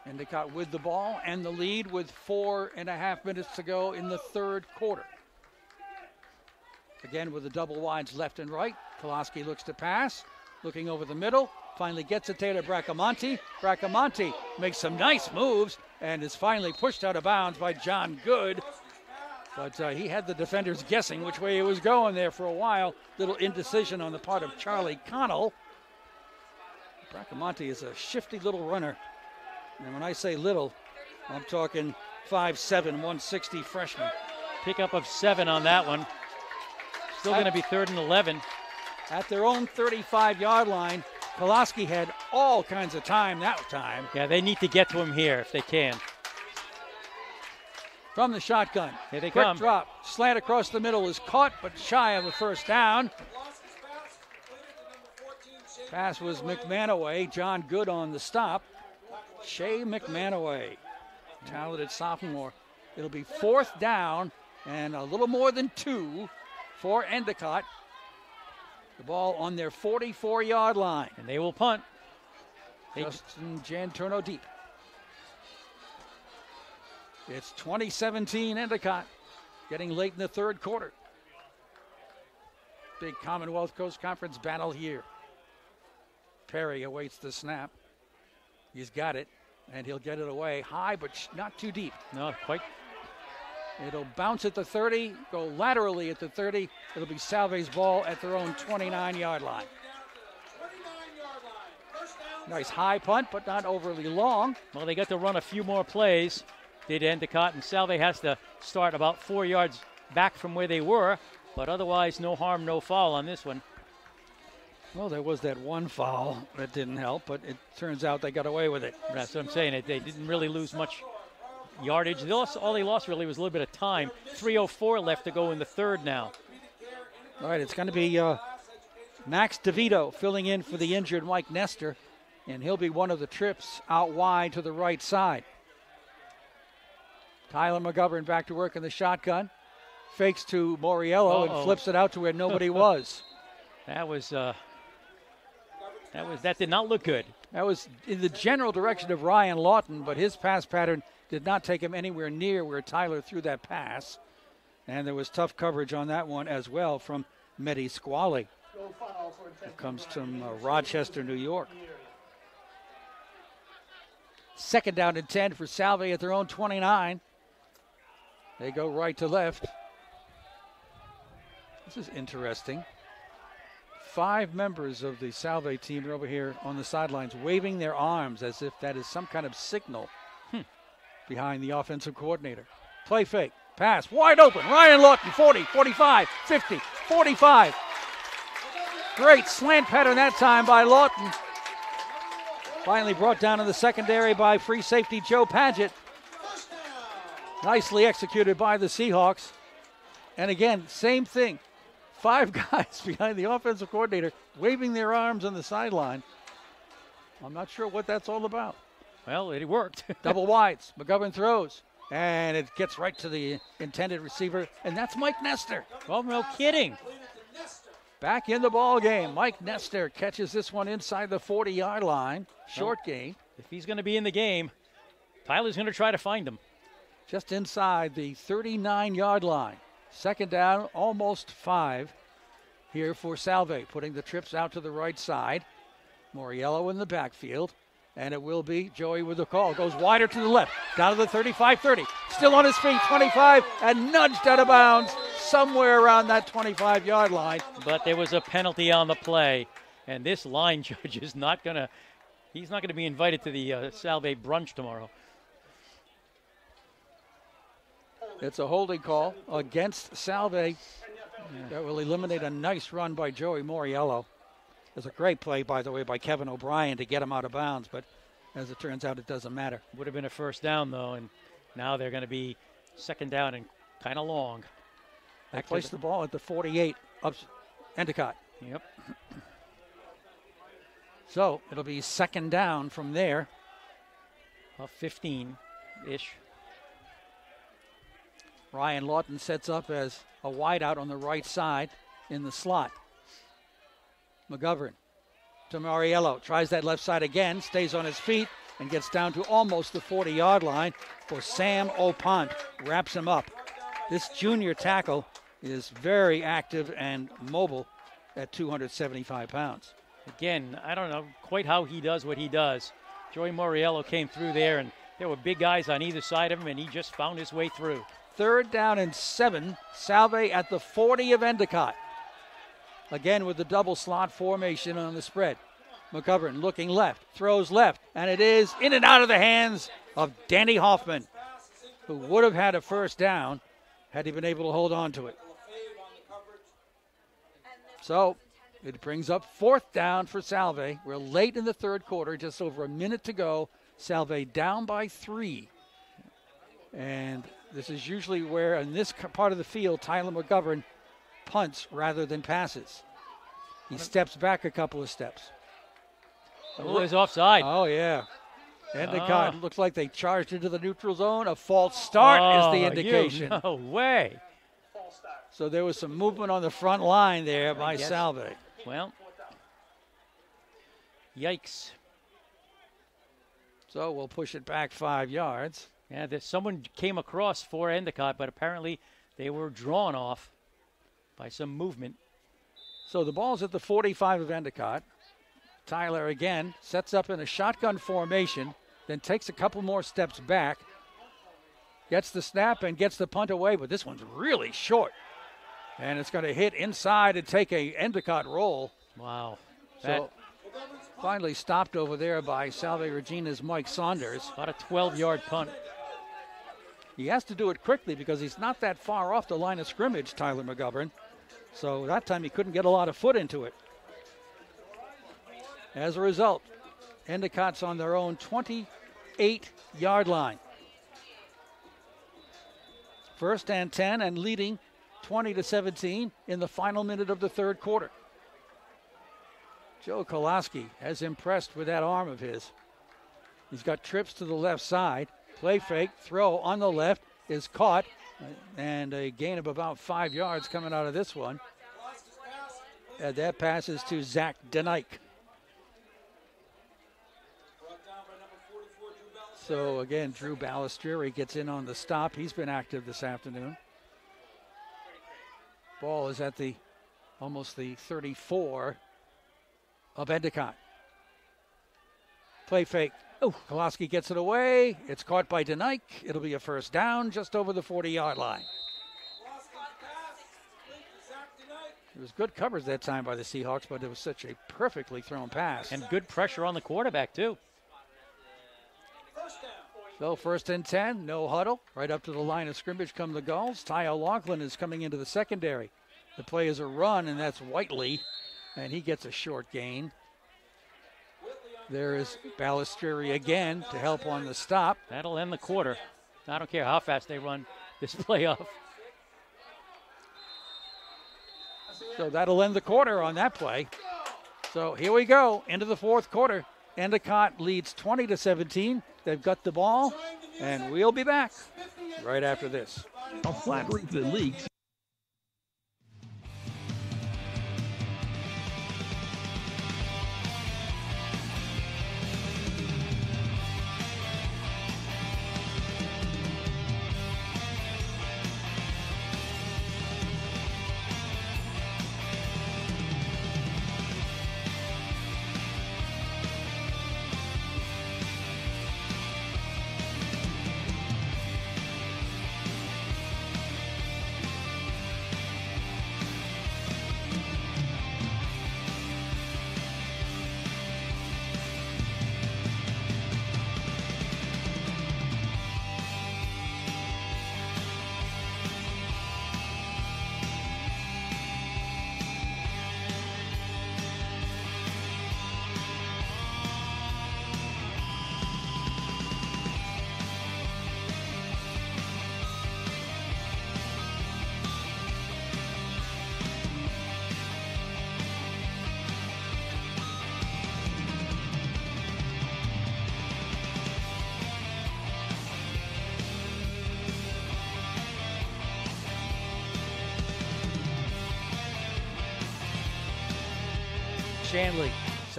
Endicott with the ball and the lead with four and a half minutes to go in the third quarter. Again with the double wides left and right. Kolaski looks to pass, looking over the middle, finally gets it Taylor Bracamonte. Bracamonte makes some nice moves and is finally pushed out of bounds by John Good. But uh, he had the defenders guessing which way he was going there for a while. Little indecision on the part of Charlie Connell. Bracamonte is a shifty little runner. And when I say little, I'm talking 5'7, 160 freshman. Pickup of seven on that one. Still going to be third and 11. At their own 35 yard line, Kolaski had all kinds of time that time. Yeah, they need to get to him here if they can. From the shotgun. Here they Quick come. drop. Slant across the middle is caught, but shy of the first down. Pass was McManaway. John Good on the stop. Shea McManaway, talented sophomore. It'll be fourth down and a little more than two for Endicott. The ball on their 44 yard line. And they will punt. Justin Jantorno deep. It's 2017 Endicott getting late in the third quarter. Big Commonwealth Coast Conference battle here. Perry awaits the snap. He's got it, and he'll get it away high, but sh- not too deep. No, quite. It'll bounce at the 30, go laterally at the 30. It'll be Salve's ball at their own 29 yard line. Nice high punt, but not overly long. Well, they got to run a few more plays. Did Endicott and Salve has to start about four yards back from where they were, but otherwise no harm, no foul on this one. Well, there was that one foul that didn't help, but it turns out they got away with it. That's what I'm saying. They didn't really lose much yardage. They lost, all they lost really was a little bit of time. 3.04 left to go in the third now. All right, it's going to be uh, Max DeVito filling in for the injured Mike Nestor, and he'll be one of the trips out wide to the right side. Tyler McGovern back to work in the shotgun. Fakes to Moriello Uh-oh. and flips it out to where nobody was. That was uh, that was that did not look good. That was in the general direction of Ryan Lawton, but his pass pattern did not take him anywhere near where Tyler threw that pass. And there was tough coverage on that one as well from Medi Squally, who comes from uh, Rochester, New York. Second down and 10 for Salve at their own 29. They go right to left. This is interesting. Five members of the Salve team are over here on the sidelines waving their arms as if that is some kind of signal Hmm. behind the offensive coordinator. Play fake, pass, wide open. Ryan Lawton, 40, 45, 50, 45. Great slant pattern that time by Lawton. Finally brought down in the secondary by free safety Joe Paget. Nicely executed by the Seahawks. And again, same thing. Five guys behind the offensive coordinator waving their arms on the sideline. I'm not sure what that's all about. Well, it worked. Double wides. McGovern throws. And it gets right to the intended receiver. And that's Mike Nestor. well, no kidding. Back in the ball game. Mike Nestor catches this one inside the 40 yard line. Short game. If he's going to be in the game, Tyler's going to try to find him. just inside the 39 yard line. Second down, almost five here for Salve, putting the trips out to the right side. Moriello in the backfield, and it will be Joey with the call. Goes wider to the left, down to the 35 30. Still on his feet, 25, and nudged out of bounds somewhere around that 25 yard line. But there was a penalty on the play, and this line judge is not going to. He's not going to be invited to the uh, Salve brunch tomorrow. It's a holding call against Salve. That will eliminate a nice run by Joey Moriello. It was a great play, by the way, by Kevin O'Brien to get him out of bounds, but as it turns out, it doesn't matter. Would have been a first down though, and now they're going to be second down and kind of long. They Back to placed the ball at the 48 up Endicott. Yep. So it'll be second down from there. About 15 ish. Ryan Lawton sets up as a wideout on the right side in the slot. McGovern to Moriello. Tries that left side again, stays on his feet, and gets down to almost the 40 yard line for Sam Opont. Wraps him up. This junior tackle is very active and mobile at 275 pounds. Again, I don't know quite how he does what he does. Joey Moriello came through there, and there were big guys on either side of him, and he just found his way through. Third down and seven. Salve at the 40 of Endicott. Again with the double slot formation on the spread. McGovern looking left, throws left, and it is in and out of the hands of Danny Hoffman, who would have had a first down had he been able to hold on to it. So it brings up fourth down for Salve. We're late in the third quarter, just over a minute to go. Salve down by three. And this is usually where, in this part of the field, Tyler McGovern punts rather than passes. He steps back a couple of steps. Oh, he's offside. Oh, yeah. Endicott Ah. looks like they charged into the neutral zone. A false start is Oh, the you- indication. No way. So there was some movement on the front line there by guess. Salve. Well, yikes. So we'll push it back five yards. Yeah, there's someone came across for Endicott, but apparently they were drawn off by some movement. So the ball's at the 45 of Endicott. Tyler again sets up in a shotgun formation, then takes a couple more steps back, gets the snap and gets the punt away, but this one's really short. And it's going to hit inside and take a Endicott roll. Wow. So That, finally stopped over there by Salve Regina's Mike Saunders. about a 12 yard punt. He has to do it quickly because he's not that far off the line of scrimmage, Tyler McGovern. So that time he couldn't get a lot of foot into it. As a result, Endicott's on their own 28 yard line. First and 10 and leading 20 to 17 in the final minute of the third quarter. Joe Kolaski has impressed with that arm of his. He's got trips to the left side. Play fake, throw on the left is caught, and a gain of about five yards coming out of this one. And that passes to Zach Denike. So again, Drew Balistrieri gets in on the stop. He's been active this afternoon. Ball is at the almost the 34 of Endicott. Play fake. Oh, Kolaski gets it away. It's caught by Denike. It'll be a first down just over the 40 yard line. It was good coverage that time by the Seahawks, but it was such a perfectly thrown pass. And good pressure on the quarterback, too. So first and 10, no huddle. Right up to the line of scrimmage come the Gulls. Ty O'Loughlin is coming into the secondary. The play is a run, and that's Whiteley, and he gets a short gain. There is Balistrieri again to help on the stop. That'll end the quarter. I don't care how fast they run this playoff. So that'll end the quarter on that play. So here we go into the fourth quarter. Endicott leads 20 to 17. They've got the ball, and we'll be back right after this. A flat roof that leaks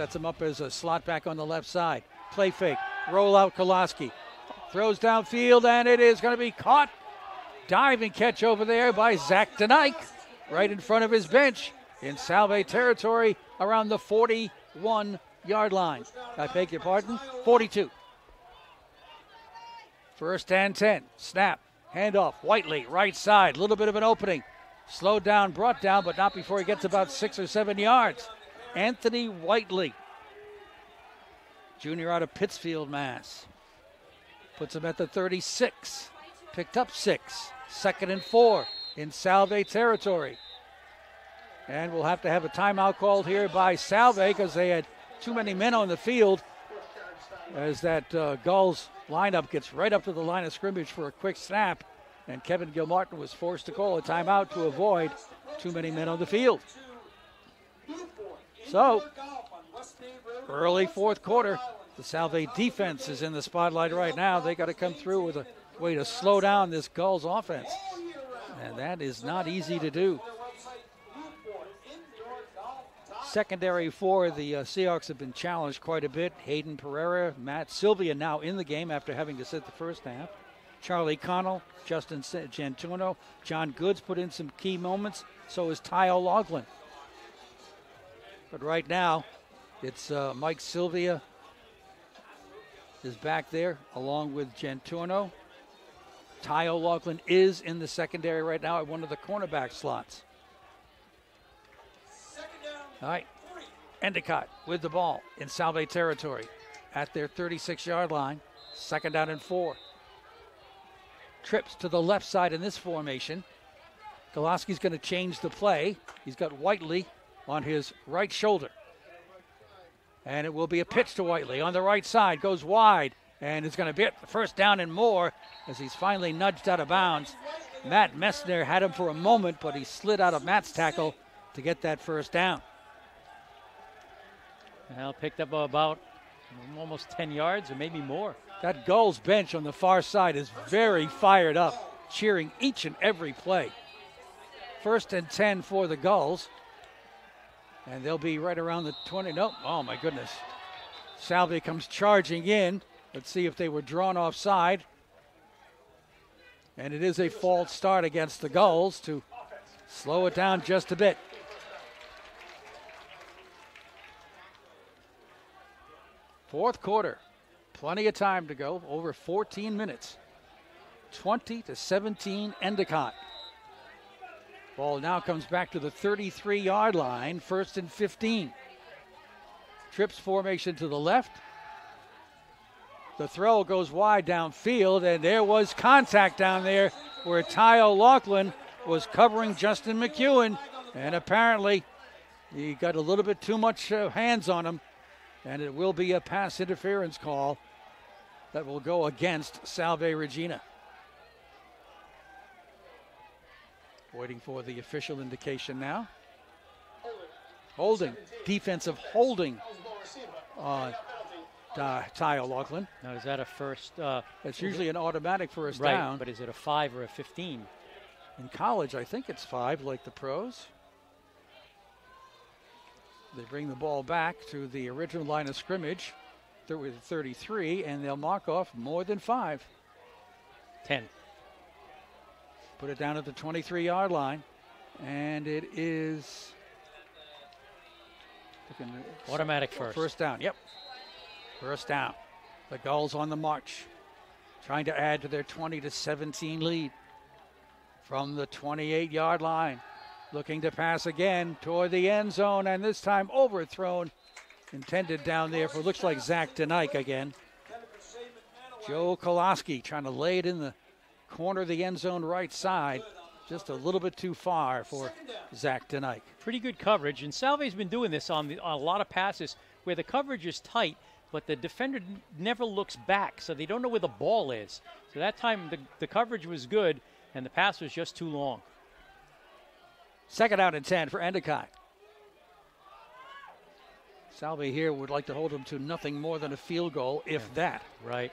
sets him up as a slot back on the left side. Play fake, roll out Kolaski. Throws downfield, and it is going to be caught. Diving catch over there by Zach Denike, right in front of his bench in Salve territory around the 41 yard line. I beg your pardon, 42. First and 10. Snap. Handoff. Whiteley, right side. Little bit of an opening. Slowed down, brought down, but not before he gets about six or seven yards. Anthony Whiteley, junior out of Pittsfield, Mass. Puts him at the 36. Picked up six. Second and four in Salve territory. And we'll have to have a timeout called here by Salve because they had too many men on the field as that uh, Gulls lineup gets right up to the line of scrimmage for a quick snap. And Kevin Gilmartin was forced to call a timeout to avoid too many men on the field. So, early fourth quarter, the Salve defense is in the spotlight right now. They got to come through with a way to slow down this Gulls offense. And that is not easy to do. Secondary for the uh, Seahawks have been challenged quite a bit. Hayden Pereira, Matt Sylvia now in the game after having to sit the first half. Charlie Connell, Justin Jantorno, John Goods put in some key moments. So is Ty O'Loughlin. But right now, it's uh, Mike Sylvia is back there along with Jantorno. Ty O'Loughlin is in the secondary right now at one of the cornerback slots. All right. Endicott with the ball in Salve territory at their 36 yard line. Second down and four. Trips to the left side in this formation. Kolaski's going to change the play. He's got Whiteley on his right shoulder. And it will be a pitch to Whiteley on the right side, goes wide, and it's going to be the first down and more as he's finally nudged out of bounds. Matt Messner had him for a moment, but he slid out of Matt's tackle to get that first down. Well, picked up about almost 10 yards or maybe more. That Gulls bench on the far side is very fired up, cheering each and every play. First and 10 for the Gulls. And they'll be right around the 20. Nope. Oh, my goodness. Salve comes charging in. Let's see if they were drawn offside. And it is a false start against the Gulls to slow it down just a bit. Fourth quarter. Plenty of time to go. Over 14 minutes. 20 to 17 Endicott. Ball now comes back to the 33 yard line, first and 15. Trips formation to the left. The throw goes wide downfield, and there was contact down there where Ty O'Loughlin was covering Justin McEwen, and apparently he got a little bit too much uh, hands on him, and it will be a pass interference call that will go against Salve Regina. Waiting for the official indication now. Holding, defensive holding on uh, Ty O'Loughlin. Now, is that a first? Uh, it's usually an automatic first right, down. But is it a five or a 15? In college, I think it's five, like the pros. They bring the ball back to the original line of scrimmage with 33, and they'll mark off more than five. 10. Put it down at the 23 yard line. And it is automatic first. First down. Yep. First down. The Gulls on the march, trying to add to their 20 to 17 lead from the 28 yard line. Looking to pass again toward the end zone, and this time overthrown. Intended down there for looks like Zach Denike again. Joe Kolaski trying to lay it in the corner of the end zone right side. Just a little bit too far for Zach tonight. Pretty good coverage, and Salve's been doing this on, the, on a lot of passes where the coverage is tight, but the defender never looks back, so they don't know where the ball is. So that time the, the coverage was good, and the pass was just too long. Second out and 10 for Endicott. Salve here would like to hold them to nothing more than a field goal, if yeah. that. Right.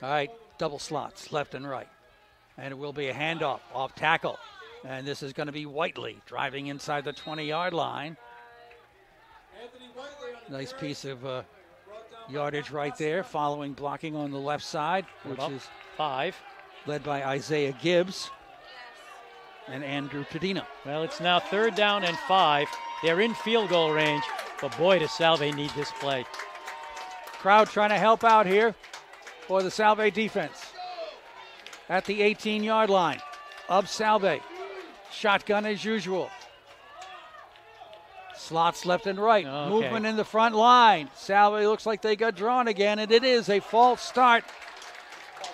All right, double slots, left and right. And it will be a handoff off tackle. And this is going to be Whiteley driving inside the 20 yard line. Nice piece of uh, yardage right there, following blocking on the left side, which is five, led by Isaiah Gibbs and Andrew Padino. Well, it's now third down and five. They're in field goal range, but boy, does Salve need this play. Crowd trying to help out here for the Salve defense. At the 18 yard line of Salve. Shotgun as usual. Slots left and right. Okay. Movement in the front line. Salve looks like they got drawn again, and it is a false start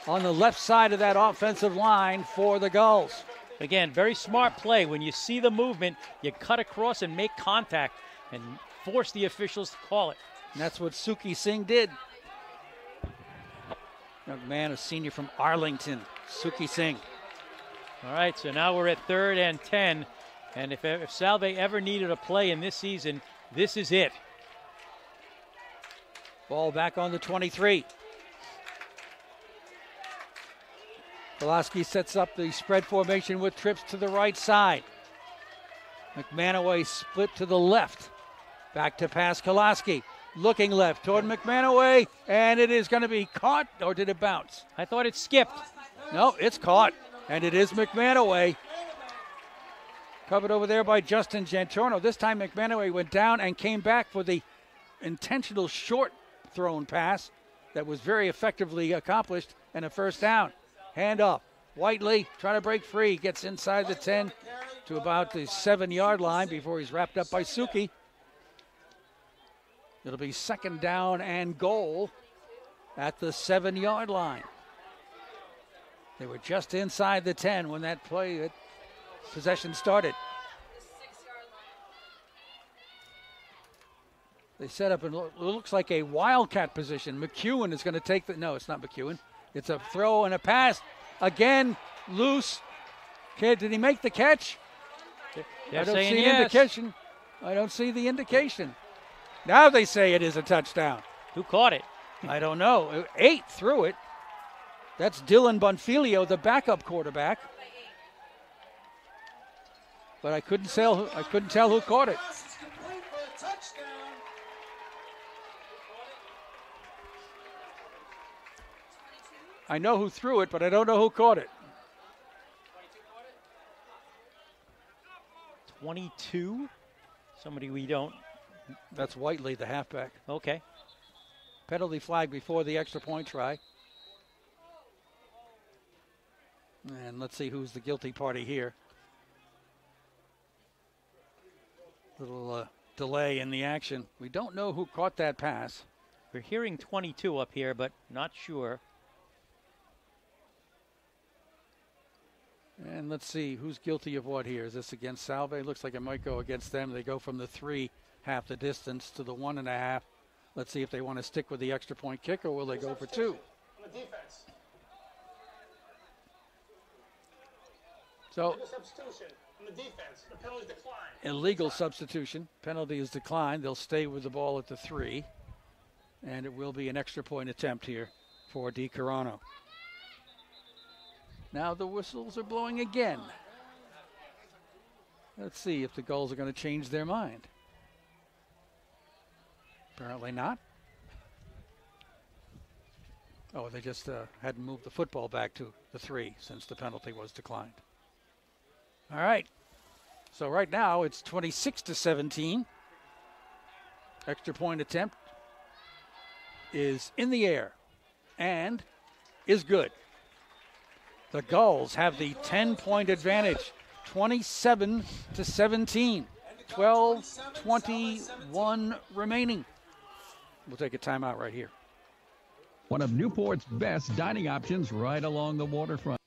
on the left side of that offensive line for the Gulls. Again, very smart play. When you see the movement, you cut across and make contact and force the officials to call it. And that's what Suki Singh did. Young man, a senior from Arlington, Suki Singh. All right, so now we're at third and 10. And if, if Salve ever needed a play in this season, this is it. Ball back on the 23. Kolaski sets up the spread formation with trips to the right side. McManaway split to the left. Back to pass Kolaski looking left toward McManaway, and it is going to be caught, or did it bounce? I thought it skipped. No, it's caught, and it is McManaway. Covered over there by Justin Jantorno. This time McManaway went down and came back for the intentional short thrown pass that was very effectively accomplished and a first down. Handoff. Whiteley trying to break free, gets inside the 10 to about the seven yard line before he's wrapped up by Suki. It'll be second down and goal at the seven yard line. They were just inside the 10 when that play, that possession started. They set up, and it looks like a wildcat position. McEwen is going to take the. No, it's not McEwen. It's a throw and a pass. Again, loose. Kid, did he make the catch? They're I don't see yes. indication. I don't see the indication. Now they say it is a touchdown. Who caught it? I don't know. Eight threw it. That's Dylan Bonfilio, the backup quarterback. But I couldn't tell. Who, I couldn't tell who caught it. Pass is complete for a touchdown. I know who threw it, but I don't know who caught it. 22. Somebody we don't. That's Whiteley, the halfback. Okay. Penalty flag before the extra point try. And let's see who's the guilty party here. Little uh, delay in the action. We don't know who caught that pass. We're hearing 22 up here, but not sure. And let's see who's guilty of what here. Is this against Salve? Looks like it might go against them. They go from the three, half the distance, to the one and a half. Let's see if they want to stick with the extra point kick or will they go for two? So illegal substitution. Penalty is declined. They'll stay with the ball at the three. And it will be an extra point attempt here for DiCarano. Now the whistles are blowing again. Let's see if the Gulls are going to change their mind. Apparently not. Oh, they just uh, hadn't moved the football back to the three since the penalty was declined. All right. So right now it's 26 to 17. Extra point attempt is in the air and is good. The Gulls have the 10 point advantage, 27 to 17. 12 21 remaining. We'll take a timeout right here. One of Newport's best dining options right along the waterfront.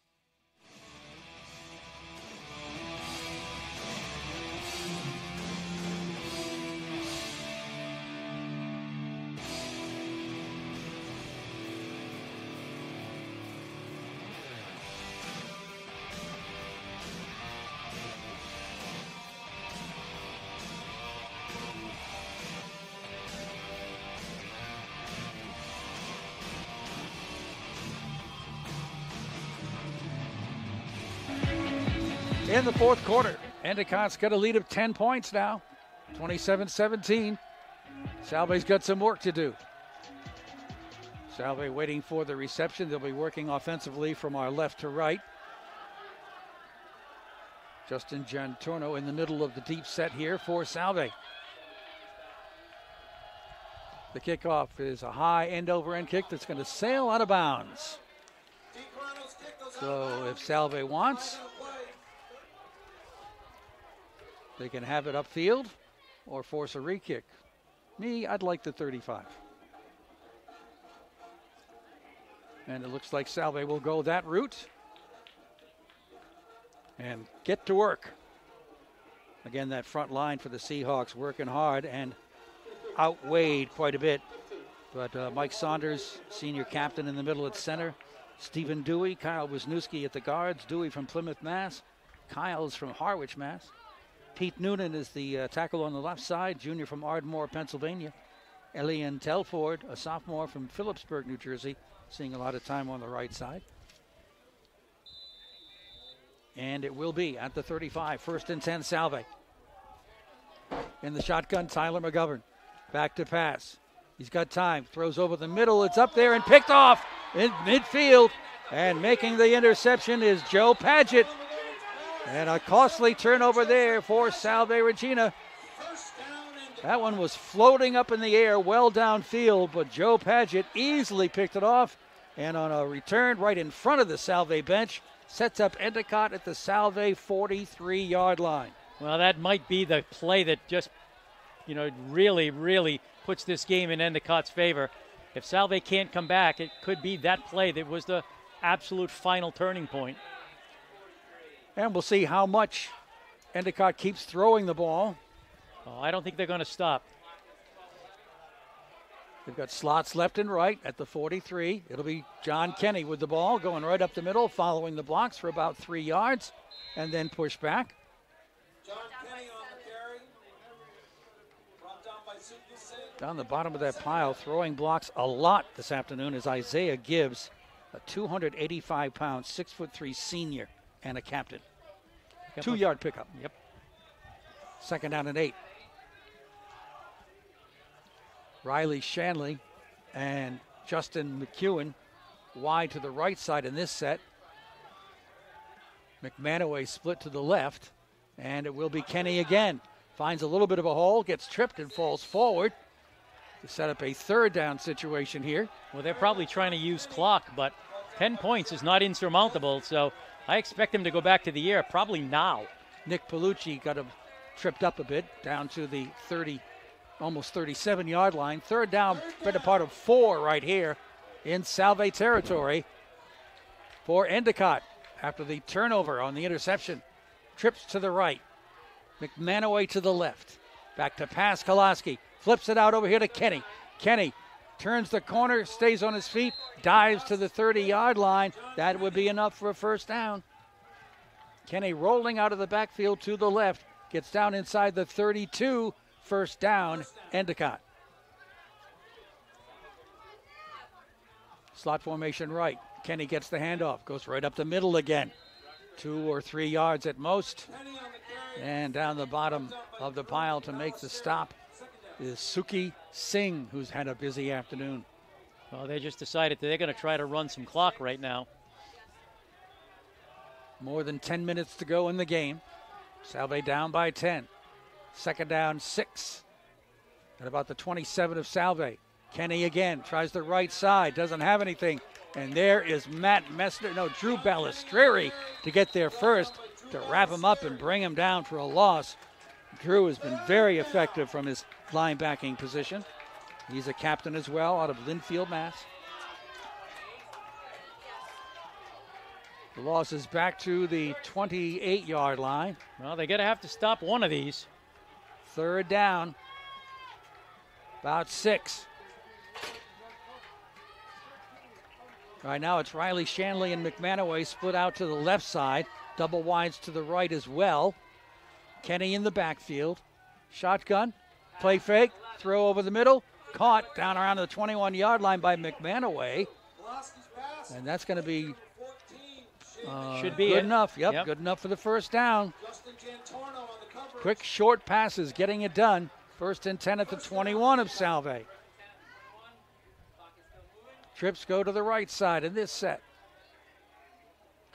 The fourth quarter. Endicott's got a lead of 10 points now, 27 17. Salve's got some work to do. Salve waiting for the reception. They'll be working offensively from our left to right. Justin Jantorno in the middle of the deep set here for Salve. The kickoff is a high end over end kick that's going to sail out of bounds. So if Salve wants, Final play. They can have it upfield or force a re kick. Me, I'd like the 35. And it looks like Salve will go that route and get to work. Again, that front line for the Seahawks working hard and outweighed quite a bit. But uh, Mike Saunders, senior captain in the middle at center. Stephen Dewey, Kyle Wisniewski at the guards. Dewey from Plymouth, Mass. Kyle's from Harwich, Mass. Pete Noonan is the uh, tackle on the left side, junior from Ardmore, Pennsylvania. Elian Telford, a sophomore from Phillipsburg, New Jersey, seeing a lot of time on the right side. And it will be at the 35, first and 10, Salve. In the shotgun, Tyler McGovern. Back to pass. He's got time, throws over the middle. It's up there and picked off in midfield. And making the interception is Joe Paget. And a costly turnover there for Salve Regina. That one was floating up in the air, well downfield, but Joe Paget easily picked it off. And on a return right in front of the Salve bench, sets up Endicott at the Salve 43 yard line. Well, that might be the play that just, you know, really, really puts this game in Endicott's favor. If Salve can't come back, it could be that play that was the absolute final turning point. And we'll see how much Endicott keeps throwing the ball. Oh, I don't think they're going to stop. They've got slots left and right at the 43. It'll be John Kenny with the ball going right up the middle, following the blocks for about three yards, and then push back. Down the bottom of that pile, throwing blocks a lot this afternoon is Isaiah Gibbs, a 285 pound, six foot three senior and a captain. Two yard pickup. Yep. Second down and eight. Riley Shanley and Justin McEwen wide to the right side in this set. McManaway split to the left, and it will be Kenny again. Finds a little bit of a hole, gets tripped, and falls forward to set up a third down situation here. Well, they're probably trying to use clock, but 10 points is not insurmountable, so I expect him to go back to the air probably now. Nick Palucci got him tripped up a bit down to the 30, almost 37 yard line. Third down, better part of four right here in Salve territory for Endicott after the turnover on the interception. Trips to the right. McManaway to the left. Back to pass Kolaski. Flips it out over here to Kenny. Kenny turns the corner, stays on his feet, dives to the 30 yard line. That would be enough for a first down. Kenny rolling out of the backfield to the left, gets down inside the 32. First down, Endicott. Slot formation right. Kenny gets the handoff, goes right up the middle again. Two or three yards at most. And down the bottom of the pile to make the stop is Suki Singh, who's had a busy afternoon. Well, they just decided they're going to try to run some clock right now. More than 10 minutes to go in the game. Salve down by 10. Second down, six. At about the 27 of Salve. Kenny again tries the right side, doesn't have anything. And there is Matt Messner, no, Drew Balistrieri to get there first to wrap him up and bring him down for a loss. Drew has been very effective from his linebacking position. He's a captain as well out of Lynnfield, Mass. The loss is back to the 28 yard line. Well, they're going to have to stop one of these. Third down. About six. Right now it's Riley Shanley and McManaway split out to the left side. Double wides to the right as well. Kenny in the backfield. Shotgun. Play fake. Throw over the middle. Caught down around the 21 yard line by McManaway. And that's going to be uh, Should be good it. enough. Yep, Yep. good enough for the first down. Quick short passes getting it done. First and 10 at the 21 of Salve. Trips go to the right side in this set.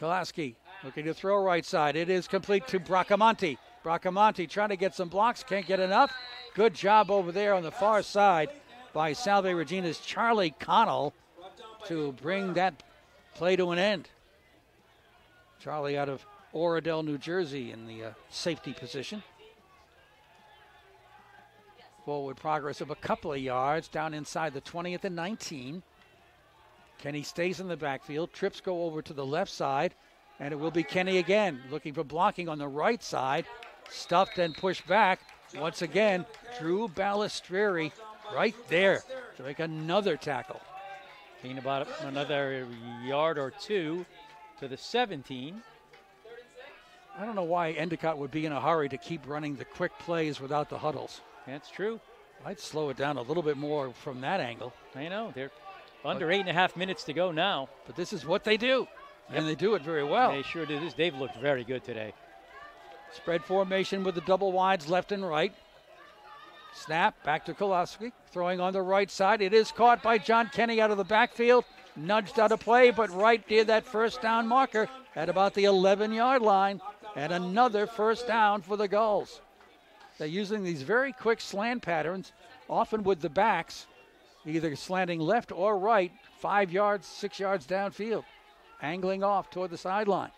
Kolaski looking to throw right side. It is complete to Bracamonte. Bracamonte trying to get some blocks, can't get enough. Good job over there on the far side by Salve Regina's Charlie Connell to bring that play to an end. Charlie out of Oradell, New Jersey in the uh, safety position. Forward progress of a couple of yards down inside the 20th and 19. Kenny stays in the backfield. Trips go over to the left side, and it will be Kenny again looking for blocking on the right side. Stuffed and pushed back. Once again, Drew Balistrieri right there to make another tackle. Gain about another yard or two to the 17. I don't know why Endicott would be in a hurry to keep running the quick plays without the huddles. That's true. I'd slow it down a little bit more from that angle. I know. They're under eight and a half minutes to go now. But this is what they do, and they do it very well. They sure do this. They've looked very good today. Spread formation with the double wides left and right. Snap back to Kolaski, throwing on the right side. It is caught by John Kenny out of the backfield, nudged out of play, but right near that first down marker at about the 11 yard line. And another first down for the Gulls. They're using these very quick slant patterns, often with the backs, either slanting left or right, five yards, six yards downfield, angling off toward the sideline.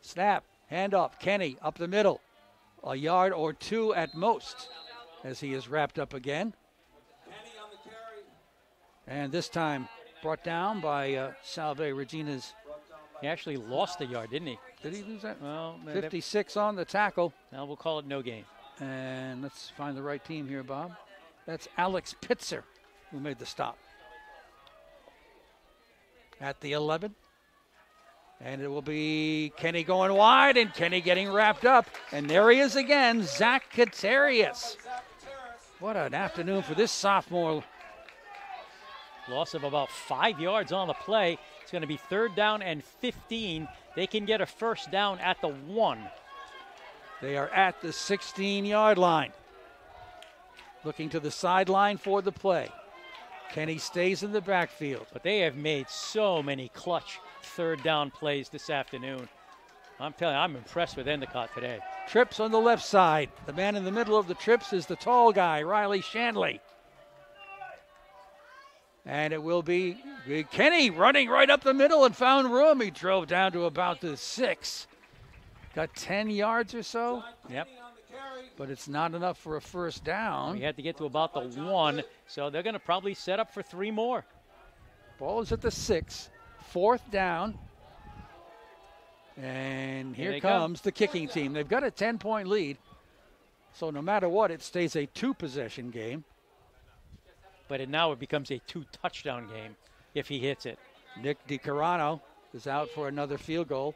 Snap, handoff, Kenny up the middle, a yard or two at most, as he is wrapped up again. And this time brought down by uh, Salve Regina's. He actually lost the yard, didn't he? Did he lose that? Well, 56 on the tackle. now we'll call it no game. And let's find the right team here, Bob. That's Alex Pitzer. who made the stop. At the 11. And it will be Kenny going wide and Kenny getting wrapped up. And there he is again, Zach Katarius. What an afternoon for this sophomore. Loss of about five yards on the play. It's going to be third down and 15. They can get a first down at the one. They are at the 16 yard line. Looking to the sideline for the play. Kenny stays in the backfield. But they have made so many clutch third down plays this afternoon. I'm telling you, I'm impressed with Endicott today. Trips on the left side. The man in the middle of the trips is the tall guy, Riley Shanley. And it will be Kenny running right up the middle and found room. He drove down to about the six. Got 10 yards or so. Yep. But it's not enough for a first down. We had to get to about the one, so they're going to probably set up for three more. Ball is at the six. Fourth down. And here, here comes come. the kicking team. They've got a 10 point lead. So no matter what, it stays a two possession game. But it, now it becomes a two touchdown game if he hits it. Nick DiCarano is out for another field goal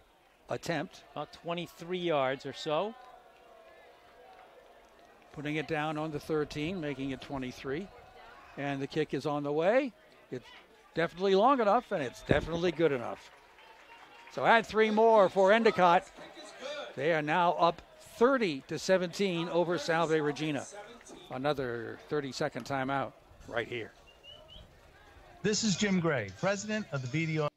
attempt. About 23 yards or so. Putting it down on the 13, making it 23. And the kick is on the way. It's definitely long enough, and it's definitely good enough. So add three more for Endicott. They are now up 30 to 17 over Salve Regina. Another 30 second timeout right here. This is Jim Gray, president of the BDO.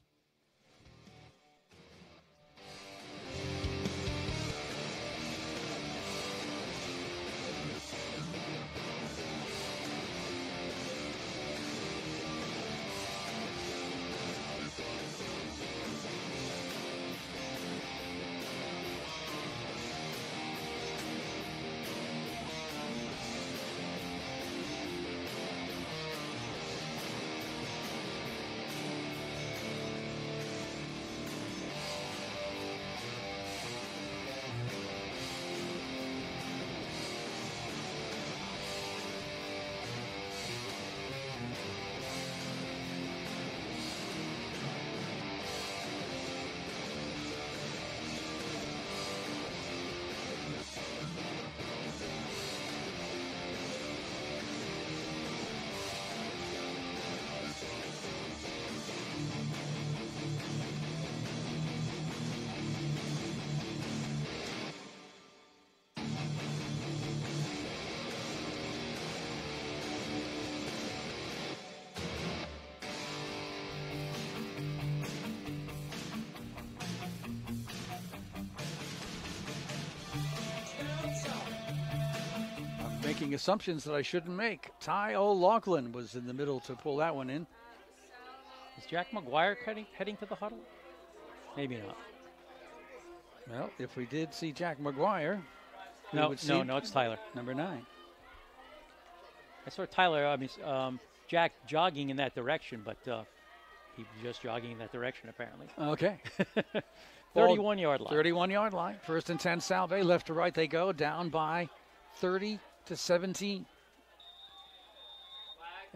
Assumptions that I shouldn't make. Ty O'Loughlin was in the middle to pull that one in. Is Jack McGuire heading, heading to the huddle? Maybe not. Well, if we did see Jack McGuire, no, no, no, it's Tyler, number nine. I saw Tyler, I mean, um, Jack jogging in that direction, but uh, he was just jogging in that direction apparently. Okay. 31 yard line. 31 yard line. First and 10 Salve. Left to right they go. Down by 30 to 17.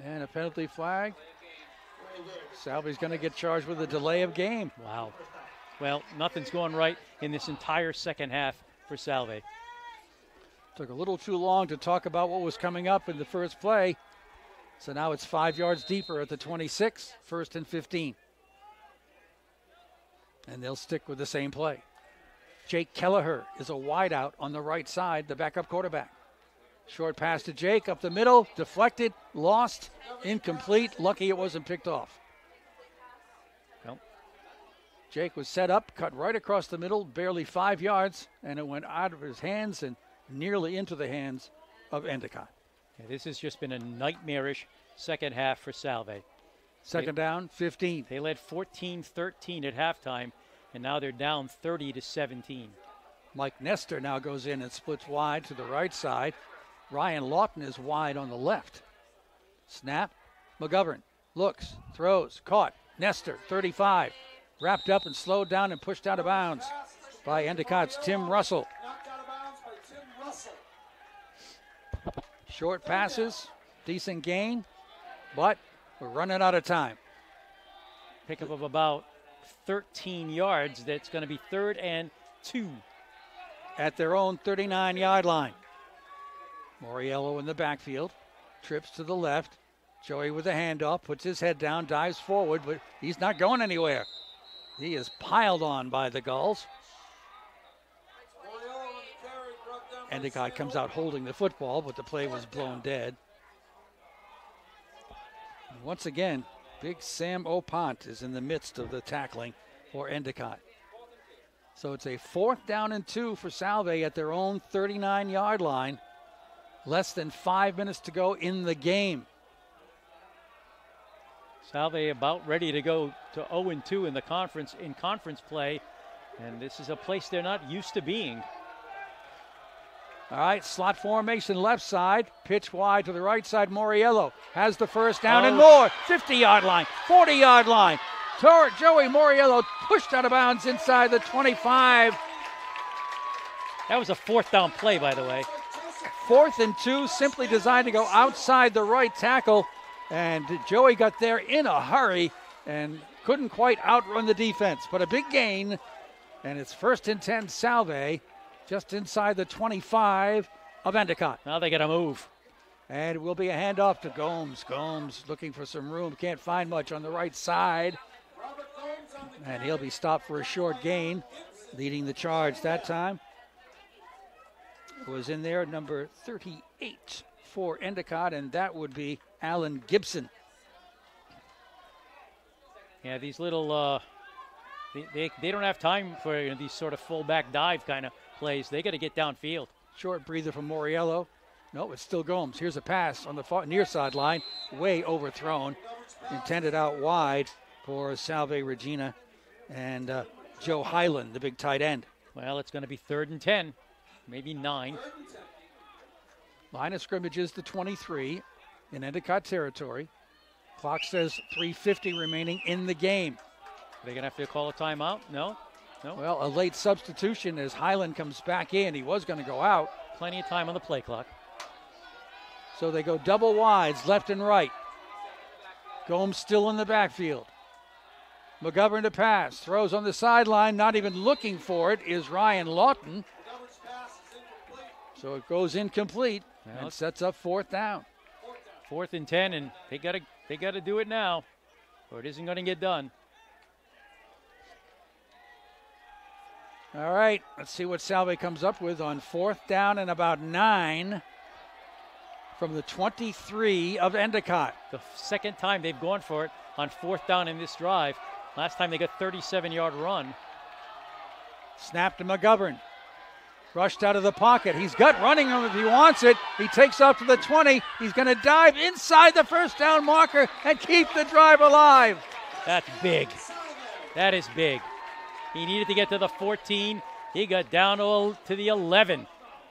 And a penalty flag. Salve's going to get charged with a delay of game. Wow. Well, nothing's going right in this entire second half for Salve. Took a little too long to talk about what was coming up in the first play. So now it's five yards deeper at the 26, first and 15. And they'll stick with the same play. Jake Kelleher is a wideout on the right side, the backup quarterback. Short pass to Jake up the middle, deflected, lost, incomplete. Lucky it wasn't picked off. Well, Jake was set up, cut right across the middle, barely five yards, and it went out of his hands and nearly into the hands of Endicott. Yeah, this has just been a nightmarish second half for Salve. Second they, down, 15. They led 14 13 at halftime, and now they're down 30 to 17. Mike Nestor now goes in and splits wide to the right side. Ryan Lawton is wide on the left. Snap. McGovern looks, throws, caught. Nestor, 35. Wrapped up and slowed down and pushed out of bounds by Endicott's Tim Russell. Short passes, decent gain. but we're running out of time. Pickup of about 13 yards. That's going to be third and two. At their own 39 yard line. Moriello in the backfield, trips to the left. Joey with a handoff, puts his head down, dives forward, but he's not going anywhere. He is piled on by the Gulls. Endicott comes out holding the football, but the play was blown dead. Once again, big Sam Opont is in the midst of the tackling for Endicott. So it's a fourth down and two for Salve at their own 39 yard line. Less than five minutes to go in the game. Salve about ready to go to 0 2 in the conference in conference play, and this is a place they're not used to being. All right, slot formation left side, pitch wide to the right side. Moriello has the first down oh. and more. 50 yard line, 40 yard line. Joey Moriello pushed out of bounds inside the 25. That was a fourth down play, by the way. Fourth and two, simply designed to go outside the right tackle. And Joey got there in a hurry and couldn't quite outrun the defense. But a big gain, and it's first and 10 Salve, just inside the 25 of Endicott. Now they got to move. And it will be a handoff to Gomes. Gomes looking for some room, can't find much on the right side. And he'll be stopped for a short gain, leading the charge that time. Was in there, number 38 for Endicott, and that would be Alan Gibson. Yeah, these little, uh, they, they, they don't have time for you know, these sort of fullback dive kind of plays. They got to get downfield. Short breather from Moriello. No, it's still Gomes. Here's a pass on the far, near sideline, way overthrown, intended out wide for Salve Regina and uh, Joe Highland, the big tight end. Well, it's going to be third and 10, maybe nine. Line of scrimmage is the 23 in Endicott territory. Clock says 350 remaining in the game. Are they going to have to call a timeout? No? No? Well, a late substitution as Highland comes back in. He was going to go out. Plenty of time on the play clock. So they go double wides, left and right. Gomes still in the backfield. McGovern to pass. Throws on the sideline, not even looking for it, is Ryan Lawton. So it goes incomplete and sets up fourth down. Fourth and ten, and they gotta they gotta do it now, or it isn't gonna get done. All right, let's see what Salve comes up with on fourth down and about nine from the 23 of Endicott. The second time they've gone for it on fourth down in this drive. Last time they got 37 yard run. Snap to McGovern. Rushed out of the pocket. He's got running room if he wants it. He takes off to the 20. He's going to dive inside the first down marker and keep the drive alive. That's big. That is big. He needed to get to the 14. He got down to the 11.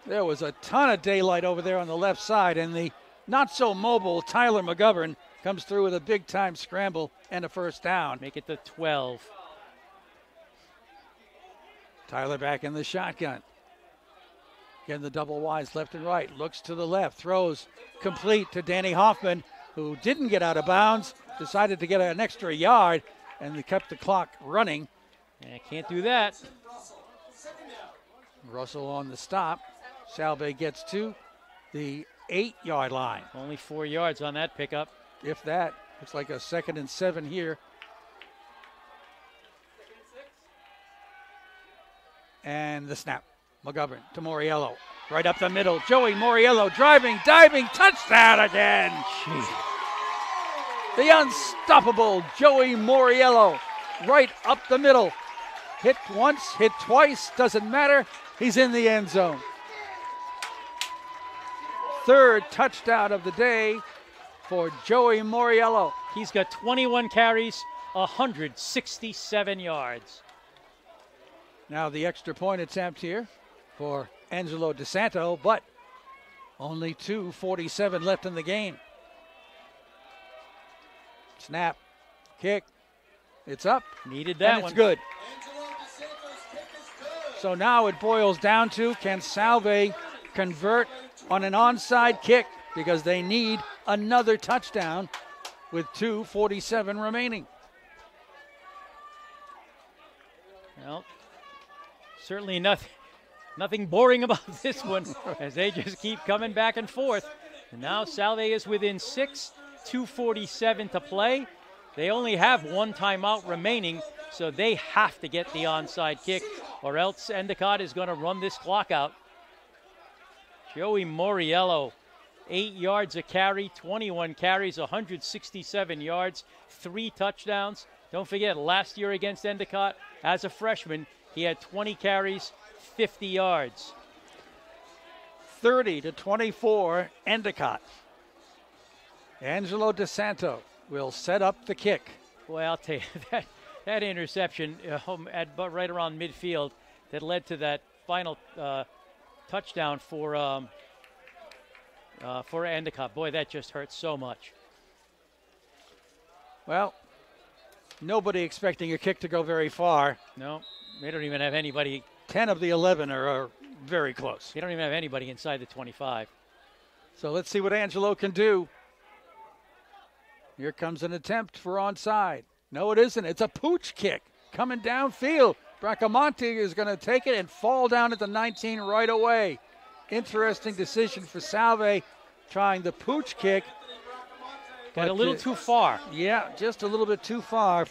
There was a ton of daylight over there on the left side, and the not so mobile Tyler McGovern comes through with a big time scramble and a first down. Make it the 12. Tyler back in the shotgun. Again, the double wides left and right. Looks to the left. Throws complete to Danny Hoffman, who didn't get out of bounds. Decided to get an extra yard, and they kept the clock running. Yeah, can't do that. Russell on the stop. Salve gets to the eight yard line. Only four yards on that pickup if that. Looks like a second and seven here. And the snap. McGovern to Moriello. Right up the middle. Joey Moriello driving, diving, touchdown again. Jeez. The unstoppable Joey Moriello. Right up the middle. Hit once, hit twice, doesn't matter. He's in the end zone. Third touchdown of the day for Joey Moriello. He's got 21 carries, 167 yards. Now the extra point attempt here for Angelo DeSanto, but only 2.47 left in the game. Snap, kick, it's up. Needed that and it's good. So now it boils down to can Salve convert on an onside kick because they need another touchdown with 2.47 remaining. Well, certainly nothing, nothing boring about this one as they just keep coming back and forth. And now Salve is within six, 247 to play. They only have one timeout remaining, so they have to get the onside kick, or else Endicott is going to run this clock out. Joey Moriello, eight yards a carry, 21 carries, 167 yards, three touchdowns. Don't forget, last year against Endicott, as a freshman, he had 20 carries, 50 yards. 30 to 24, Endicott. Angelo DeSanto will set up the kick. Boy, I'll tell you that that interception uh, at right around midfield that led to that final uh, touchdown for um, uh, for Endicott. Boy, that just hurts so much. Well, nobody expecting a kick to go very far. No, they don't even have anybody. 10 of the 11 are, are very close. They don't even have anybody inside the 25. So let's see what Angelo can do. Here comes an attempt for onside. No, it isn't. It's a pooch kick coming downfield. Bracamonte is going to take it and fall down at the 19 right away. Interesting decision for Salve trying the pooch kick. Got a little too far. Yeah, just a little bit too far.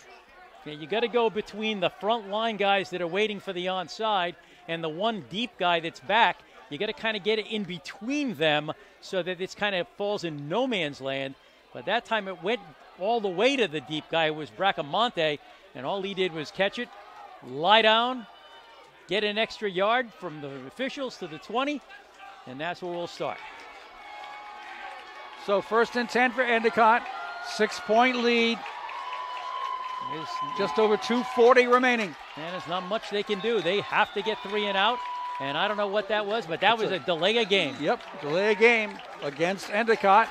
Yeah, you got to go between the front line guys that are waiting for the onside and the one deep guy that's back. You got to kind of get it in between them so that it kind of falls in no man's land. But that time it went all the way to the deep guy, it was Bracamonte, and all he did was catch it, lie down, get an extra yard from the officials to the 20, and that's where we'll start. So first and 10 for Endicott, six point lead. There's just over 240 remaining. And there's not much they can do. They have to get three and out. And I don't know what that was, but that That's was a, a delay a game. Yep, delay a game against Endicott.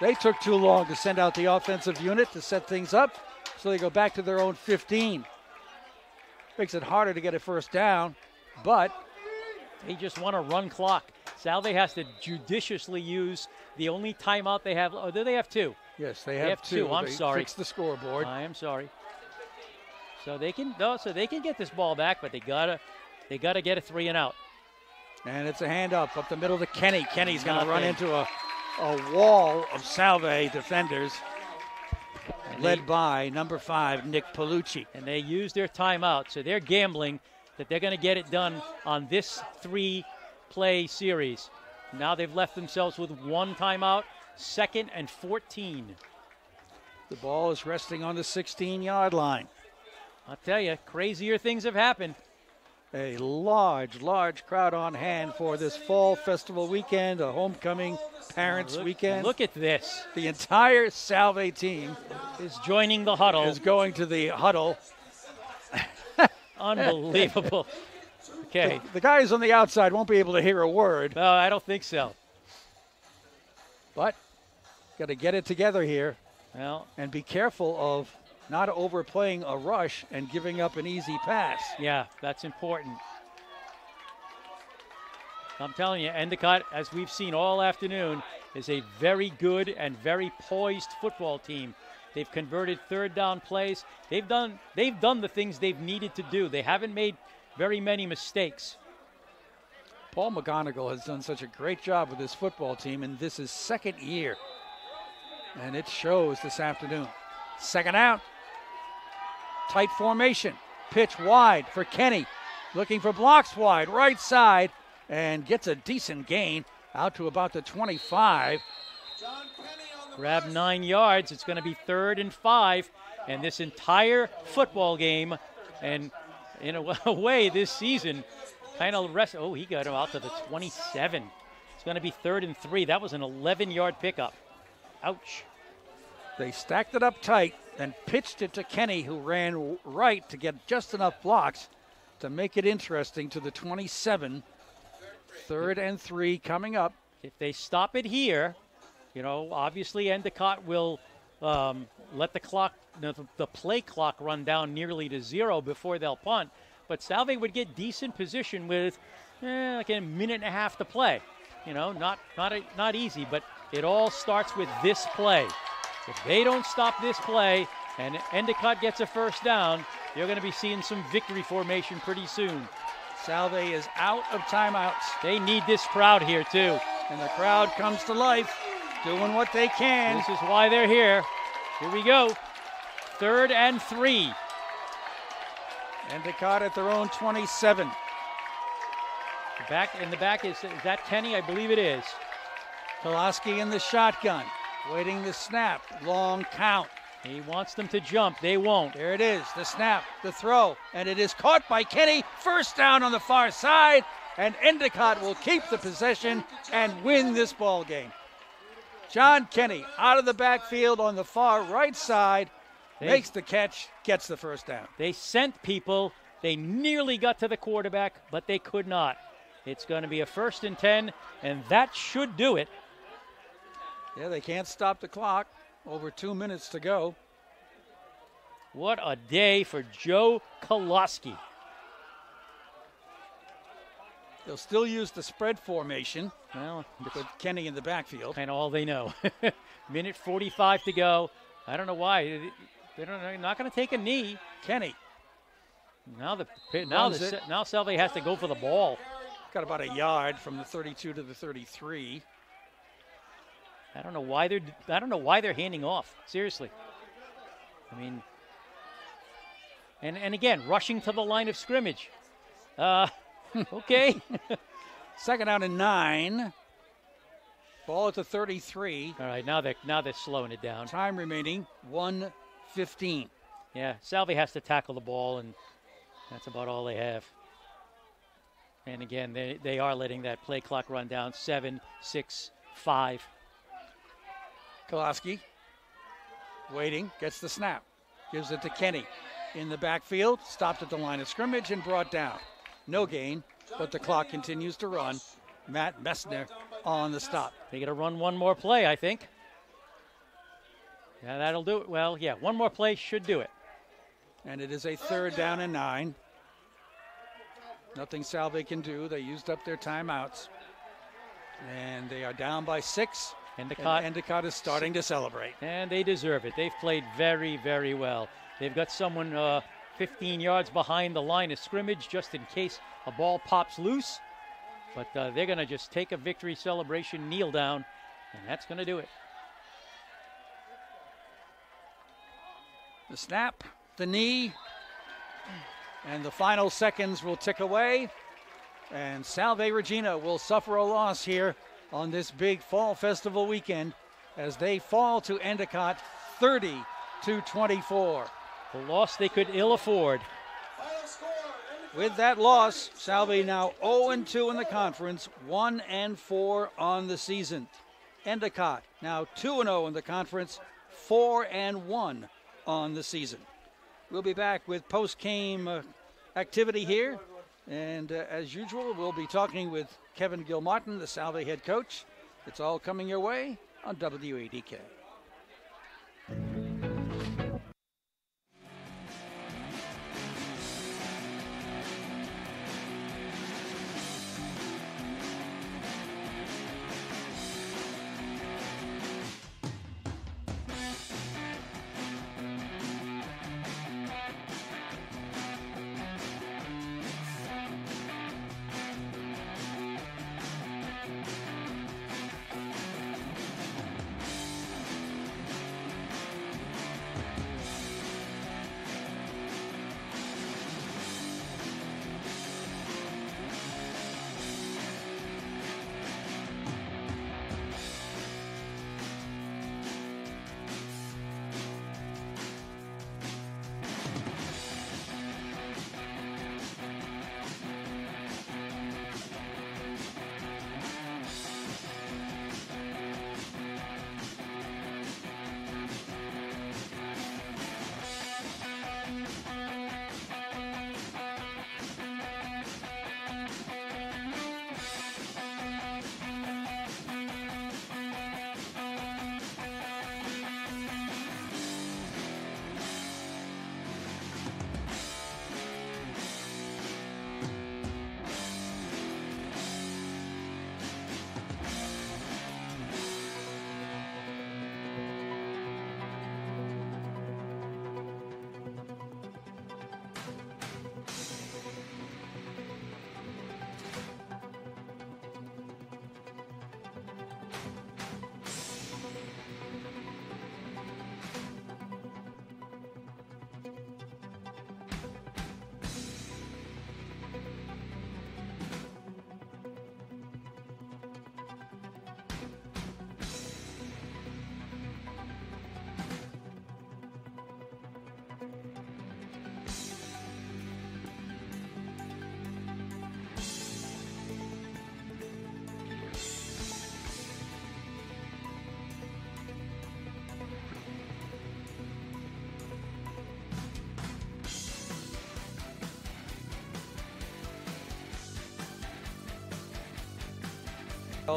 They took too long to send out the offensive unit to set things up, so they go back to their own 15. Makes it harder to get a first down, but they just want to run clock. Salve has to judiciously use the only timeout they have. Oh, do they have two? Yes, they have, they have two. two. I'm they sorry. Fix the scoreboard. I am sorry. So they can no, so they can get this ball back, but they gotta they gotta get a three and out. And it's a hand up up the middle to Kenny. Kenny's going to run into a a wall of Salve defenders and led they, by number five, Nick Palucci. And they use their timeout, so they're gambling that they're going to get it done on this three play series. Now they've left themselves with one timeout, second and 14. The ball is resting on the 16 yard line. I'll tell you, crazier things have happened a large, large crowd on hand for this fall festival weekend, a homecoming parents look, weekend. Look at this. The entire Salve team is joining the huddle. Is going to the huddle. Unbelievable. Okay. The, the, guys on the outside won't be able to hear a word. No, I don't think so. But got to get it together here. Well, and be careful of not overplaying a rush and giving up an easy pass. Yeah, that's important. I'm telling you, Endicott, as we've seen all afternoon, is a very good and very poised football team. They've converted third down plays. They've done they've done the things they've needed to do. They haven't made very many mistakes. Paul McGonigal has done such a great job with this football team, and this is second year. And it shows this afternoon. Second out. Tight formation. Pitch wide for Kenny. Looking for blocks wide, right side, and gets a decent gain out to about the 25. Grab nine yards. It's going to be third and five. And this entire football game, and in a way, this season, of rest. Oh, he got him out to the 27. It's going to be third and three. That was an 11 yard pickup. Ouch. They stacked it up tight and pitched it to Kenny, who ran right to get just enough blocks to make it interesting to the 27. Third and three coming up. If they stop it here, you know, obviously Endicott will um, let the clock, the, the play clock run down nearly to zero before they'll punt. But Salve would get decent position with eh, like a minute and a half to play. You know, not not a, not easy, but it all starts with this play. If they don't stop this play and Endicott gets a first down, you're going to be seeing some victory formation pretty soon. Salve is out of timeouts. They need this crowd here, too. And the crowd comes to life, doing what they can. This is why they're here. Here we go. Third and three. Endicott at their own 27. The back in the back is, is that Kenny? I believe it is. Kolaski in the shotgun, waiting the snap. Long count. He wants them to jump. They won't. There it is. The snap, the throw, and it is caught by Kenny. First down on the far side, and Endicott will keep the possession and win this ball game. John Kenny out of the backfield on the far right side, they, makes the catch, gets the first down. They sent people. They nearly got to the quarterback, but they could not. It's going to be a first and 10, and that should do it. Yeah, they can't stop the clock. Over two minutes to go. What a day for Joe Kolaski. They'll still use the spread formation. Well, with Kenny in the backfield. And all they know. Minute 45 to go. I don't know why. They're not going to take a knee. Kenny. Now the now the, now Salve has to go for the ball. Got about a yard from the 32 to the 33. I don't know why they're I don't know why they're handing off. Seriously. I mean and and again, rushing to the line of scrimmage. Uh okay. Second out and nine. Ball at the 33. All right, now they're now they're slowing it down. Time remaining 115. Yeah, Salve has to tackle the ball and that's about all they have. And again, they, they are letting that play clock run down. Seven, six, five. Kolaski waiting, gets the snap, gives it to Kenny in the backfield, stopped at the line of scrimmage and brought down. No gain, but the clock continues to run. Matt Messner on the stop. They got to run one more play, I think. Yeah, that'll do it. Well, yeah, one more play should do it. And it is a third down and nine. Nothing Salve can do. They used up their timeouts. And they are down by six. Endicott. And Endicott is starting to celebrate. And they deserve it. They've played very, very well. They've got someone uh, 15 yards behind the line of scrimmage just in case a ball pops loose. But uh, they're going to just take a victory celebration, kneel down, and that's going to do it. The snap, the knee, and the final seconds will tick away. And Salve Regina will suffer a loss here on this big fall festival weekend as they fall to Endicott 30 to 24. A loss they could ill afford. With that loss, Salve now 0 2 in the conference, 1 and 4 on the season. Endicott now 2 0 in the conference, 4 and 1 on the season. We'll be back with post game uh, activity here. And uh, as usual, we'll be talking with Kevin Gilmartin, the Salve head coach. It's all coming your way on WADK.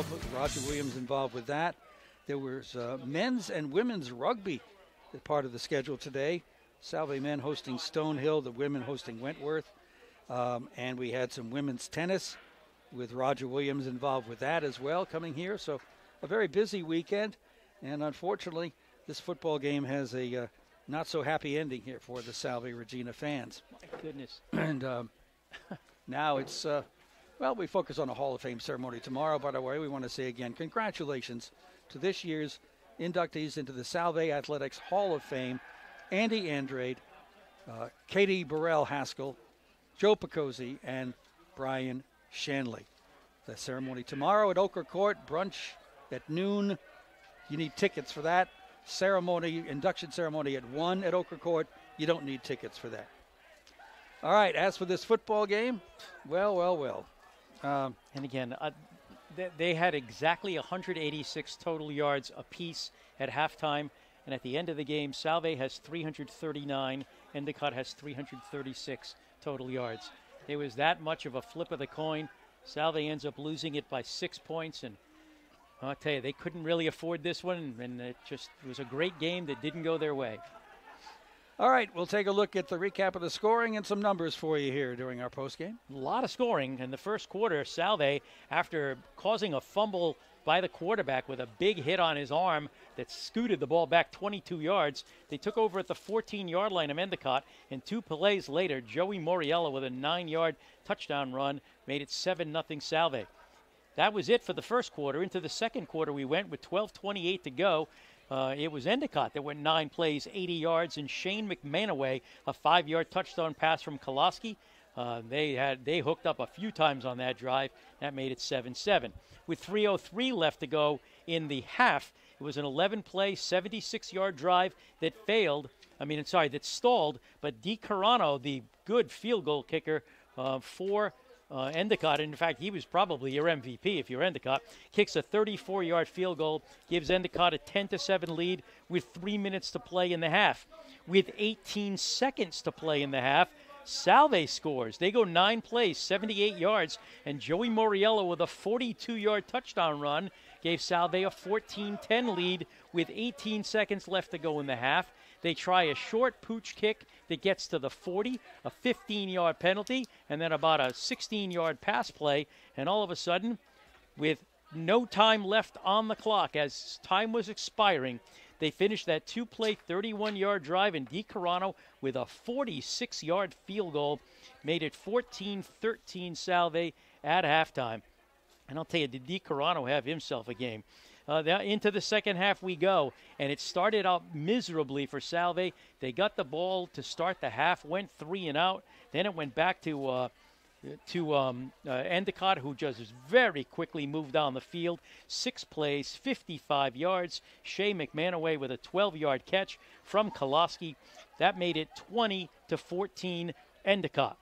Help. Roger Williams involved with that. There was uh, men's and women's rugby part of the schedule today. Salve men hosting Stonehill, the women hosting Wentworth. Um, and we had some women's tennis with Roger Williams involved with that as well coming here. So a very busy weekend. And unfortunately, this football game has a uh, not so happy ending here for the Salve Regina fans. My goodness. And um, now it's, uh, well, we focus on a Hall of Fame ceremony tomorrow. By the way, we want to say again, congratulations to this year's inductees into the Salve Athletics Hall of Fame Andy Andrade, uh, Katie Burrell Haskell, Joe Picozzi, and Brian Shanley. The ceremony tomorrow at Ochre Court, brunch at noon. You need tickets for that. Ceremony, induction ceremony at 1 at Ochre Court. You don't need tickets for that. All right, as for this football game, well, well, well. Um, and again, uh, they, they had exactly 186 total yards apiece at halftime. And at the end of the game, Salve has 339, Endicott has 336 total yards. It was that much of a flip of the coin. Salve ends up losing it by six points, and I'll tell you, they couldn't really afford this one, and it just was a great game that didn't go their way. All right, we'll take a look at the recap of the scoring and some numbers for you here during our postgame. A lot of scoring in the first quarter. Salve, after causing a fumble by the quarterback with a big hit on his arm that scooted the ball back 22 yards. They took over at the 14 yard line of Endicott, and two plays later, Joey Moriello with a nine yard touchdown run made it 7 0 Salve. That was it for the first quarter. Into the second quarter, we went with 12:28 to go. Uh, it was Endicott that went nine plays, 80 yards, and Shane McManaway a five-yard touchdown pass from Kolaski. Uh, they had they hooked up a few times on that drive. That made it 7-7. With 3:03 left to go in the half, it was an 11-play, 76-yard drive that failed. I mean, sorry, that stalled. But DiCarano, the good field goal kicker uh, for uh, Endicott, and in fact, he was probably your MVP if you're Endicott, kicks a 34 yard field goal, gives Endicott a 10 to 7 lead with three minutes to play in the half. With 18 seconds to play in the half, Salve scores. They go nine plays, 78 yards, and Joey Moriello with a 42 yard touchdown run gave Salve a 14 10 lead with 18 seconds left to go in the half. They try a short pooch kick that gets to the 40, a 15 yard penalty, and then about a 16 yard pass play. And all of a sudden, with no time left on the clock as time was expiring, they finished that two play, 31 yard drive, and DiCarano with a 46 yard field goal made it 14 13 Salve at halftime. And I'll tell you, did DiCarano have himself a game? Uh, into the second half we go, and it started out miserably for Salve. They got the ball to start the half, went three and out. Then it went back to uh, to um, uh, Endicott, who just very quickly moved down the field. Six plays, 55 yards. Shea McManaway with a 12-yard catch from Kolaski. That made it 20 to 14 Endicott.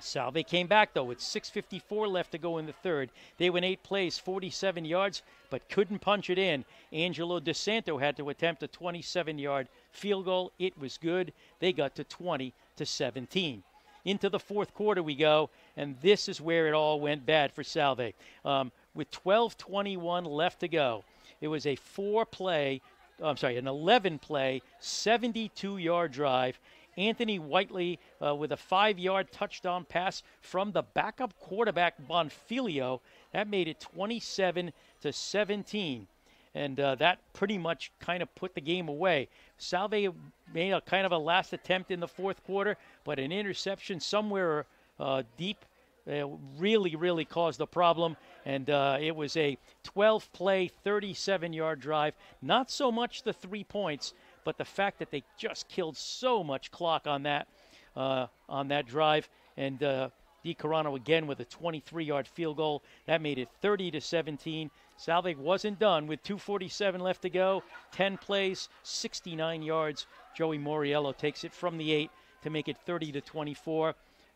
Salve came back though with 6:54 left to go in the third. They went eight plays, 47 yards, but couldn't punch it in. Angelo DeSanto had to attempt a 27-yard field goal. It was good. They got to 20 to 17. Into the fourth quarter we go, and this is where it all went bad for Salve. Um, with 12:21 left to go, it was a four-play, I'm sorry, an 11-play, 72-yard drive. Anthony Whiteley uh, with a five-yard touchdown pass from the backup quarterback Bonfilio. That made it 27 to 17 and uh, that pretty much kind of put the game away. Salve made a kind of a last attempt in the fourth quarter, but an interception somewhere uh, deep uh, really, really caused a problem. And uh, it was a 12 play, 37 yard drive. Not so much the three points, but the fact that they just killed so much clock on that uh, on that drive. And uh, DiCarano again with a 23 yard field goal. That made it 30 to 17. Salve wasn't done with 247 left to go. 10 plays, 69 yards. Joey Moriello takes it from the 8 to make it 30 to 24.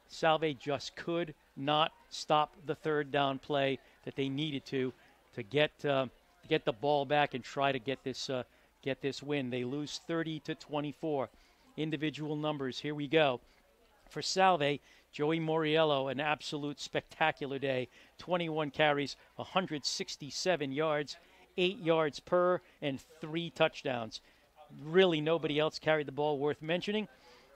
Salve just could not stop the third down play that they needed to to get uh, get the ball back and try to get this uh, get this win. They lose 30 to 24. Individual numbers. Here we go. for Salve, Joey Moriello, an absolute spectacular day. 21 carries, 167 yards, 8 yards per, and 3 touchdowns. Really, nobody else carried the ball worth mentioning.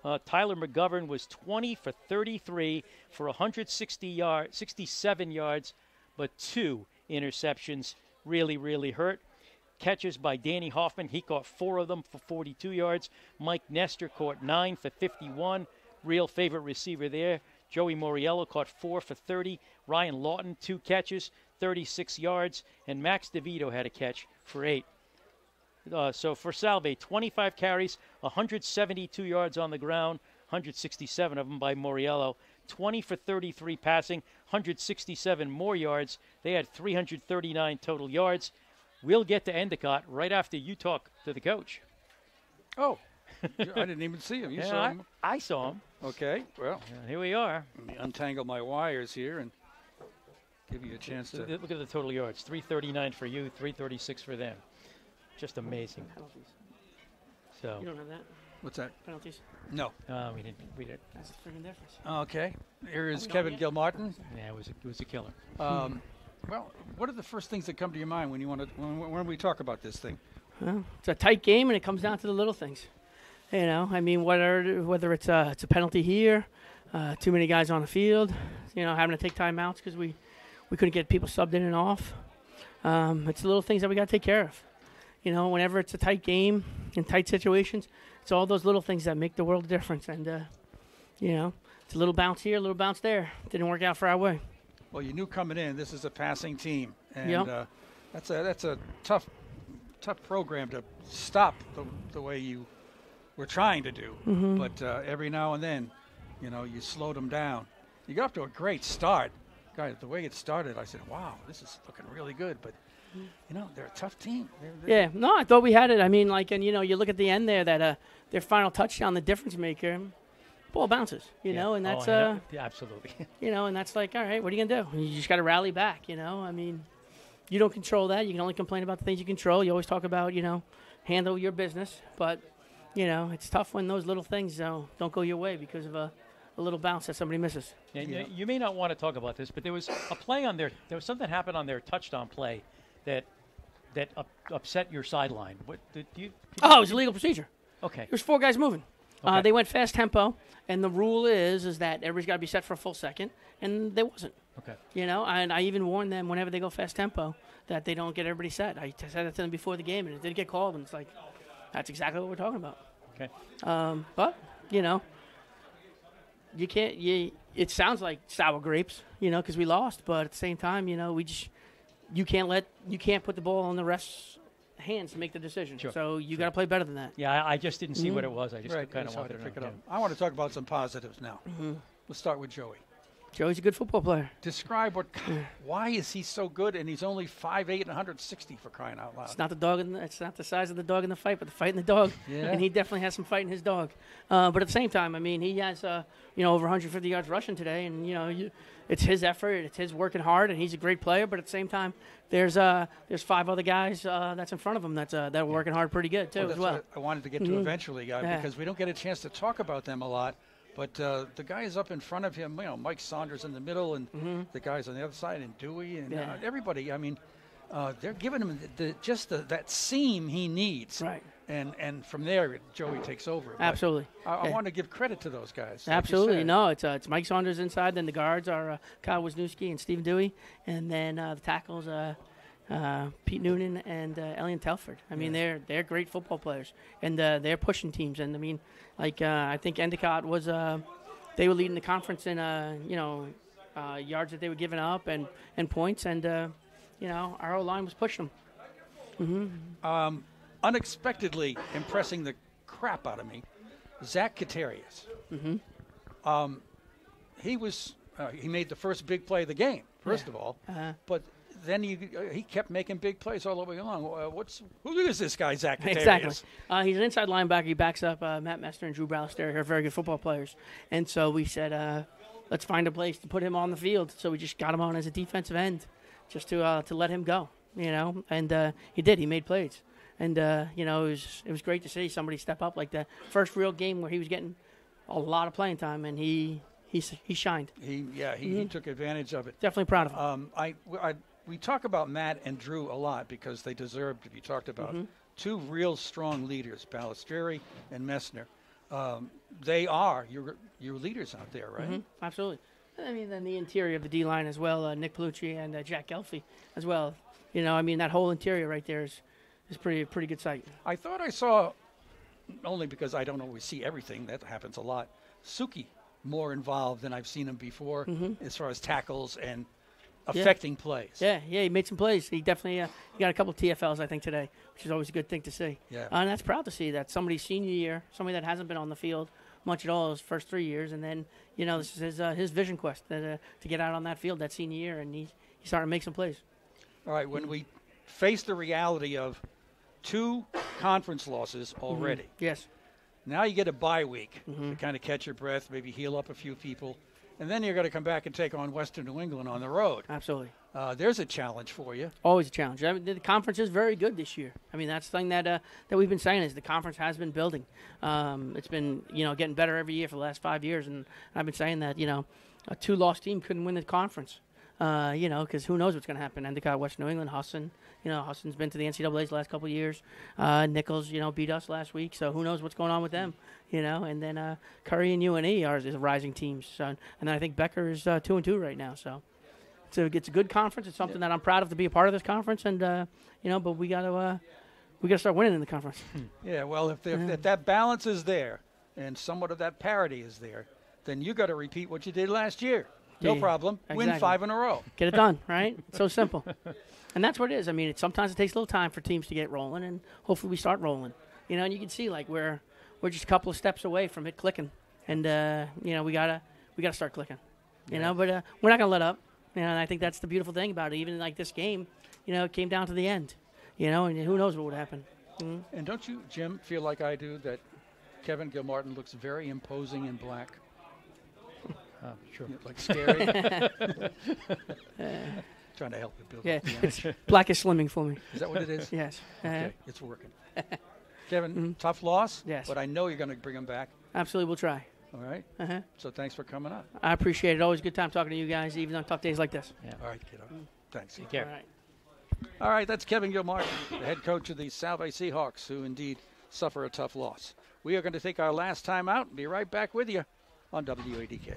Uh, Tyler McGovern was 20 for 33 for 160 yards, 67 yards, but two interceptions. Really, really hurt. Catches by Danny Hoffman. He caught four of them for 42 yards. Mike Nestor caught nine for 51. Real favorite receiver there. Joey Moriello caught four for 30. Ryan Lawton, two catches, 36 yards. And Max DeVito had a catch for eight. Uh, so for Salve, 25 carries, 172 yards on the ground, 167 of them by Moriello. 20 for 33 passing, 167 more yards. They had 339 total yards. We'll get to Endicott right after you talk to the coach. Oh, I didn't even see him. You yeah, saw I, him. I saw him. Okay, well, uh, here we are. Let me untangle my wires here and give you a chance to look at the total yards: 339 for you, 336 for them. Just amazing. Penalties. So you don't have that. What's that? Penalties. No. Uh, we didn't. We didn't. That's the freaking difference. Okay. Here is Kevin yeah. Gilmartin. Yeah, it was a, it was a killer. Um, well, what are the first things that come to your mind when you want to when, when we talk about this thing? Well, it's a tight game, and it comes down to the little things. You know, I mean, whether whether it's a it's a penalty here, uh, too many guys on the field, you know, having to take timeouts because we we couldn't get people subbed in and off. Um, it's the little things that we got to take care of. You know, whenever it's a tight game in tight situations, it's all those little things that make the world a difference. And uh, you know, it's a little bounce here, a little bounce there. Didn't work out for our way. Well, you knew coming in this is a passing team, and Yep. uh, that's a that's a tough tough program to stop the, the way you were trying to do. Mhm. But uh, every now and then, you know, you slowed them down. You got off to a great start. God, the way it started, I said, "Wow, this is looking really good." But you know, they're a tough team. They're, they're- Yeah, no, I thought we had it. I mean, like, and you know, you look at the end there, that uh, their final touchdown, the difference maker, ball bounces, you Yeah. know, and Oh, that's I know. uh, Yeah, absolutely. you know, and that's like, all right, what are you gonna do? You just got to rally back, you know. I mean, you don't control that. You can only complain about the things you control. You always talk about, you know, handle your business, but you know, it's tough when those little things uh, don't go your way because of a, a little bounce that somebody misses. Yeah, you- You may not want to talk about this, but there was a play on their. There was something happened on their touchdown play that that up, upset your sideline. What did you? Oh, it was a legal procedure. Okay. There's four guys moving. Uh, they went fast tempo, and the rule is is that everybody's got to be set for a full second, and they wasn't. Okay. You know, and I even warned them whenever they go fast tempo that they don't get everybody set. I said that to them before the game, and it didn't get called, and it's like, that's exactly what we're talking about. Okay. Um, but you know, you can't. You. It sounds like sour grapes, you know, because we lost. But at the same time, you know, we just you can't let you can't put the ball on the refs' hands to make the decision. Sure. So you got to play better than that. Yeah, I, I just didn't see what Mhm. it was. I just right, kind of hard wanted to to pick it up. I want to talk about some positives now. Mhm. Let's start with Joey. Joey's a good football player. Describe what. Why is he so good? And he's only 5'8 and 160 for crying out loud. It's not the dog. In the, it's not the size of the dog in the fight, but the fight in the dog. Yeah. And he definitely has some fight in his dog. Uh, but at the same time, I mean, he has uh, you know over 150 yards rushing today, and you know you, it's his effort, it's his working hard, and he's a great player. But at the same time, there's uh there's five other guys uh, that's in front of him that's uh, that are working hard pretty good too Well, as well. I wanted to get to Mhm. eventually, uh, Yeah. because we don't get a chance to talk about them a lot. But uh, the guys up in front of him, you know, Mike Saunders in the middle, and the guys on the other side, and Dewey, and uh, Mm-hmm. Yeah. everybody. I mean, uh, they're giving him the, the, just the, that seam he needs. Right. And and from there, Joey takes over. Absolutely. I, I Yeah. want to give credit to those guys. like Absolutely, no. It's uh, it's Mike Saunders inside. Then the guards are uh, Kyle Wisniewski and Steve Dewey, and then uh, the tackles uh, uh, Pete Noonan and uh, Elian Telford. I mean, they're they're great football players, and uh, they're pushing teams. And I mean, like uh, I think Endicott was uh, they were leading the conference in uh, you know uh, yards that they were giving up and and points, and uh, you know our O line was pushing them. Mm-hmm. Um, unexpectedly impressing the crap out of me, Zach Katarius. Mm-hmm. Um, he was uh, he made the first big play of the game, first Yeah. of all, Uh-huh. but then he uh, he kept making big plays all the way along. Uh, what's who is this guy, Zach Katarius? Exactly. Uh, he's an inside linebacker. He backs up uh, Matt Messner and Drew Balistrieri. They're very good football players. And so we said, uh, let's find a place to put him on the field. So we just got him on as a defensive end, just to uh, to let him go. You know, and uh, he did. He made plays, and uh, you know it was it was great to see somebody step up like that. First real game where he was getting a lot of playing time, and he he he shined. He yeah he, he took advantage of it. Definitely proud of him. Um, I, I we talk about Matt and Drew a lot because they deserve to be talked about. Mhm. Two real strong leaders, Balistrieri and Messner. Um, they are your your leaders out there, right? Mhm, absolutely. I mean, then the interior of the D line as well, uh, Nick Palucci and uh, Jack Gelfie as well. You know, I mean, that whole interior right there is, is pretty pretty good sight. I thought I saw, only because I don't always see everything. That happens a lot. Suki more involved than I've seen him before Mhm. as far as tackles and Yeah. affecting plays. Yeah, yeah, he made some plays. He definitely uh, he got a couple of TFLs I think today, which is always a good thing to see. Yeah. Uh, and that's proud to see that somebody's senior year, somebody that hasn't been on the field much at all his first three years, and then you know this is his uh, his vision quest that, uh, to get out on that field that senior year, and he he started to make some plays. All right, when we face the reality of two conference losses already, Mm-hmm. Yes. now you get a bye week Mm-hmm. to kind of catch your breath, maybe heal up a few people, and then you're going to come back and take on Western New England on the road. Absolutely. Uh, there's a challenge for you. Always a challenge. I mean, the conference is very good this year. I mean, that's the thing that uh, that we've been saying is the conference has been building. Um, it's been you know getting better every year for the last five years, and I've been saying that you know a two-loss team couldn't win the conference. Uh, you know, because who knows what's going to happen? Endicott, West New England, Husson. You know, Husson's been to the NCAA's the last couple of years. Uh, Nichols, you know, beat us last week, so who knows what's going on with them? You know, and then uh, Curry and UNE are is rising teams. So, and then I think Becker is uh, two and two right now. So it's a, it's a good conference. It's something that I'm proud of to be a part of this conference, and uh, you know, but we got to uh, we got to start winning in the conference. Yeah, well, if, Yeah. if that balance is there and somewhat of that parity is there, then you got to repeat what you did last year. No Yeah, problem. Win five in a row. Get it done, right? So simple. And that's what it is. I mean, it, sometimes it takes a little time for teams to get rolling, and hopefully we start rolling. You know, and you can see like we're we're just a couple of steps away from it clicking, and uh, you know we gotta we gotta start clicking. You know, but uh, we're not gonna let up. You know, and I think that's the beautiful thing about it. Even like this game, you know, it came down to the end. You know, and who knows what would happen. Mhm. And don't you, Jim, feel like I do that Kevin Gilmartin looks very imposing in black? Uh, sure. Like scary. Trying to help you build Yeah, it's image. black is slimming for me. Is that what it is? Yes. Uh-huh. Okay, it's working. Kevin, tough loss. Yes. But I know you're going to bring him back. Absolutely, we'll try. All right. Uh-huh. So thanks for coming up. I appreciate it. Always a good time talking to you guys, even on tough days like this. Yeah. All right, kiddo. Thanks. Take care. All right. All right, that's Kevin Gilmartin, the head coach of the Salve Seahawks, who indeed suffer a tough loss. We are going to take our last time out and be right back with you on WADK.